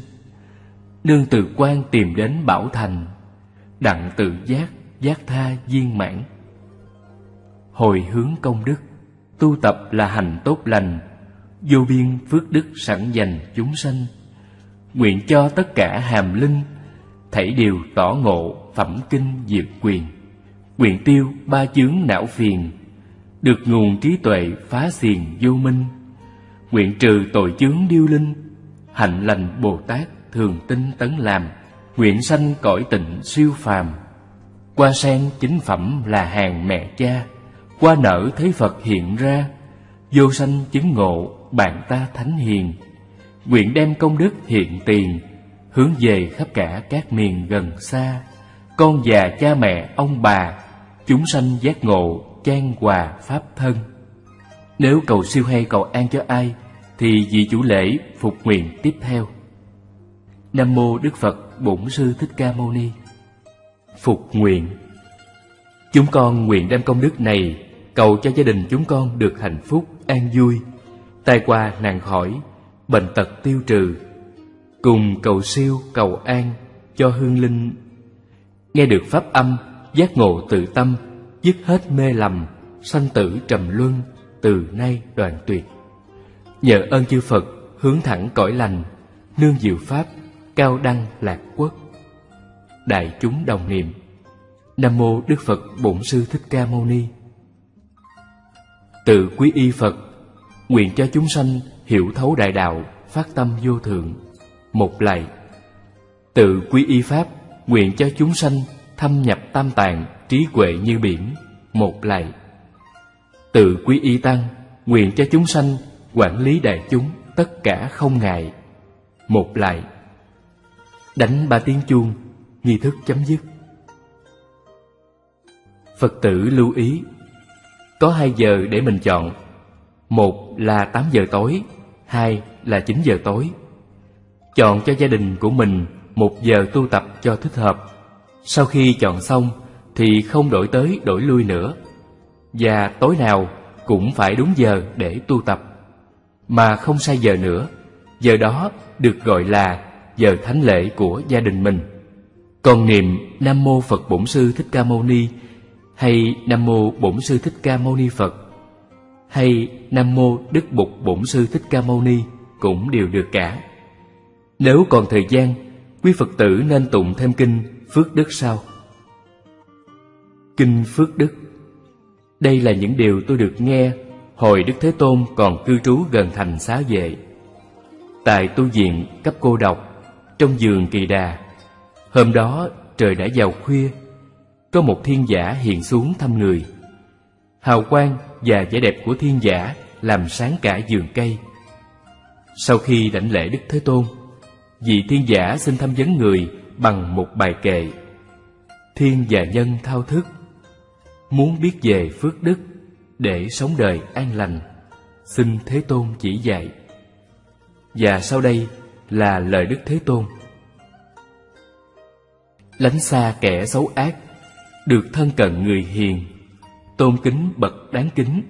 Speaker 2: nương từ quan tìm đến bảo thành đặng tự giác giác tha viên mãn. Hồi hướng công đức, tu tập là hành tốt lành, vô biên phước đức sẵn dành chúng sanh. Nguyện cho tất cả hàm linh, thảy đều tỏ ngộ, phẩm kinh diệt quyền. Nguyện tiêu ba chướng não phiền, được nguồn trí tuệ phá xiền vô minh. Nguyện trừ tội chướng điêu linh, hạnh lành bồ tát thường tinh tấn làm nguyện sanh cõi tịnh siêu phàm. Qua sen chính phẩm là hàng mẹ cha qua nở thấy phật hiện ra vô sanh chứng ngộ bạn ta thánh hiền. Nguyện đem công đức hiện tiền hướng về khắp cả các miền gần xa. Con già cha mẹ ông bà chúng sanh giác ngộ chan hòa pháp thân. Nếu cầu siêu hay cầu an cho ai, thì vị chủ lễ phục nguyện tiếp theo. Nam mô Đức Phật. Bổn Sư Thích Ca Mâu Ni. Phục nguyện. Chúng con nguyện đem công đức này cầu cho gia đình chúng con được hạnh phúc, an vui, tai qua nạn khỏi, bệnh tật tiêu trừ. Cùng cầu siêu, cầu an cho hương linh nghe được pháp âm, giác ngộ tự tâm, dứt hết mê lầm, sanh tử trầm luân, từ nay đoạn tuyệt. Nhờ ơn chư Phật hướng thẳng cõi lành, nương diệu pháp, cao đăng lạc quốc. Đại chúng đồng niệm Nam mô Đức Phật Bổn Sư Thích Ca Mâu Ni. Tự quý y Phật, nguyện cho chúng sanh hiểu thấu đại đạo, phát tâm vô thượng. Một lạy. Tự quý y Pháp, nguyện cho chúng sanh thâm nhập tam tạng, trí huệ như biển. Một lạy. Tự quý y tăng, nguyện cho chúng sanh quản lý đại chúng tất cả không ngại. Một lạy. Đánh ba tiếng chuông, nghi thức chấm dứt. Phật tử lưu ý Có hai giờ để mình chọn. Một là 8 giờ tối Hai là 9 giờ tối. Chọn cho gia đình của mình một giờ tu tập cho thích hợp. Sau khi chọn xong thì không đổi tới đổi lui nữa. Và tối nào cũng phải đúng giờ để tu tập. Mà không sai giờ nữa Giờ đó được gọi là giờ thánh lễ của gia đình mình Còn niệm Nam Mô Phật Bổn Sư Thích Ca Mâu Ni hay Nam Mô Bổn Sư Thích Ca Mâu Ni Phật hay Nam Mô Đức bục Bổn Sư Thích Ca Mâu Ni cũng đều được cả. Nếu còn thời gian, quý Phật tử nên tụng thêm kinh Phước Đức sau. Kinh Phước Đức Đây là những điều tôi được nghe hồi Đức Thế Tôn còn cư trú gần thành xá vệ. Tại tu viện cấp cô độc, trong giường kỳ đà, hôm đó trời đã vào khuya có một thiên giả hiện xuống thăm người. Hào quang và vẻ đẹp của thiên giả làm sáng cả giường cây. Sau khi đảnh lễ Đức Thế Tôn, vị thiên giả xin thăm vấn người bằng một bài kệ. Thiên và nhân thao thức, muốn biết về phước đức để sống đời an lành, xin Thế Tôn chỉ dạy. Và sau đây là lời Đức Thế Tôn. Lánh xa kẻ xấu ác, được thân cận người hiền, tôn kính bậc đáng kính,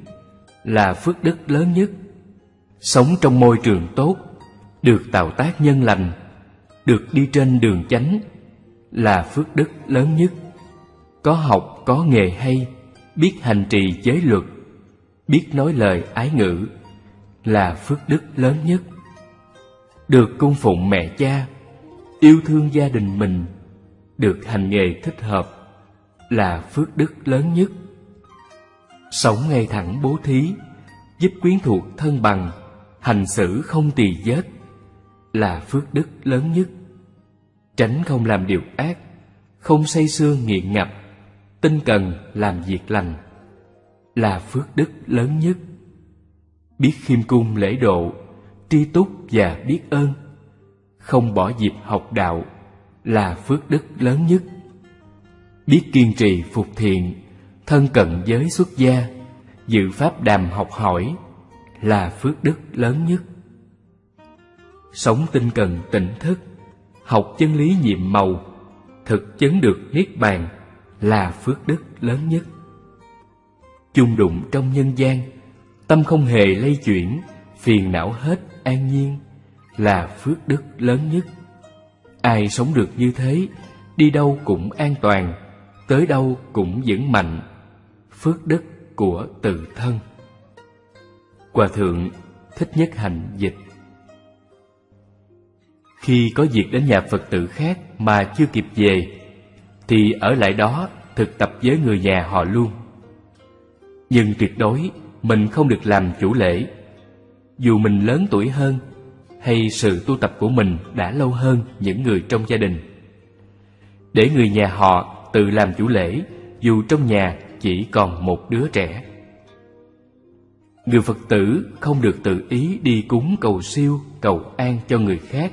Speaker 2: là phước đức lớn nhất. Sống trong môi trường tốt, được tạo tác nhân lành, được đi trên đường chánh, là phước đức lớn nhất. Có học, có nghề hay, biết hành trì giới luật, biết nói lời ái ngữ, là phước đức lớn nhất được cung phụng mẹ cha yêu thương gia đình mình được hành nghề thích hợp là phước đức lớn nhất. Sống ngay thẳng bố thí, giúp quyến thuộc thân bằng, hành xử không tỳ vết là phước đức lớn nhất. Tránh không làm điều ác, không say sưa nghiện ngập, tinh cần làm việc lành là phước đức lớn nhất. Biết khiêm cung lễ độ, tri túc và biết ơn, không bỏ dịp học đạo là phước đức lớn nhất biết kiên trì phục thiện, thân cận giới xuất gia, dự pháp đàm học hỏi là phước đức lớn nhất. Sống tinh cần tỉnh thức, học chân lý nhiệm màu, thực chứng được niết bàn là phước đức lớn nhất. Chung đụng trong nhân gian, tâm không hề lay chuyển, phiền não hết an nhiên là phước đức lớn nhất. Ai sống được như thế, đi đâu cũng an toàn, tới đâu cũng vững mạnh. Phước đức của tự thân. Hòa thượng thích nhất hành dịch khi có việc đến nhà phật tử khác mà chưa kịp về thì ở lại đó thực tập với người nhà họ luôn. Nhưng tuyệt đối mình không được làm chủ lễ dù mình lớn tuổi hơn hay sự tu tập của mình đã lâu hơn những người trong gia đình để người nhà họ tự làm chủ lễ dù trong nhà chỉ còn một đứa trẻ. Người Phật tử không được tự ý đi cúng cầu siêu, cầu an cho người khác,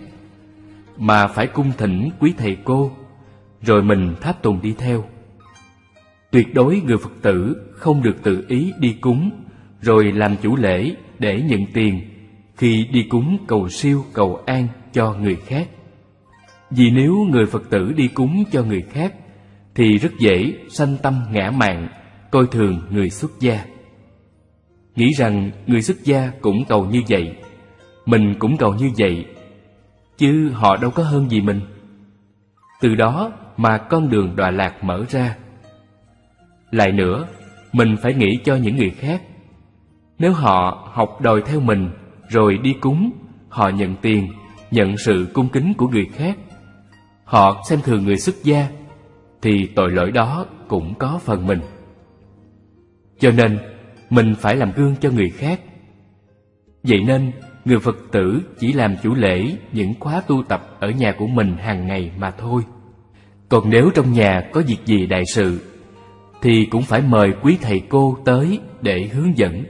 Speaker 2: mà phải cung thỉnh quý thầy cô, rồi mình tháp tùng đi theo. Tuyệt đối người Phật tử không được tự ý đi cúng rồi làm chủ lễ để nhận tiền khi đi cúng cầu siêu cầu an cho người khác. Vì nếu người Phật tử đi cúng cho người khác thì rất dễ sanh tâm ngã mạn, coi thường người xuất gia. Nghĩ rằng người xuất gia cũng cầu như vậy, mình cũng cầu như vậy, chứ họ đâu có hơn gì mình. Từ đó mà con đường đọa lạc mở ra. Lại nữa, mình phải nghĩ cho những người khác. Nếu họ học đòi theo mình rồi đi cúng, họ nhận tiền, nhận sự cung kính của người khác. Họ xem thường người xuất gia, thì tội lỗi đó cũng có phần mình. Cho nên, mình phải làm gương cho người khác. Vậy nên, người Phật tử chỉ làm chủ lễ những khóa tu tập ở nhà của mình hàng ngày mà thôi. Còn nếu trong nhà có việc gì đại sự, thì cũng phải mời quý thầy cô tới để hướng dẫn.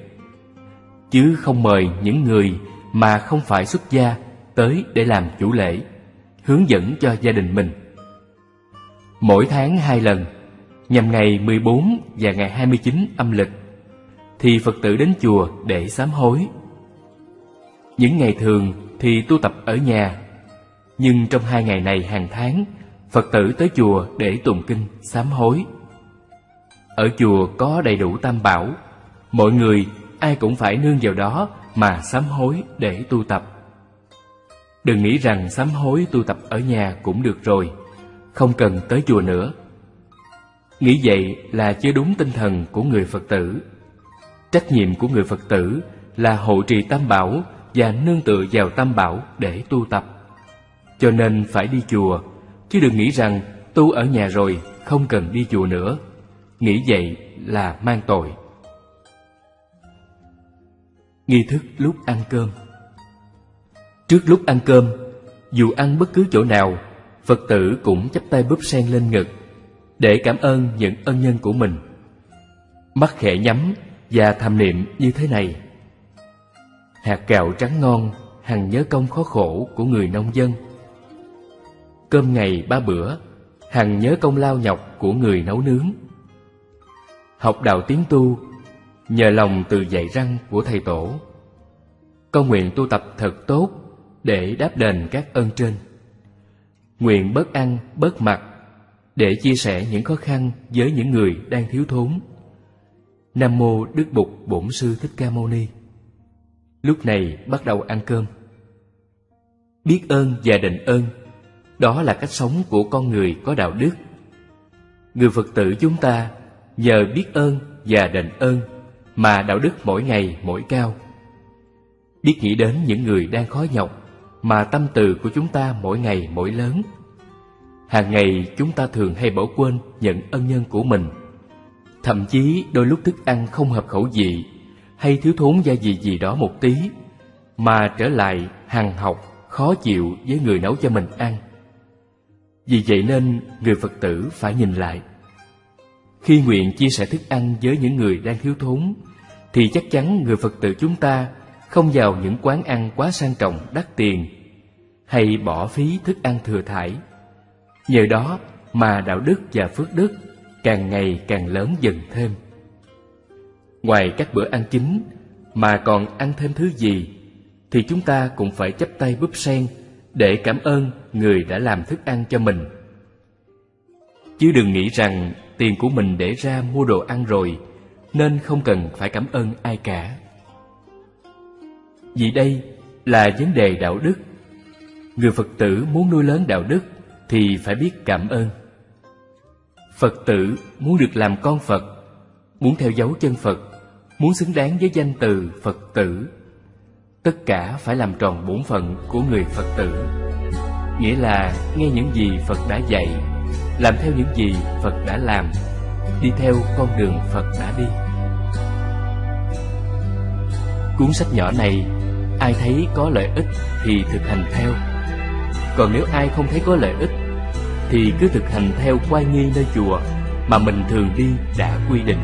Speaker 2: Chứ không mời những người mà không phải xuất gia tới để làm chủ lễ, hướng dẫn cho gia đình mình. Mỗi tháng hai lần, nhằm ngày 14 và ngày 29 âm lịch, thì Phật tử đến chùa để sám hối. Những ngày thường thì tu tập ở nhà, nhưng trong hai ngày này hàng tháng, Phật tử tới chùa để tụng kinh sám hối. Ở chùa có đầy đủ tam bảo, mọi người ai cũng phải nương vào đó mà sám hối để tu tập. Đừng nghĩ rằng sám hối tu tập ở nhà cũng được rồi, không cần tới chùa nữa. Nghĩ vậy là chưa đúng tinh thần của người Phật tử. Trách nhiệm của người Phật tử là hộ trì tam bảo và nương tựa vào tam bảo để tu tập. Cho nên phải đi chùa, chứ đừng nghĩ rằng tu ở nhà rồi không cần đi chùa nữa. Nghĩ vậy là mang tội. Nghi thức lúc ăn cơm Trước lúc ăn cơm, dù ăn bất cứ chỗ nào, Phật tử cũng chắp tay búp sen lên ngực để cảm ơn những ân nhân của mình. Mắt khẽ nhắm và tham niệm như thế này. Hạt gạo trắng ngon, hằng nhớ công khó khổ của người nông dân. Cơm ngày ba bữa, hằng nhớ công lao nhọc của người nấu nướng. Học đạo tiếng tu, nhờ lòng từ dạy răng của thầy tổ. Con nguyện tu tập thật tốt để đáp đền các ơn trên. Nguyện bớt ăn, bớt mặc để chia sẻ những khó khăn với những người đang thiếu thốn. Nam mô Đức Bụt Bổn sư Thích Ca Mâu Ni. Lúc này bắt đầu ăn cơm. Biết ơn và đền ơn, đó là cách sống của con người có đạo đức. Người Phật tử chúng ta nhờ biết ơn và đền ơn mà đạo đức mỗi ngày mỗi cao. Biết nghĩ đến những người đang khó nhọc mà tâm từ của chúng ta mỗi ngày mỗi lớn. Hàng ngày chúng ta thường hay bỏ quên nhận ân nhân của mình. Thậm chí đôi lúc thức ăn không hợp khẩu vị hay thiếu thốn gia vị gì đó một tí mà trở lại hằng học, khó chịu với người nấu cho mình ăn. Vì vậy nên người Phật tử phải nhìn lại. Khi nguyện chia sẻ thức ăn với những người đang thiếu thốn thì chắc chắn người Phật tử chúng ta không vào những quán ăn quá sang trọng đắt tiền hay bỏ phí thức ăn thừa thải. Nhờ đó mà đạo đức và phước đức càng ngày càng lớn dần thêm. Ngoài các bữa ăn chính mà còn ăn thêm thứ gì thì chúng ta cũng phải chấp tay búp sen để cảm ơn người đã làm thức ăn cho mình. Chứ đừng nghĩ rằng tiền của mình để ra mua đồ ăn rồi nên không cần phải cảm ơn ai cả. Vì đây là vấn đề đạo đức. Người Phật tử muốn nuôi lớn đạo đức thì phải biết cảm ơn. Phật tử muốn được làm con Phật, muốn theo dấu chân Phật, muốn xứng đáng với danh từ Phật tử. Tất cả phải làm tròn bổn phận của người Phật tử. Nghĩa là nghe những gì Phật đã dạy, làm theo những gì Phật đã làm, đi theo con đường Phật đã đi. Cuốn sách nhỏ này, ai thấy có lợi ích thì thực hành theo còn nếu ai không thấy có lợi ích, thì cứ thực hành theo quay nghi nơi chùa mà mình thường đi đã quy định